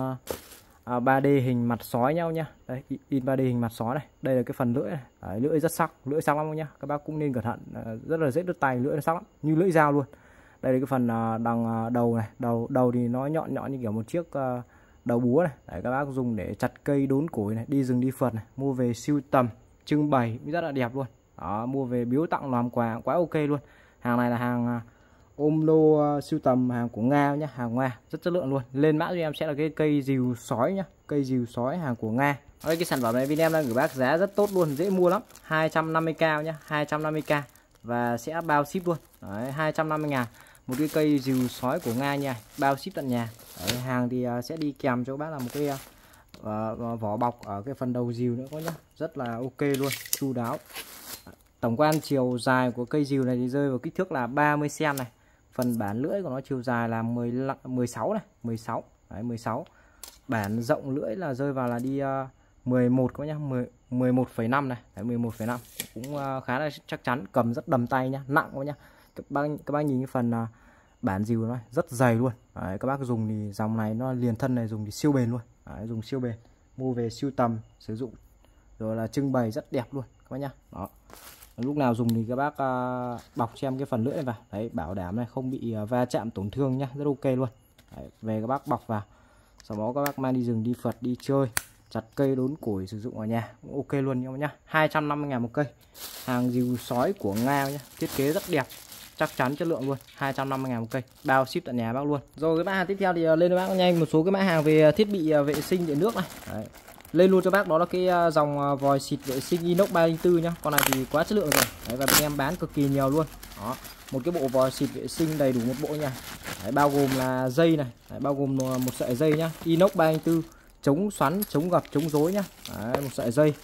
à, 3D hình mặt sói nhau nhá đây in 3D hình mặt sói này. Đây là cái phần lưỡi này. Đấy, lưỡi rất sắc lưỡi sắc lắm nhá các bác cũng nên cẩn thận ờ, rất là dễ đứt tay lưỡi nó sắc lắm như lưỡi dao luôn. Đây là cái phần ờ, đằng đầu này. Đầu đầu thì nó nhọn nhọn như kiểu một chiếc đầu búa này. Đấy, các bác dùng để chặt cây đốn củi này đi rừng đi phượt này mua về siêu tầm trưng bày rất là đẹp luôn. Đó mua về biếu tặng làm quà quá ok luôn. Hàng này là hàng ôm lô ờ, siêu tầm hàng của Nga nhé hàng Nga rất chất lượng luôn. Lên mã cho em sẽ là cái cây dìu sói nhá cây dìu sói hàng của Nga. Đây cái sản phẩm này bên em đang gửi bác giá rất tốt luôn dễ mua lắm. 250k nhá 250k và sẽ bao ship luôn. Đấy, 250 ngàn. Một cái cây dìu sói của Nga nha bao ship tận nhà. Đấy, hàng thì ờ, sẽ đi kèm cho bác là một cái uh, vỏ bọc ở cái phần đầu dìu nữa có nhá. Rất là ok luôn chu đáo. Tổng quan chiều dài của cây dìu này thì rơi vào kích thước là 30 cm này phần bản lưỡi của nó chiều dài là 10 16 này 16 Đấy, 16 bản rộng lưỡi là rơi vào là đi ờ, uh, 11 các nhá 10 11,5 này Đấy, 11,5 cũng uh, khá là chắc chắn cầm rất đầm tay nhá nặng các nhá. Các bác các bác nhìn cái phần uh, bản dìu nó rất dày luôn. Đấy, các bác dùng thì dòng này nó liền thân này dùng thì siêu bền luôn. Đấy, dùng siêu bền mua về siêu tầm sử dụng. Rồi là trưng bày rất đẹp luôn các bác nhá. Đó lúc nào dùng thì các bác ờ, bọc xem cái phần lưỡi này vào. Đấy bảo đảm này không bị ờ, va chạm tổn thương nhá rất ok luôn. Đấy, về các bác bọc vào. Sau đó các bác mang đi rừng đi phật đi chơi chặt cây đốn củi sử dụng ở nhà. Cũng ok luôn các bác nhá. 250 ngàn một cây. Hàng dìu sói của Nga nhá. Thiết kế rất đẹp chắc chắn chất lượng luôn. 250 ngàn một cây. Bao ship tận nhà bác luôn. Rồi cái mã hàng tiếp theo thì ờ, lên với bác nhanh một số cái mã hàng về thiết bị vệ sinh điện nước này. Đấy lên luôn cho bác đó là cái à, dòng à, vòi xịt vệ sinh inox 304 nhá. Con này thì quá chất lượng rồi. Đấy, và bên em bán cực kỳ nhiều luôn. Đó một cái bộ vòi xịt vệ sinh đầy đủ một bộ nha. Đấy, bao gồm là dây này Đấy, bao gồm à, một sợi dây nhá. Inox 304 chống xoắn chống gập chống rối nhá. Đấy, một sợi dây.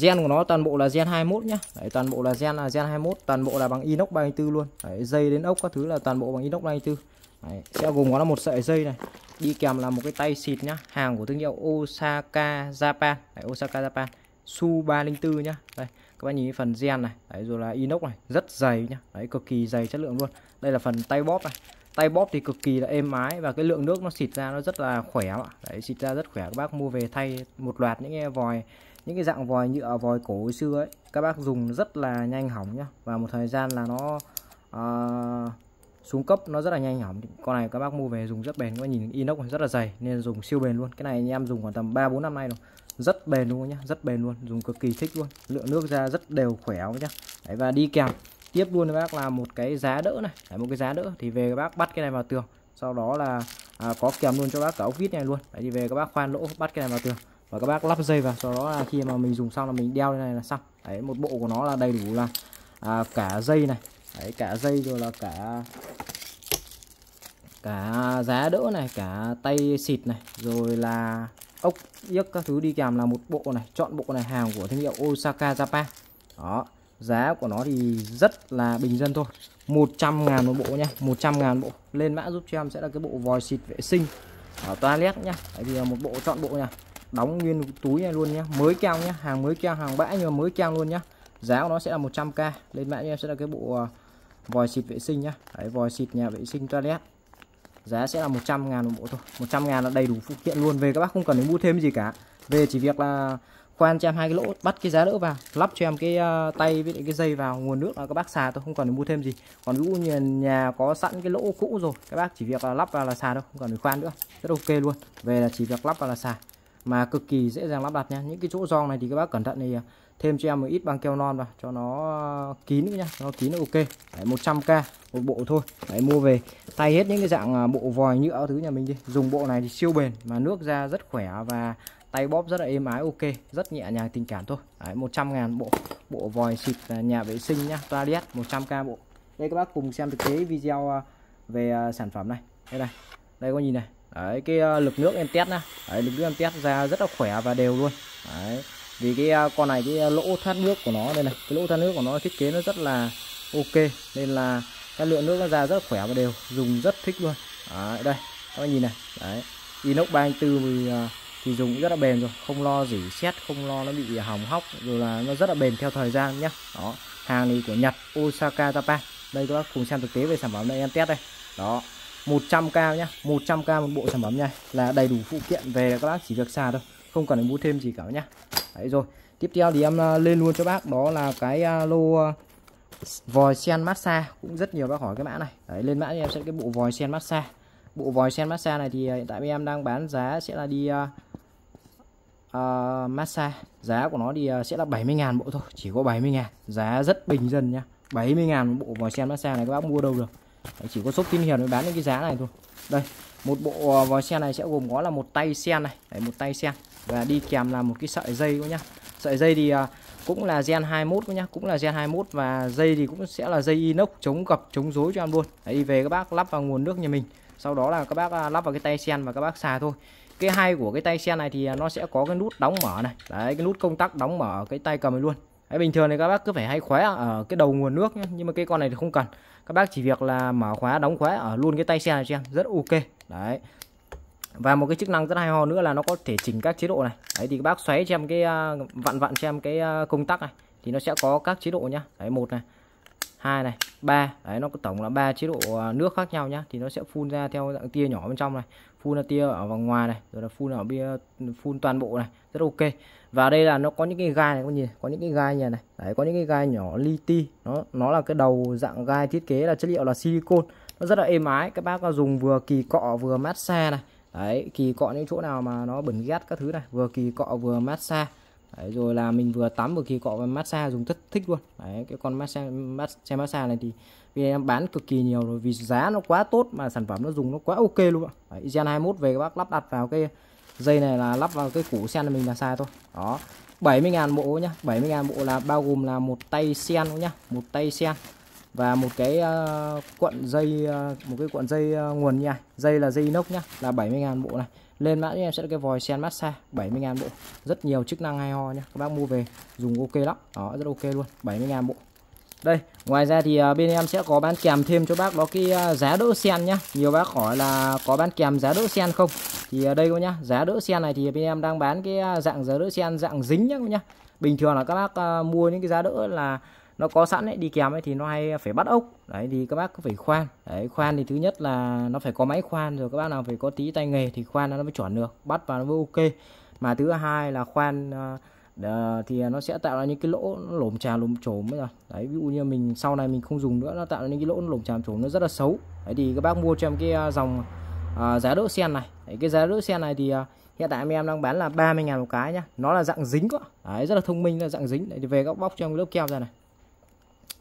Gen của nó toàn bộ là gen 21 nhá. Đấy, toàn bộ là gen là gen 21 toàn bộ là bằng inox 34 luôn. Đấy, dây đến ốc các thứ là toàn bộ bằng inox 34 Đấy, sẽ gồm có là một sợi dây này. Đi kèm là một cái tay xịt nhá hàng của thương hiệu Osaka Japan. Đấy, Osaka Japan. Su 304 nhá. Đây các bạn nhìn phần gen này. Đấy rồi là inox này. Rất dày nhá. Đấy cực kỳ dày chất lượng luôn. Đây là phần tay bóp này. Tay bóp thì cực kỳ là êm ái và cái lượng nước nó xịt ra nó rất là khỏe ạ. Đấy xịt ra rất khỏe. Các bác mua về thay một loạt những cái vòi những cái dạng vòi nhựa vòi cổ hồi xưa ấy. Các bác dùng rất là nhanh hỏng nhá. Và một thời gian là nó uh, xuống cấp nó rất là nhanh hỏng. Con này các bác mua về dùng rất bền các bác nhìn inox rất là dày nên dùng siêu bền luôn. Cái này anh em dùng khoảng tầm 3 4 năm nay rồi. Rất bền luôn nhá rất bền luôn dùng cực kỳ thích luôn. Lượng nước ra rất đều khỏe nhá. Đấy, và đi kèm. Tiếp luôn các bác là một cái giá đỡ này. Đấy, một cái giá đỡ. Thì về các bác bắt cái này vào tường. Sau đó là à, có kèm luôn cho bác cả ốc vít này luôn. Đấy, thì về các bác khoan lỗ bắt cái này vào tường. Và các bác lắp dây vào. Sau đó là khi mà mình dùng xong là mình đeo lên này là xong. Đấy, một bộ của nó là đầy đủ là à, cả dây này. Đấy, cả dây rồi là cả cả giá đỡ này cả tay xịt này rồi là ốc yếc các thứ đi kèm là một bộ này chọn bộ này hàng của thương hiệu Osaka Japan. Đó giá của nó thì rất là bình dân thôi. 100 ngàn một bộ nha 100 ngàn bộ. Lên mã giúp cho em sẽ là cái bộ vòi xịt vệ sinh. Ở toilet nhá Đấy thì một bộ chọn bộ nha. Đóng nguyên túi này luôn nhá mới keo nhá hàng mới keo hàng bãi nhưng mà mới keo luôn nhá. Giá của nó sẽ là 100k lên mã cho em sẽ là cái bộ à, vòi xịt vệ sinh nhá. Đấy, vòi xịt nhà vệ sinh toilet. Giá sẽ là 100 ngàn một bộ thôi. 100 ngàn là đầy đủ phụ kiện luôn. Về các bác không cần phải mua thêm gì cả. Về chỉ việc là khoan cho em hai cái lỗ bắt cái giá đỡ vào lắp cho em cái uh, tay với cái dây vào nguồn nước là các bác xài tôi không cần phải mua thêm gì. Còn lũ nhà, như nhà có sẵn cái lỗ cũ rồi các bác chỉ việc là lắp vào là xài đâu không cần phải khoan nữa. Rất ok luôn. Về là chỉ việc lắp vào là xài. Mà cực kỳ dễ dàng lắp đặt nha những cái chỗ giòn này thì các bác cẩn thận thì ờ, thêm cho em một ít băng keo non vào cho nó ờ, kín nữa nhá cho nó kín là ok. Đấy, 100k một bộ thôi. Đấy, mua về thay hết những cái dạng ờ, bộ vòi nhựa thứ nhà mình đi. Dùng bộ này thì siêu bền mà nước ra rất khỏe và tay bóp rất là êm ái ok. Rất nhẹ nhàng tình cảm thôi. Đấy, 100 ngàn bộ bộ vòi xịt ờ, nhà vệ sinh nhá toilet 100k bộ. Đây các bác cùng xem thực tế video về sản phẩm này. Đây này đây có nhìn này. Đấy, cái lực nước em test nhá. Đấy, lực nước em test ra rất là khỏe và đều luôn. Đấy vì cái à, con này cái à, lỗ thoát nước của nó đây này cái lỗ thoát nước của nó thiết kế nó rất là ok nên là cái lượng nước nó ra rất khỏe và đều dùng rất thích luôn. Đấy, đây các bạn nhìn này đấy. Inox 34 thì, à, thì dùng rất là bền rồi không lo gì xét không lo nó bị hỏng hóc rồi là nó rất là bền theo thời gian nhé đó hàng này của Nhật Osaka Japan. Đây các bác cùng xem thực tế về sản phẩm đây em test đây. Đó 100k nhá 100k một bộ sản phẩm này là đầy đủ phụ kiện về các bác chỉ việc xài thôi không cần phải mua thêm gì cả nhá đấy rồi. Tiếp theo thì em à, lên luôn cho bác đó là cái à, lô à, vòi sen massage. Cũng rất nhiều bác hỏi cái mã này. Đấy lên mã thì em sẽ cái bộ vòi sen massage. Bộ vòi sen massage này thì hiện tại em đang bán giá sẽ là đi uh, uh, massage. Giá của nó thì uh, sẽ là 70.000 bộ thôi chỉ có 70.000 giá rất bình dân nhá. 70.000 một bộ vòi sen massage này các bác mua đâu được. Đấy, chỉ có shop tin hiền mới bán những cái giá này thôi. Đây một bộ vòi sen này sẽ gồm có là một tay sen này. Đấy, một tay sen và đi kèm là một cái sợi dây nữa nhá. Sợi dây thì à, cũng là gen 21 nhá cũng là gen 21 và dây thì cũng sẽ là dây inox chống gập chống rối cho em luôn. Đấy về các bác lắp vào nguồn nước nhà mình sau đó là các bác à, lắp vào cái tay sen và các bác xài thôi. Cái hay của cái tay sen này thì à, nó sẽ có cái nút đóng mở này. Đấy cái nút công tắc đóng mở cái tay cầm này luôn. Đấy, bình thường thì các bác cứ phải hay khóa ở cái đầu nguồn nước nhé nhưng mà cái con này thì không cần. Các bác chỉ việc là mở khóa đóng khóa ở luôn cái tay sen này cho em rất ok. Đấy và một cái chức năng rất hay ho nữa là nó có thể chỉnh các chế độ này. Đấy thì các bác xoáy cho em cái uh, vặn vặn cho em cái uh, công tắc này. Thì nó sẽ có các chế độ nhá. Đấy một này hai này ba. Đấy nó có tổng là ba chế độ à, nước khác nhau nhá. Thì nó sẽ phun ra theo dạng tia nhỏ bên trong này. Phun ra tia ở vòng ngoài này rồi là phun ở bia phun toàn bộ này. Rất ok. Và đây là nó có những cái gai này có nhìn có những cái gai như này đấy có những cái gai nhỏ li ti. Nó nó là cái đầu dạng gai thiết kế là chất liệu là silicon nó rất là êm ái. Các bác dùng vừa kỳ cọ vừa massage này đấy kỳ cọ những chỗ nào mà nó bẩn ghét các thứ này vừa kỳ cọ vừa massage. Đấy, rồi là mình vừa tắm vừa kỳ cọ và massage dùng rất thích luôn. Đấy cái con massage massage, massage này thì vì em bán cực kỳ nhiều rồi vì giá nó quá tốt mà sản phẩm nó dùng nó quá ok luôn ạ. Đấy, Gen 21 về các bác lắp đặt vào cái dây này là lắp vào cái củ sen mình là sai thôi. Đó 70.000 bộ nhá 70.000 bộ là bao gồm là một tay sen nhá một tay sen và một cái uh, cuộn dây uh, một cái cuộn dây uh, nguồn nha. Dây là dây inox nhá là 70.000 bộ này. Lên mã em sẽ là cái vòi sen massage 70.000 bộ. Rất nhiều chức năng hay ho nhá các bác mua về dùng ok lắm. Đó rất ok luôn 70.000 bộ. Đây ngoài ra thì uh, bên em sẽ có bán kèm thêm cho bác đó cái uh, giá đỡ sen nhá. Nhiều bác hỏi là có bán kèm giá đỡ sen không? Thì uh, đây cô nhá giá đỡ sen này thì bên em đang bán cái uh, dạng giá đỡ sen dạng dính nhá các nhá. Bình thường là các bác uh, mua những cái giá đỡ là nó có sẵn ấy đi kèm ấy thì nó hay phải bắt ốc. Đấy thì các bác phải khoan. Đấy khoan thì thứ nhất là nó phải có máy khoan rồi các bác nào phải có tí tay nghề thì khoan nó mới chuẩn được. Bắt vào nó mới ok. Mà thứ hai là khoan uh, thì nó sẽ tạo ra những cái lỗ nó lổm trà lổm trồm rồi. Đấy ví dụ như mình sau này mình không dùng nữa nó tạo ra những cái lỗ nó lổm trà trồm nó rất là xấu. Đấy thì các bác mua cho em cái à, dòng uh, giá đỡ sen này. Đấy, cái giá đỡ sen này thì uh, hiện tại em đang bán là 30 ngàn một cái nhá. Nó là dạng dính quá. Đấy rất là thông minh là dạng dính. Đấy thì về góc bóc cho em lớp keo ra này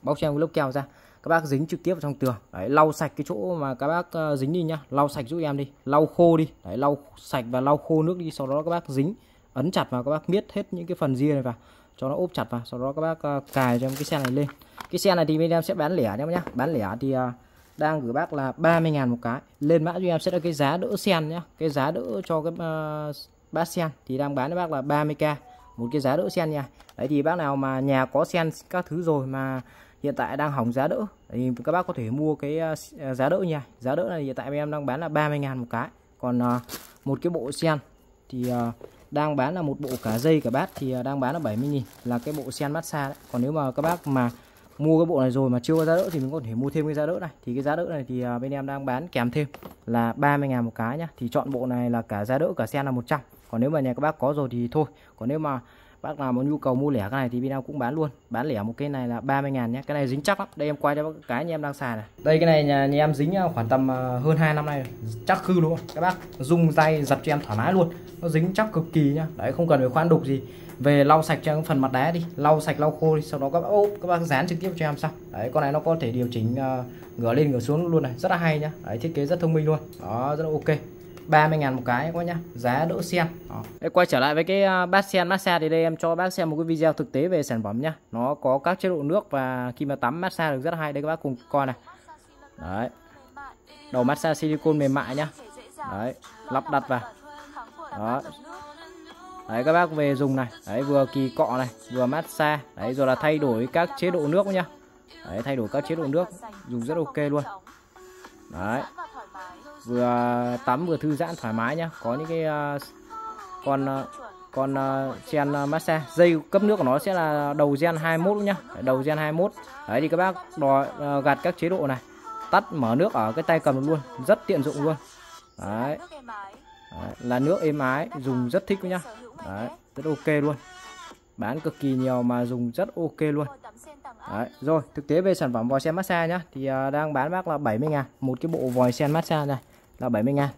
bóc cho em lớp keo ra. Các bác dính trực tiếp vào trong tường. Đấy, lau sạch cái chỗ mà các bác ờ, dính đi nhá. Lau sạch giúp em đi. Lau khô đi. Đấy, lau sạch và lau khô nước đi sau đó các bác dính ấn chặt vào các bác miết hết những cái phần ria này vào. Cho nó ốp chặt vào sau đó các bác ờ, cài cho em cái xe này lên. Cái xe này thì bên em sẽ bán lẻ nhé, nhá. Bán lẻ thì ờ, đang gửi bác là 30.000 một cái. Lên mã cho em sẽ là cái giá đỡ sen nhá. Cái giá đỡ cho cái uh, bát sen thì đang bán cho bác là 30k một cái giá đỡ sen nha. Đấy thì bác nào mà nhà có sen các thứ rồi mà hiện tại đang hỏng giá đỡ. Thì các bác có thể mua cái à, à, giá đỡ nha. Giá đỡ này hiện tại em đang bán là 30.000 một cái. Còn à, một cái bộ sen thì đang bán là một bộ cả dây cả bát thì đang bán là 70.000 là cái bộ sen massage đấy. còn nếu mà các bác mà mua cái bộ này rồi mà chưa có giá đỡ thì mình có thể mua thêm cái giá đỡ này. Thì cái giá đỡ này thì bên em đang bán kèm thêm là 30.000 một cái nhá. Thì chọn bộ này là cả giá đỡ cả sen là 100 còn nếu mà nhà các bác có rồi thì thôi. Còn nếu mà bác nào muốn nhu cầu mua lẻ cái này thì bên em cũng bán luôn. Bán lẻ một cái này là 30 ngàn nhé. Cái này dính chắc lắm. Đây em quay cho cái nhà em đang xài này. Đây cái này nhà, nhà em dính à, khoảng tầm à, hơn 2 năm nay chắc khư luôn. Các bác dùng tay giật cho em thoải mái luôn. Nó dính chắc cực kỳ nhá. Đấy không cần phải khoan đục gì. Về lau sạch cho phần mặt đá đi. Lau sạch lau khô đi. Sau đó các bác ốp các bác dán trực tiếp cho em xong đấy con này nó có thể điều chỉnh uh, ngửa lên ngửa xuống luôn này. Rất là hay nhá. Đấy thiết kế rất thông minh luôn. Đó rất là ok. 30 ngàn một cái quá nhá giá đỡ sen Đây, quay trở lại với cái à, bát sen massage thì đây em cho bác xem một cái video thực tế về sản phẩm nhá. Nó có các chế độ nước và khi mà tắm massage được rất hay đây các bác cùng coi này. Đấy. Đầu massage silicone mềm mại nhá. Đấy lắp đặt vào. Đó. Đấy các bác về dùng này. Đấy vừa kỳ cọ này vừa massage đấy rồi là thay đổi các chế độ nước nhá. Đấy thay đổi các chế độ nước dùng rất ok luôn. Đấy vừa tắm vừa thư giãn thoải mái nhá. Có những cái uh, con uh, con uh, gen uh, massage. Dây cấp nước của nó sẽ là đầu gen 21 nhá. Đầu gen 21 đấy thì các bác đò uh, gạt các chế độ này. Tắt mở nước ở cái tay cầm luôn. Rất tiện dụng luôn. Đấy, đấy là nước êm ái dùng rất thích nhá. Đấy rất ok luôn. Bán cực kỳ nhiều mà dùng rất ok luôn. Đấy, rồi thực tế về sản phẩm vòi sen massage nhá. Thì uh, đang bán bác là 70 ngàn. Một cái bộ vòi sen massage này là 70 ngàn.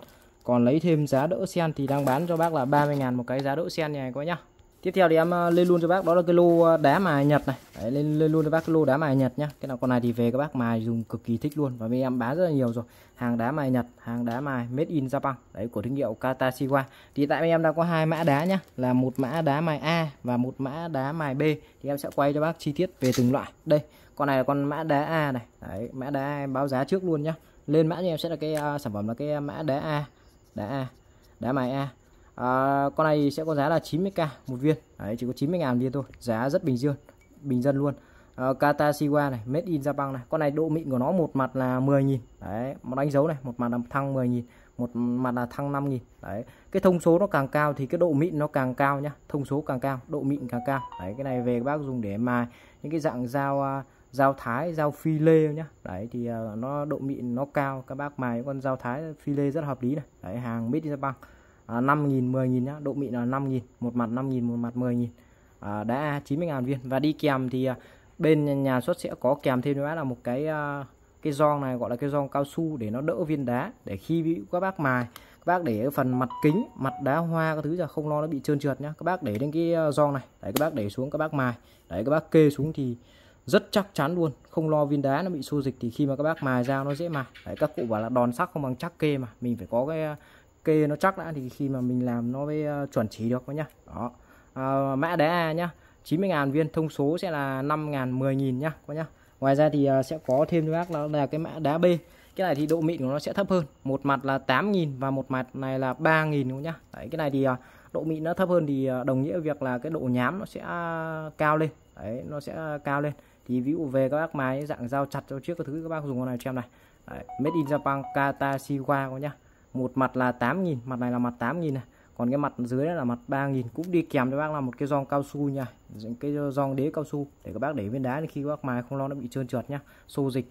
Còn lấy thêm giá đỡ sen thì đang bán cho bác là 30 ngàn một cái giá đỡ sen này các nhá. Tiếp theo thì em ờ, lên luôn cho bác. Đó là cái lô ờ, đá mài nhật này. Đấy, lên lên luôn cho bác cái lô đá mài nhật nhá. Cái nào con này thì về các bác mài dùng cực kỳ thích luôn. Và bên em bán rất là nhiều rồi. Hàng đá mài nhật hàng đá mài made in japan. Đấy của thương hiệu katashiwa thì tại bên em đang có hai mã đá nhá. Là một mã đá mài a và một mã đá mài b. Thì em sẽ quay cho bác chi tiết về từng loại. Đây con này là con mã đá a này. Đấy mã đá a em báo giá trước luôn nhá lên mã cho em sẽ là cái uh, sản phẩm là cái à, mã đá a đá a đá mài a. À, con này sẽ có giá là 90k một viên. Đấy chỉ có 90 ngàn viên thôi giá rất bình dương bình dân luôn. Ờ, à, Katashiwa này made in Japan này con này độ mịn của nó một mặt là 10.000 đấy một đánh dấu này một mặt là thăng 10.000 một mặt là thăng 5.000 đấy cái thông số nó càng cao thì cái độ mịn nó càng cao nhá thông số càng cao độ mịn càng cao. Đấy cái này về các bác dùng để mài những cái dạng dao uh, à, dao thái dao phi lê nhá. Đấy thì uh, nó độ mịn nó cao. Các bác mài con dao thái phi lê rất hợp lý này. Đấy hàng mít ra băng à, 5.000 10.000 nhá. Độ mịn là 5.000 một mặt 5.000 một mặt 10.000 à, đã 90.000 viên. Và đi kèm thì uh, bên nhà xuất sẽ có kèm thêm nữa là một cái uh, cái giòn này gọi là cái giòn cao su để nó đỡ viên đá. Để khi các bác mài các bác để phần mặt kính mặt đá hoa các thứ là không lo nó bị trơn trượt nhá. Các bác để lên cái à, giòn này. Đấy các bác để xuống các bác mài. Đấy các bác kê xuống thì rất chắc chắn luôn. Không lo viên đá nó bị xô dịch thì khi mà các bác mài dao nó dễ mài. Đấy các cụ bảo là đòn sắc không bằng chắc kê mà. Mình phải có cái ờ, kê nó chắc đã thì khi mà mình làm nó mới ờ, chuẩn chỉ được nhá. Đó. À, mã đá A nhá. 90.000 viên thông số sẽ là 5.000 10.000 nhá các nhá. Ngoài ra thì ờ, sẽ có thêm cho bác là, là cái mã đá B. Cái này thì độ mịn của nó sẽ thấp hơn. Một mặt là 8.000 và một mặt này là 3.000 nhá. Đấy cái này thì độ mịn nó thấp hơn thì đồng nghĩa việc là cái độ nhám nó sẽ cao lên. Đấy nó sẽ cao lên thì ví dụ về các bác mài dạng dao chặt cho trước các thứ các bác dùng con này cho em này. Đấy, made in Japan Katashiwa các nhá. Một mặt là 8.000 mặt này là mặt 8.000 này. Còn cái mặt dưới là mặt 3.000 cũng đi kèm cho bác là một cái giòn cao su nha. Cái giòn đế cao su để các bác để viên đá thì khi các bác mài không lo nó bị trơn trượt nhá xô dịch.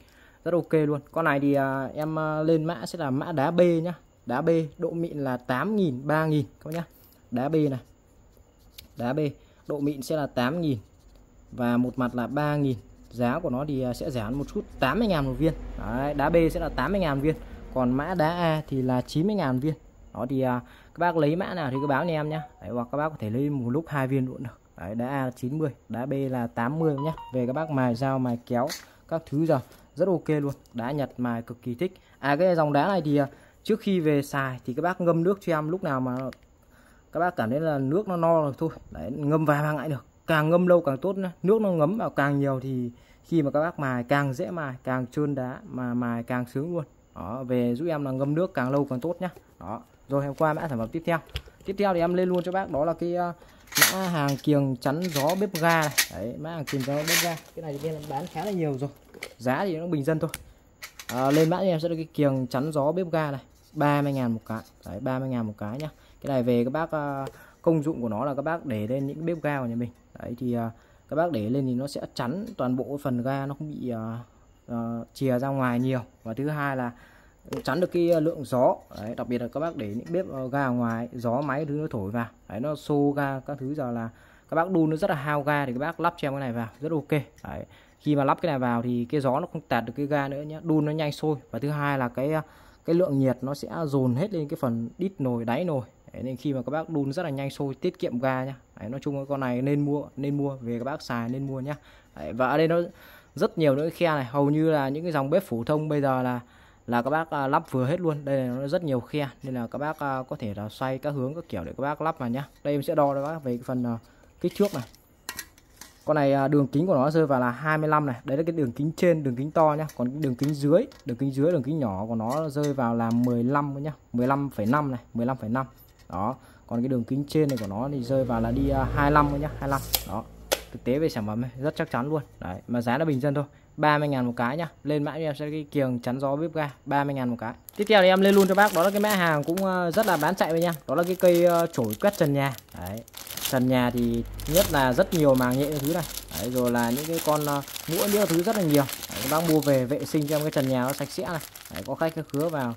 Rất ok luôn. Con này thì à, em à, lên mã sẽ là mã đá B nhá. Đá B độ mịn là 8.000 3.000 các bác nhá. Đá B này. Đá B độ mịn sẽ là 8.000 và một mặt là 3.000 giá của nó thì à, sẽ giảm một chút 80.000 một viên. Đấy, đá B sẽ là 80.000 viên còn mã đá A thì là 90.000 viên. Đó thì à, các bác lấy mã nào thì cứ báo cho em nhé đấy, hoặc các bác có thể lấy một lúc hai viên luôn được. Đấy, đá A là 90 đá B là 80 nhé về các bác mài dao mài kéo các thứ giờ rất ok luôn. Đá nhật mài cực kỳ thích. À cái dòng đá này thì à, trước khi về xài thì các bác ngâm nước cho em lúc nào mà các bác cảm thấy là nước nó no rồi thôi. Đấy, ngâm vài ba ngày được càng ngâm lâu càng tốt nước nó ngấm vào càng nhiều thì khi mà các bác mài càng dễ mài càng trơn đá mà mài càng sướng luôn. Đó về giúp em là ngâm nước càng lâu càng tốt nhá. Đó rồi em qua mã sản phẩm tiếp theo. Tiếp theo thì em lên luôn cho bác đó là cái uh, mã hàng kiềng chắn gió bếp ga này. Đấy mã hàng kiềng chắn gió bếp ga. Cái này thì em bán khá là nhiều rồi. Giá thì nó bình dân thôi. À, lên mã thì em sẽ được cái kiềng chắn gió bếp ga này 30 ngàn một cái. Đấy 30 ngàn một cái nhá. Cái này về các bác uh, công dụng của nó là các bác để lên những bếp ga của nhà mình đấy thì uh, các bác để lên thì nó sẽ chắn toàn bộ phần ga nó không bị uh, uh, chìa ra ngoài nhiều. Và thứ hai là chắn được cái lượng gió. Đấy, đặc biệt là các bác để những bếp ga ngoài gió máy thứ nó thổi vào. Đấy nó xô ga các thứ giờ là các bác đun nó rất là hao ga thì các bác lắp cho em cái này vào rất ok. Đấy. khi mà lắp cái này vào thì cái gió nó không tạt được cái ga nữa nhé đun nó nhanh sôi. Và thứ hai là cái cái lượng nhiệt nó sẽ dồn hết lên cái phần đít nồi đáy nồi. Đấy, nên khi mà các bác đun rất là nhanh sôi tiết kiệm ga nhá. Đấy, nói chung con này nên mua nên mua về các bác xài nên mua nhá. Đấy, và ở đây nó rất nhiều những cái khe này hầu như là những cái dòng bếp phổ thông bây giờ là là các bác à, lắp vừa hết luôn. Đây là nó rất nhiều khe nên là các bác à, có thể là xoay các hướng các kiểu để các bác lắp vào nhá. Đây em sẽ đo cho các bác về cái phần à, kích thước này. Con này đường kính của nó rơi vào là 25 này. Đấy là cái đường kính trên đường kính to nhá. Còn đường kính dưới đường kính dưới đường kính nhỏ của nó rơi vào là 15 nhá. 15,5 này 15,5 đó còn cái đường kính trên này của nó thì rơi vào là đi à, uh, 25 thôi nhá 25 đó thực tế về sản phẩm này rất chắc chắn luôn. Đấy mà giá nó bình dân thôi 30.000 một cái nhá. Lên mã cho em sẽ cái kiềng chắn gió bếp ga 30.000 một cái. Tiếp theo thì em lên luôn cho bác đó là cái mã hàng cũng à, rất là bán chạy với nha đó là cái cây uh, chổi quét trần nhà. Đấy trần nhà thì nhất là rất nhiều màng nhện thứ này. Đấy, rồi là những cái con uh, mũi những thứ rất là nhiều. Đấy, các bác mua về vệ sinh cho em cái trần nhà nó sạch sẽ này. Đấy, có khách khứa vào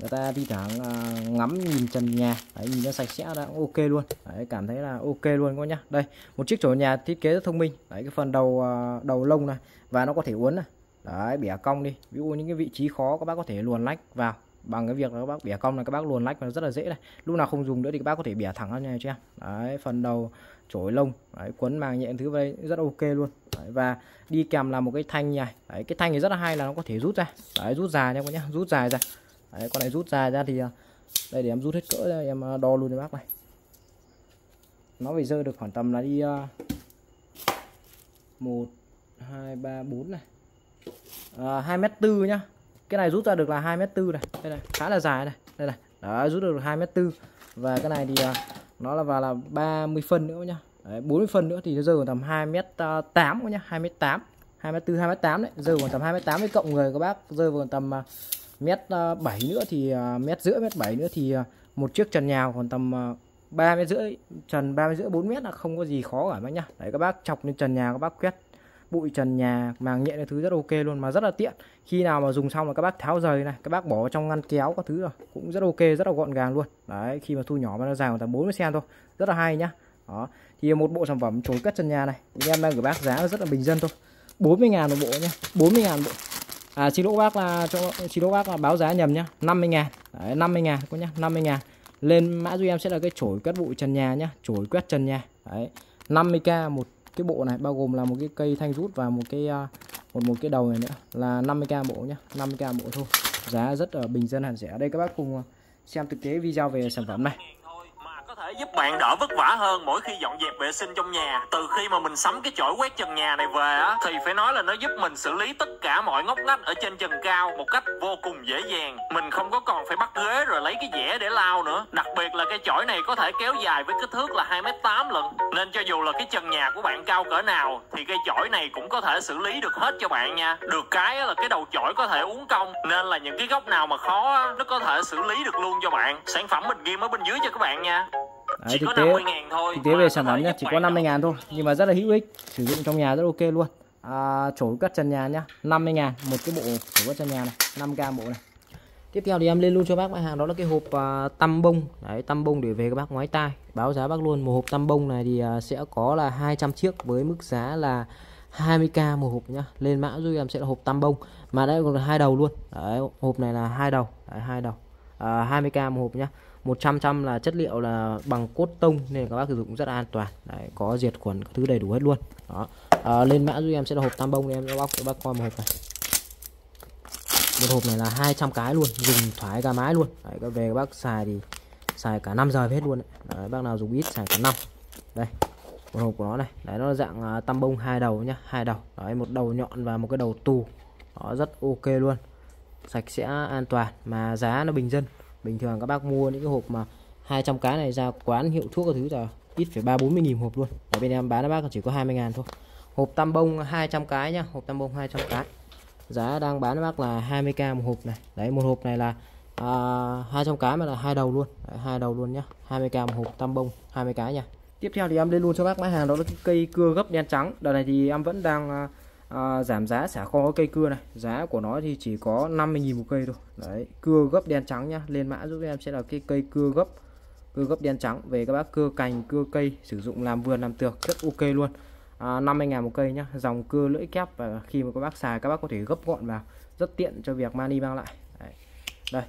người ta đi thẳng à, ngắm nhìn trần nhà. Đấy, nhìn nó sạch sẽ đã ok luôn. Đấy, cảm thấy là ok luôn các nhá. Đây một chiếc chổi nhà thiết kế rất thông minh. Đấy cái phần đầu à, đầu lông này và nó có thể uốn này. Đấy bẻ cong đi. Ví dụ những cái vị trí khó các bác có thể luồn lách vào. Bằng cái việc là các bác bẻ cong này các bác luồn lách nó rất là dễ này. Lúc nào không dùng nữa thì các bác có thể bẻ thẳng ra này cho em. Đấy phần đầu chổi lông. Đấy, quấn màng nhện thứ đây rất ok luôn. Đấy, và đi kèm là một cái thanh này. Đấy, cái thanh này rất là hay là nó có thể rút ra. Đấy, rút dài nha các nhá rút dài ra đấy, con này rút dài ra thì à, đây để em rút hết cỡ ra em à, đo luôn cho bác này. Nó phải rơi được khoảng tầm là đi à, một hai ba bốn này. Hai mét tư nhá. Cái này rút ra được là hai mét tư này. Đây này khá là dài này. Đây này. Đó rút được hai mét tư. Và cái này thì nó là vào là 30 phân nữa nhá. Đấy, 40 phân nữa thì nó rơi vào tầm 2 mét 8 nhá. 2 mét 8 2 mét 4 2 mét 8 đấy. Rơi vào tầm 2 mét 8 với cộng người các bác. Rơi vào tầm mét ờ, 7 nữa thì ờ, mét rưỡi, mét 7 nữa thì ờ, một chiếc trần nhà còn tầm 3 mét rưỡi, trần 3 mét rưỡi 4 mét là không có gì khó cả bác nhá. Đấy, các bác chọc lên trần nhà các bác quét bụi trần nhà, màng nhện cái thứ rất ok luôn, mà rất là tiện. Khi nào mà dùng xong là các bác tháo rời này, các bác bỏ trong ngăn kéo các thứ rồi, cũng rất ok, rất là gọn gàng luôn. Đấy, khi mà thu nhỏ mà nó dài khoảng tầm 40 cm thôi, rất là hay nhá. Đó, thì một bộ sản phẩm chối cất trần nhà này em đang gửi bác giá rất là bình dân thôi. 40 ngàn một bộ nhá 40 ngàn bộ à xin lỗi bác là cho, xin lỗi bác là báo giá nhầm nhá. 50 ngàn. Đấy 50 ngàn có nhá 50 ngàn. Lên mã giúp em sẽ là cái chổi quét bụi trần nhà nhá, chổi quét trần nhà. Đấy 50k một cái bộ này, bao gồm là một cái cây thanh rút và một cái à, một một cái đầu này nữa. Là 50k bộ nhá 50k bộ thôi. Giá rất ở bình dân hẳn rẻ. Đây các bác cùng à, xem thực tế video về sản phẩm này thể giúp bạn đỡ vất vả hơn mỗi khi dọn dẹp vệ sinh trong nhà. Từ khi mà mình sắm cái chổi quét trần nhà này về á, thì phải nói là nó giúp mình xử lý tất cả mọi ngóc ngách ở trên trần cao một cách vô cùng dễ dàng. Mình không có còn phải bắt ghế rồi lấy cái dẻ để lao nữa. Đặc biệt là cái chổi này có thể kéo dài với kích thước là hai m tám lận. Nên cho dù là cái trần nhà của bạn cao cỡ nào, thì cây chổi này cũng có thể xử lý được hết cho bạn nha. Được cái là cái đầu chổi có thể uống cong, nên là những cái góc nào mà khó nó có thể xử lý được luôn cho bạn. Sản phẩm mình ghi ở bên dưới cho các bạn nha. Đấy, thực tế thực tế về sản phẩm nhá chỉ có 50 ngàn thôi nhưng mà rất là hữu ích sử dụng trong nhà rất ok luôn. À, chổi cất trần nhà nhá 50 ngàn một cái bộ chổi cất trần nhà này 5k bộ này. Tiếp theo thì em lên luôn cho bác mặt hàng đó là cái hộp uh, tăm bông. Đấy tăm bông để về các bác ngoái tai báo giá bác luôn. Một hộp tăm bông này thì uh, sẽ có là 200 chiếc với mức giá là 20k một hộp nhá. Lên mã giúp em sẽ là hộp tăm bông mà đây còn là hai đầu luôn. Đấy, hộp này là hai đầu đấy, hai đầu. À, 20k một hộp nhá 100 trăm là chất liệu là bằng cốt tông nên các bác sử dụng rất là an toàn. Đấy, có diệt khuẩn thứ đầy đủ hết luôn. Đó. À, lên mã giúp em sẽ là hộp tam bông em cho bác cho bác coi một hộp này. Một hộp này là 200 cái luôn dùng thoải ra mái luôn. Đấy, các về các bác xài thì xài cả 5 giờ hết luôn đấy. Đấy, bác nào dùng ít xài cả năm. Đây một hộp của nó này. Đấy nó là dạng uh, tam bông hai đầu nhá hai đầu. Đấy một đầu nhọn và một cái đầu tù. Nó rất ok luôn. Sạch sẽ an toàn. Mà giá nó bình dân bình thường các bác mua những cái hộp mà 200 cái này ra quán hiệu thuốc các thứ là ít phải ba bốn mươi nghìn hộp luôn. Ở bên em bán các bác chỉ có 20 ngàn thôi. Hộp tam bông 200 cái nhá hộp tam bông 200 cái. Giá đang bán các bác là 20k một hộp này. Đấy một hộp này là à, 200 cái mà là hai đầu luôn. Đấy, hai đầu luôn nhá 20k một hộp tam bông 20 cái nha. Tiếp theo thì em lên luôn cho bác mã hàng đó là cây cưa gấp đen trắng. Đợt này thì em vẫn đang à, à, giảm giá xả kho cây cưa này. Giá của nó thì chỉ có 50.000 một cây thôi. Đấy cưa gấp đen trắng nhá. Lên mã giúp em sẽ là cái cây cưa gấp cưa gấp đen trắng về các bác cưa cành cưa cây sử dụng làm vườn làm tược rất ok luôn. À, 50.000 một cây nhá. Dòng cưa lưỡi kép và khi mà các bác xài các bác có thể gấp gọn vào. Rất tiện cho việc mani mang lại. Đấy. đây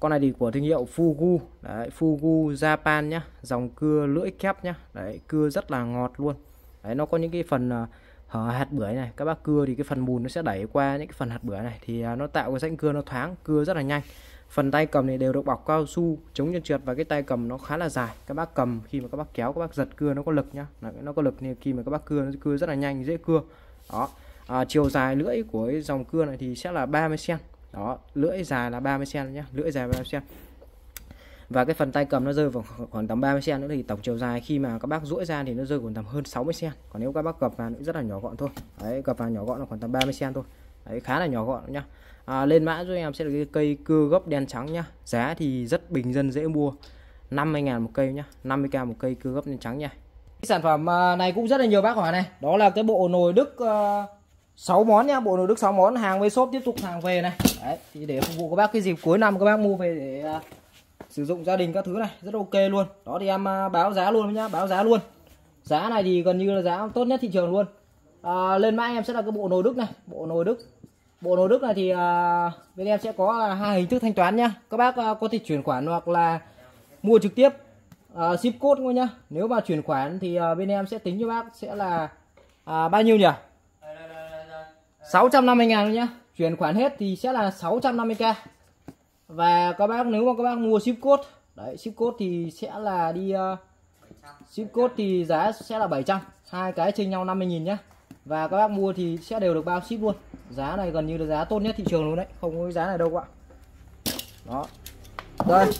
con này thì của thương hiệu Fugu. Đấy Fugu Japan nhá. Dòng cưa lưỡi kép nhá. Đấy cưa rất là ngọt luôn. Đấy nó có những cái phần uh, Ờ, hạt bưởi này các bác cưa thì cái phần bùn nó sẽ đẩy qua những cái phần hạt bưởi này. Thì à, nó tạo cái rãnh cưa nó thoáng cưa rất là nhanh. Phần tay cầm này đều được bọc cao su chống chân trượt và cái tay cầm nó khá là dài. Các bác cầm khi mà các bác kéo các bác giật cưa nó có lực nhá. Nó có lực nên khi mà các bác cưa nó cưa rất là nhanh dễ cưa. Đó. À, chiều dài lưỡi của cái dòng cưa này thì sẽ là 30 cm đó lưỡi dài là 30 cm nhá lưỡi dài 30 cm và cái phần tay cầm nó rơi vào khoảng tầm 30 cm nữa thì tổng chiều dài khi mà các bác duỗi ra thì nó rơi khoảng tầm hơn 60 cm còn nếu các bác gập vào nó rất là nhỏ gọn thôi. Đấy gập vào nhỏ gọn là khoảng tầm 30 cm thôi. Đấy khá là nhỏ gọn nhá. À, lên mã giúp em sẽ là cái cây cưa gốc đen trắng nhá. Giá thì rất bình dân dễ mua. 50 ngàn một cây nhá. 50k một cây cưa gốc đen trắng nha. Cái sản phẩm à, này cũng rất là nhiều bác hỏi này. Đó là cái bộ nồi đức à, uh, 6 món nhá. Bộ nồi đức 6 món hàng với shop tiếp tục hàng về này. Đấy thì để phục vụ các bác cái dịp cuối năm các bác mua về để uh, sử dụng gia đình các thứ này rất ok luôn. Đó thì em à, báo giá luôn nhá báo giá luôn. Giá này thì gần như là giá tốt nhất thị trường luôn. À, lên mã em sẽ là cái bộ nồi đức này bộ nồi đức. Bộ nồi đức này thì à, bên em sẽ có là hai hình thức thanh toán nhá. Các bác à, có thể chuyển khoản hoặc là mua trực tiếp à, ship code thôi nhá. Nếu mà chuyển khoản thì à, bên em sẽ tính cho bác sẽ là à, bao nhiêu nhỉ? 650 ngàn nhá. Chuyển khoản hết thì sẽ là 650k và các bác nếu mà các bác mua ship code đấy ship code thì sẽ là đi uh, ship code thì giá sẽ là 700 hai cái chênh nhau 50.000 nhá. Và các bác mua thì sẽ đều được bao ship luôn. Giá này gần như là giá tốt nhất thị trường luôn đấy. Không có giá này đâu ạ. Đó. Đây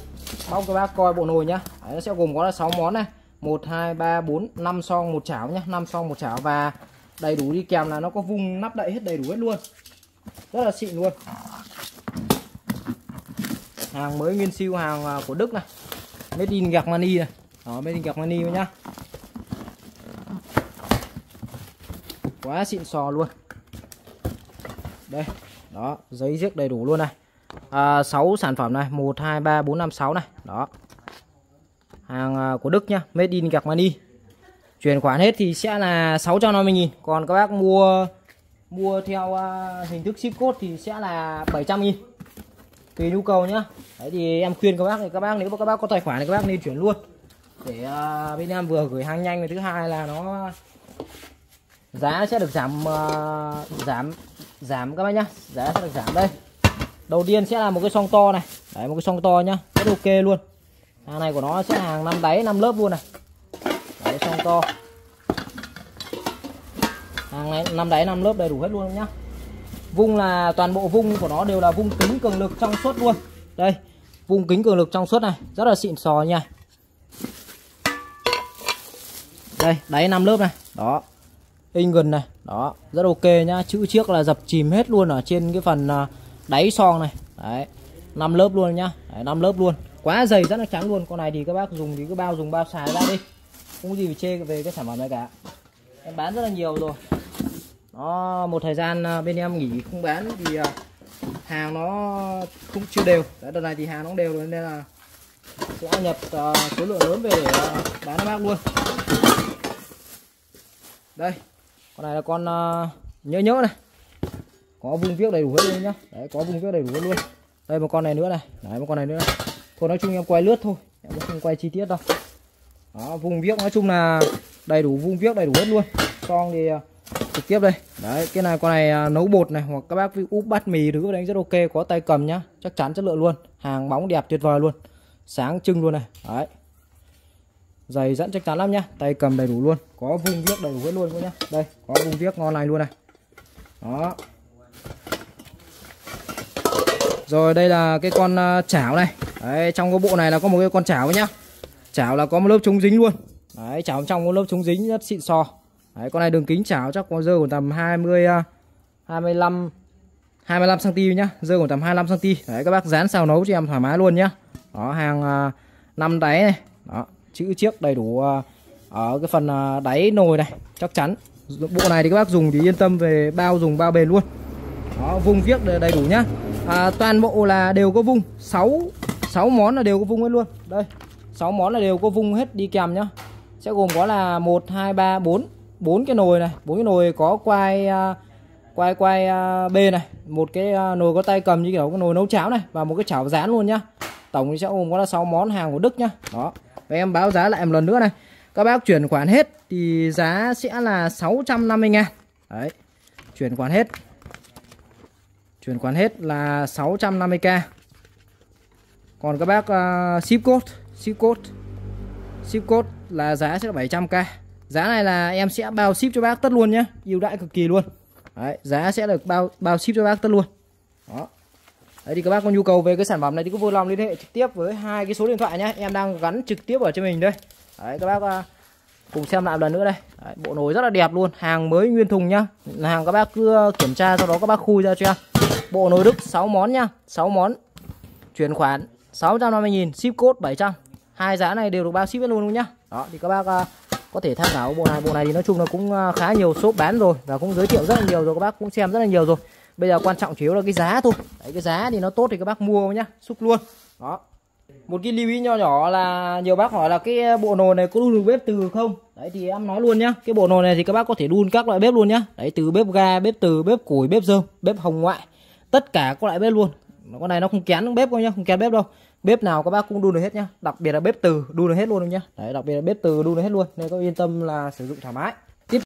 mong các bác coi bộ nồi nhá. Đấy, nó sẽ gồm có là 6 món này. 1 2 3 4 5 song một chảo nhá. 5 song một chảo. Và đầy đủ đi kèm là nó có vung nắp đậy hết đầy đủ hết luôn. Rất là xịn luôn hàng mới nguyên siêu hàng à, của Đức này. Made in gạc Germany này. Đó made in gạc Germany nhá. Quá xịn sò luôn. Đây đó giấy giếc đầy đủ luôn này. À, 6 sản phẩm này 1 2 3 4 5 6 này. Đó. Hàng à, của Đức nhá made in gạc Germany. Chuyển khoản hết thì sẽ là 650.000 còn các bác mua mua theo à, hình thức ship code thì sẽ là 700.000 tùy nhu cầu nhá. Đấy thì em khuyên các bác thì các bác nếu mà các bác có tài khoản thì các bác nên chuyển luôn. Để uh, bên em vừa gửi hàng nhanh và thứ hai là nó giá sẽ được giảm uh, giảm giảm các bác nhá. Giá sẽ được giảm đây. Đầu tiên sẽ là một cái song to này. Đấy một cái song to nhá. Rất ok luôn. Hàng này của nó sẽ hàng năm đáy năm lớp luôn này. Đấy song to. Hàng này năm đáy năm lớp đầy đủ hết luôn nhá vung là toàn bộ vung của nó đều là vung kính cường lực trong suốt luôn. Đây vung kính cường lực trong suốt này rất là xịn sò nha. Đây đáy năm lớp này. Đó. In gần này. Đó rất ok nhá. Chữ chiếc là dập chìm hết luôn ở trên cái phần à, đáy son này. Đấy năm lớp luôn nhá. Đấy, 5 lớp luôn. Quá dày rất là trắng luôn. Con này thì các bác dùng thì cứ bao dùng bao xài ra đi. Không có gì phải chê về cái sản phẩm này cả. Em bán rất là nhiều rồi nó một thời gian à, bên em nghỉ không bán thì à, hàng nó không chưa đều. Đấy đợt này thì hàng nó đều rồi nên là sẽ nhập uh, số lượng lớn về để uh, bán cho bác luôn. Đây con này là con uh, nhớ nhớ này. Có vung viết đầy đủ hết luôn nhá. Đấy có vung viết đầy đủ hết luôn. Đây một con này nữa này. Đấy một con này nữa này. thôi nói chung em quay lướt thôi. Em không quay chi tiết đâu. Đó vùng viết nói chung là đầy đủ vùng viết đầy đủ hết luôn. Xong thì uh, trực tiếp đây. Đấy, cái này con này à, nấu bột này, hoặc các bác úp bát mì thứ đánh rất ok, có tay cầm nhá. Chắc chắn chất lượng luôn. Hàng bóng đẹp tuyệt vời luôn. Sáng trưng luôn này. Đấy. Dày dẫn chắc chắn lắm nhá. Tay cầm đầy đủ luôn. Có vùng viết đầy đủ hết luôn nhá. Đây, có vùng viết ngon này luôn này. Đó. Rồi, đây là cái con à, chảo này. Đấy, trong cái bộ này là có một cái con chảo nhá. Chảo là có một lớp chống dính luôn. Đấy, chảo trong có lớp chống dính rất xịn sò đấy con này đường kính chảo chắc có rơi khoảng tầm 20 25 25 cm nhá. Rơi khoảng tầm 25 cm đấy các bác dán xào nấu cho em thoải mái luôn nhá. Đó hàng uh, năm đáy này. Đó chữ chiếc đầy đủ uh, ở cái phần uh, đáy nồi này chắc chắn. Bộ này thì các bác dùng thì yên tâm về bao dùng bao bền luôn. Đó vung viếc đầy đủ nhá. À, toàn bộ là đều có vung. 6 6 món là đều có vung hết luôn. Đây 6 món là đều có vung hết đi kèm nhá. Sẽ gồm có là 1 2 3 4 bốn cái nồi này bốn cái nồi có quai quay quai quai à, B này một cái à, nồi có tay cầm như kiểu cái nồi nấu cháo này và một cái chảo rán luôn nhá. Tổng thì sẽ gồm có là 6 món hàng của Đức nhá. Đó. Và em báo giá lại một lần nữa này. Các bác chuyển khoản hết thì giá sẽ là 650 ngàn. Đấy. Chuyển khoản hết. Chuyển khoản hết là 650k còn các bác uh, ship code ship code. Ship code là giá sẽ là 700k giá này là em sẽ bao ship cho bác tất luôn nhé ưu đãi cực kỳ luôn. Đấy, giá sẽ được bao bao ship cho bác tất luôn. Đó. Đấy thì các bác có nhu cầu về cái sản phẩm này thì cứ vui lòng liên hệ trực tiếp với hai cái số điện thoại nhé em đang gắn trực tiếp ở trên mình đây. Đấy các bác à, cùng xem lại một lần nữa đây. Đấy, bộ nồi rất là đẹp luôn hàng mới nguyên thùng nhá. Hàng các bác cứ kiểm tra sau đó các bác khui ra cho em. Bộ nồi đức 6 món nhá 6 món. Chuyển khoản 650 000 ship code 700 hai giá này đều được bao ship luôn luôn nhá. Đó thì các bác à, có thể tham khảo bộ này bộ này thì nói chung là cũng à, khá nhiều shop bán rồi và cũng giới thiệu rất là nhiều rồi, các bác cũng xem rất là nhiều rồi. Bây giờ quan trọng chủ yếu là cái giá thôi. Đấy, cái giá thì nó tốt thì các bác mua nhá, xúc luôn. Đó. Một cái lưu ý nho nhỏ là nhiều bác hỏi là cái bộ nồi này có đun được bếp từ không? Đấy, thì em nói luôn nhá, cái bộ nồi này thì các bác có thể đun các loại bếp luôn nhá. Đấy, từ bếp ga, bếp từ, bếp củi, bếp dơm bếp hồng ngoại, tất cả các loại bếp luôn. Con này nó không kén bếp đâu nhá, không kén bếp đâu bếp nào các bác cũng đun được hết nhá. Đặc biệt là bếp từ, đun được hết luôn nhá. Đấy, đặc biệt là bếp từ đun được hết luôn. Nên có yên tâm là sử dụng thoải mái.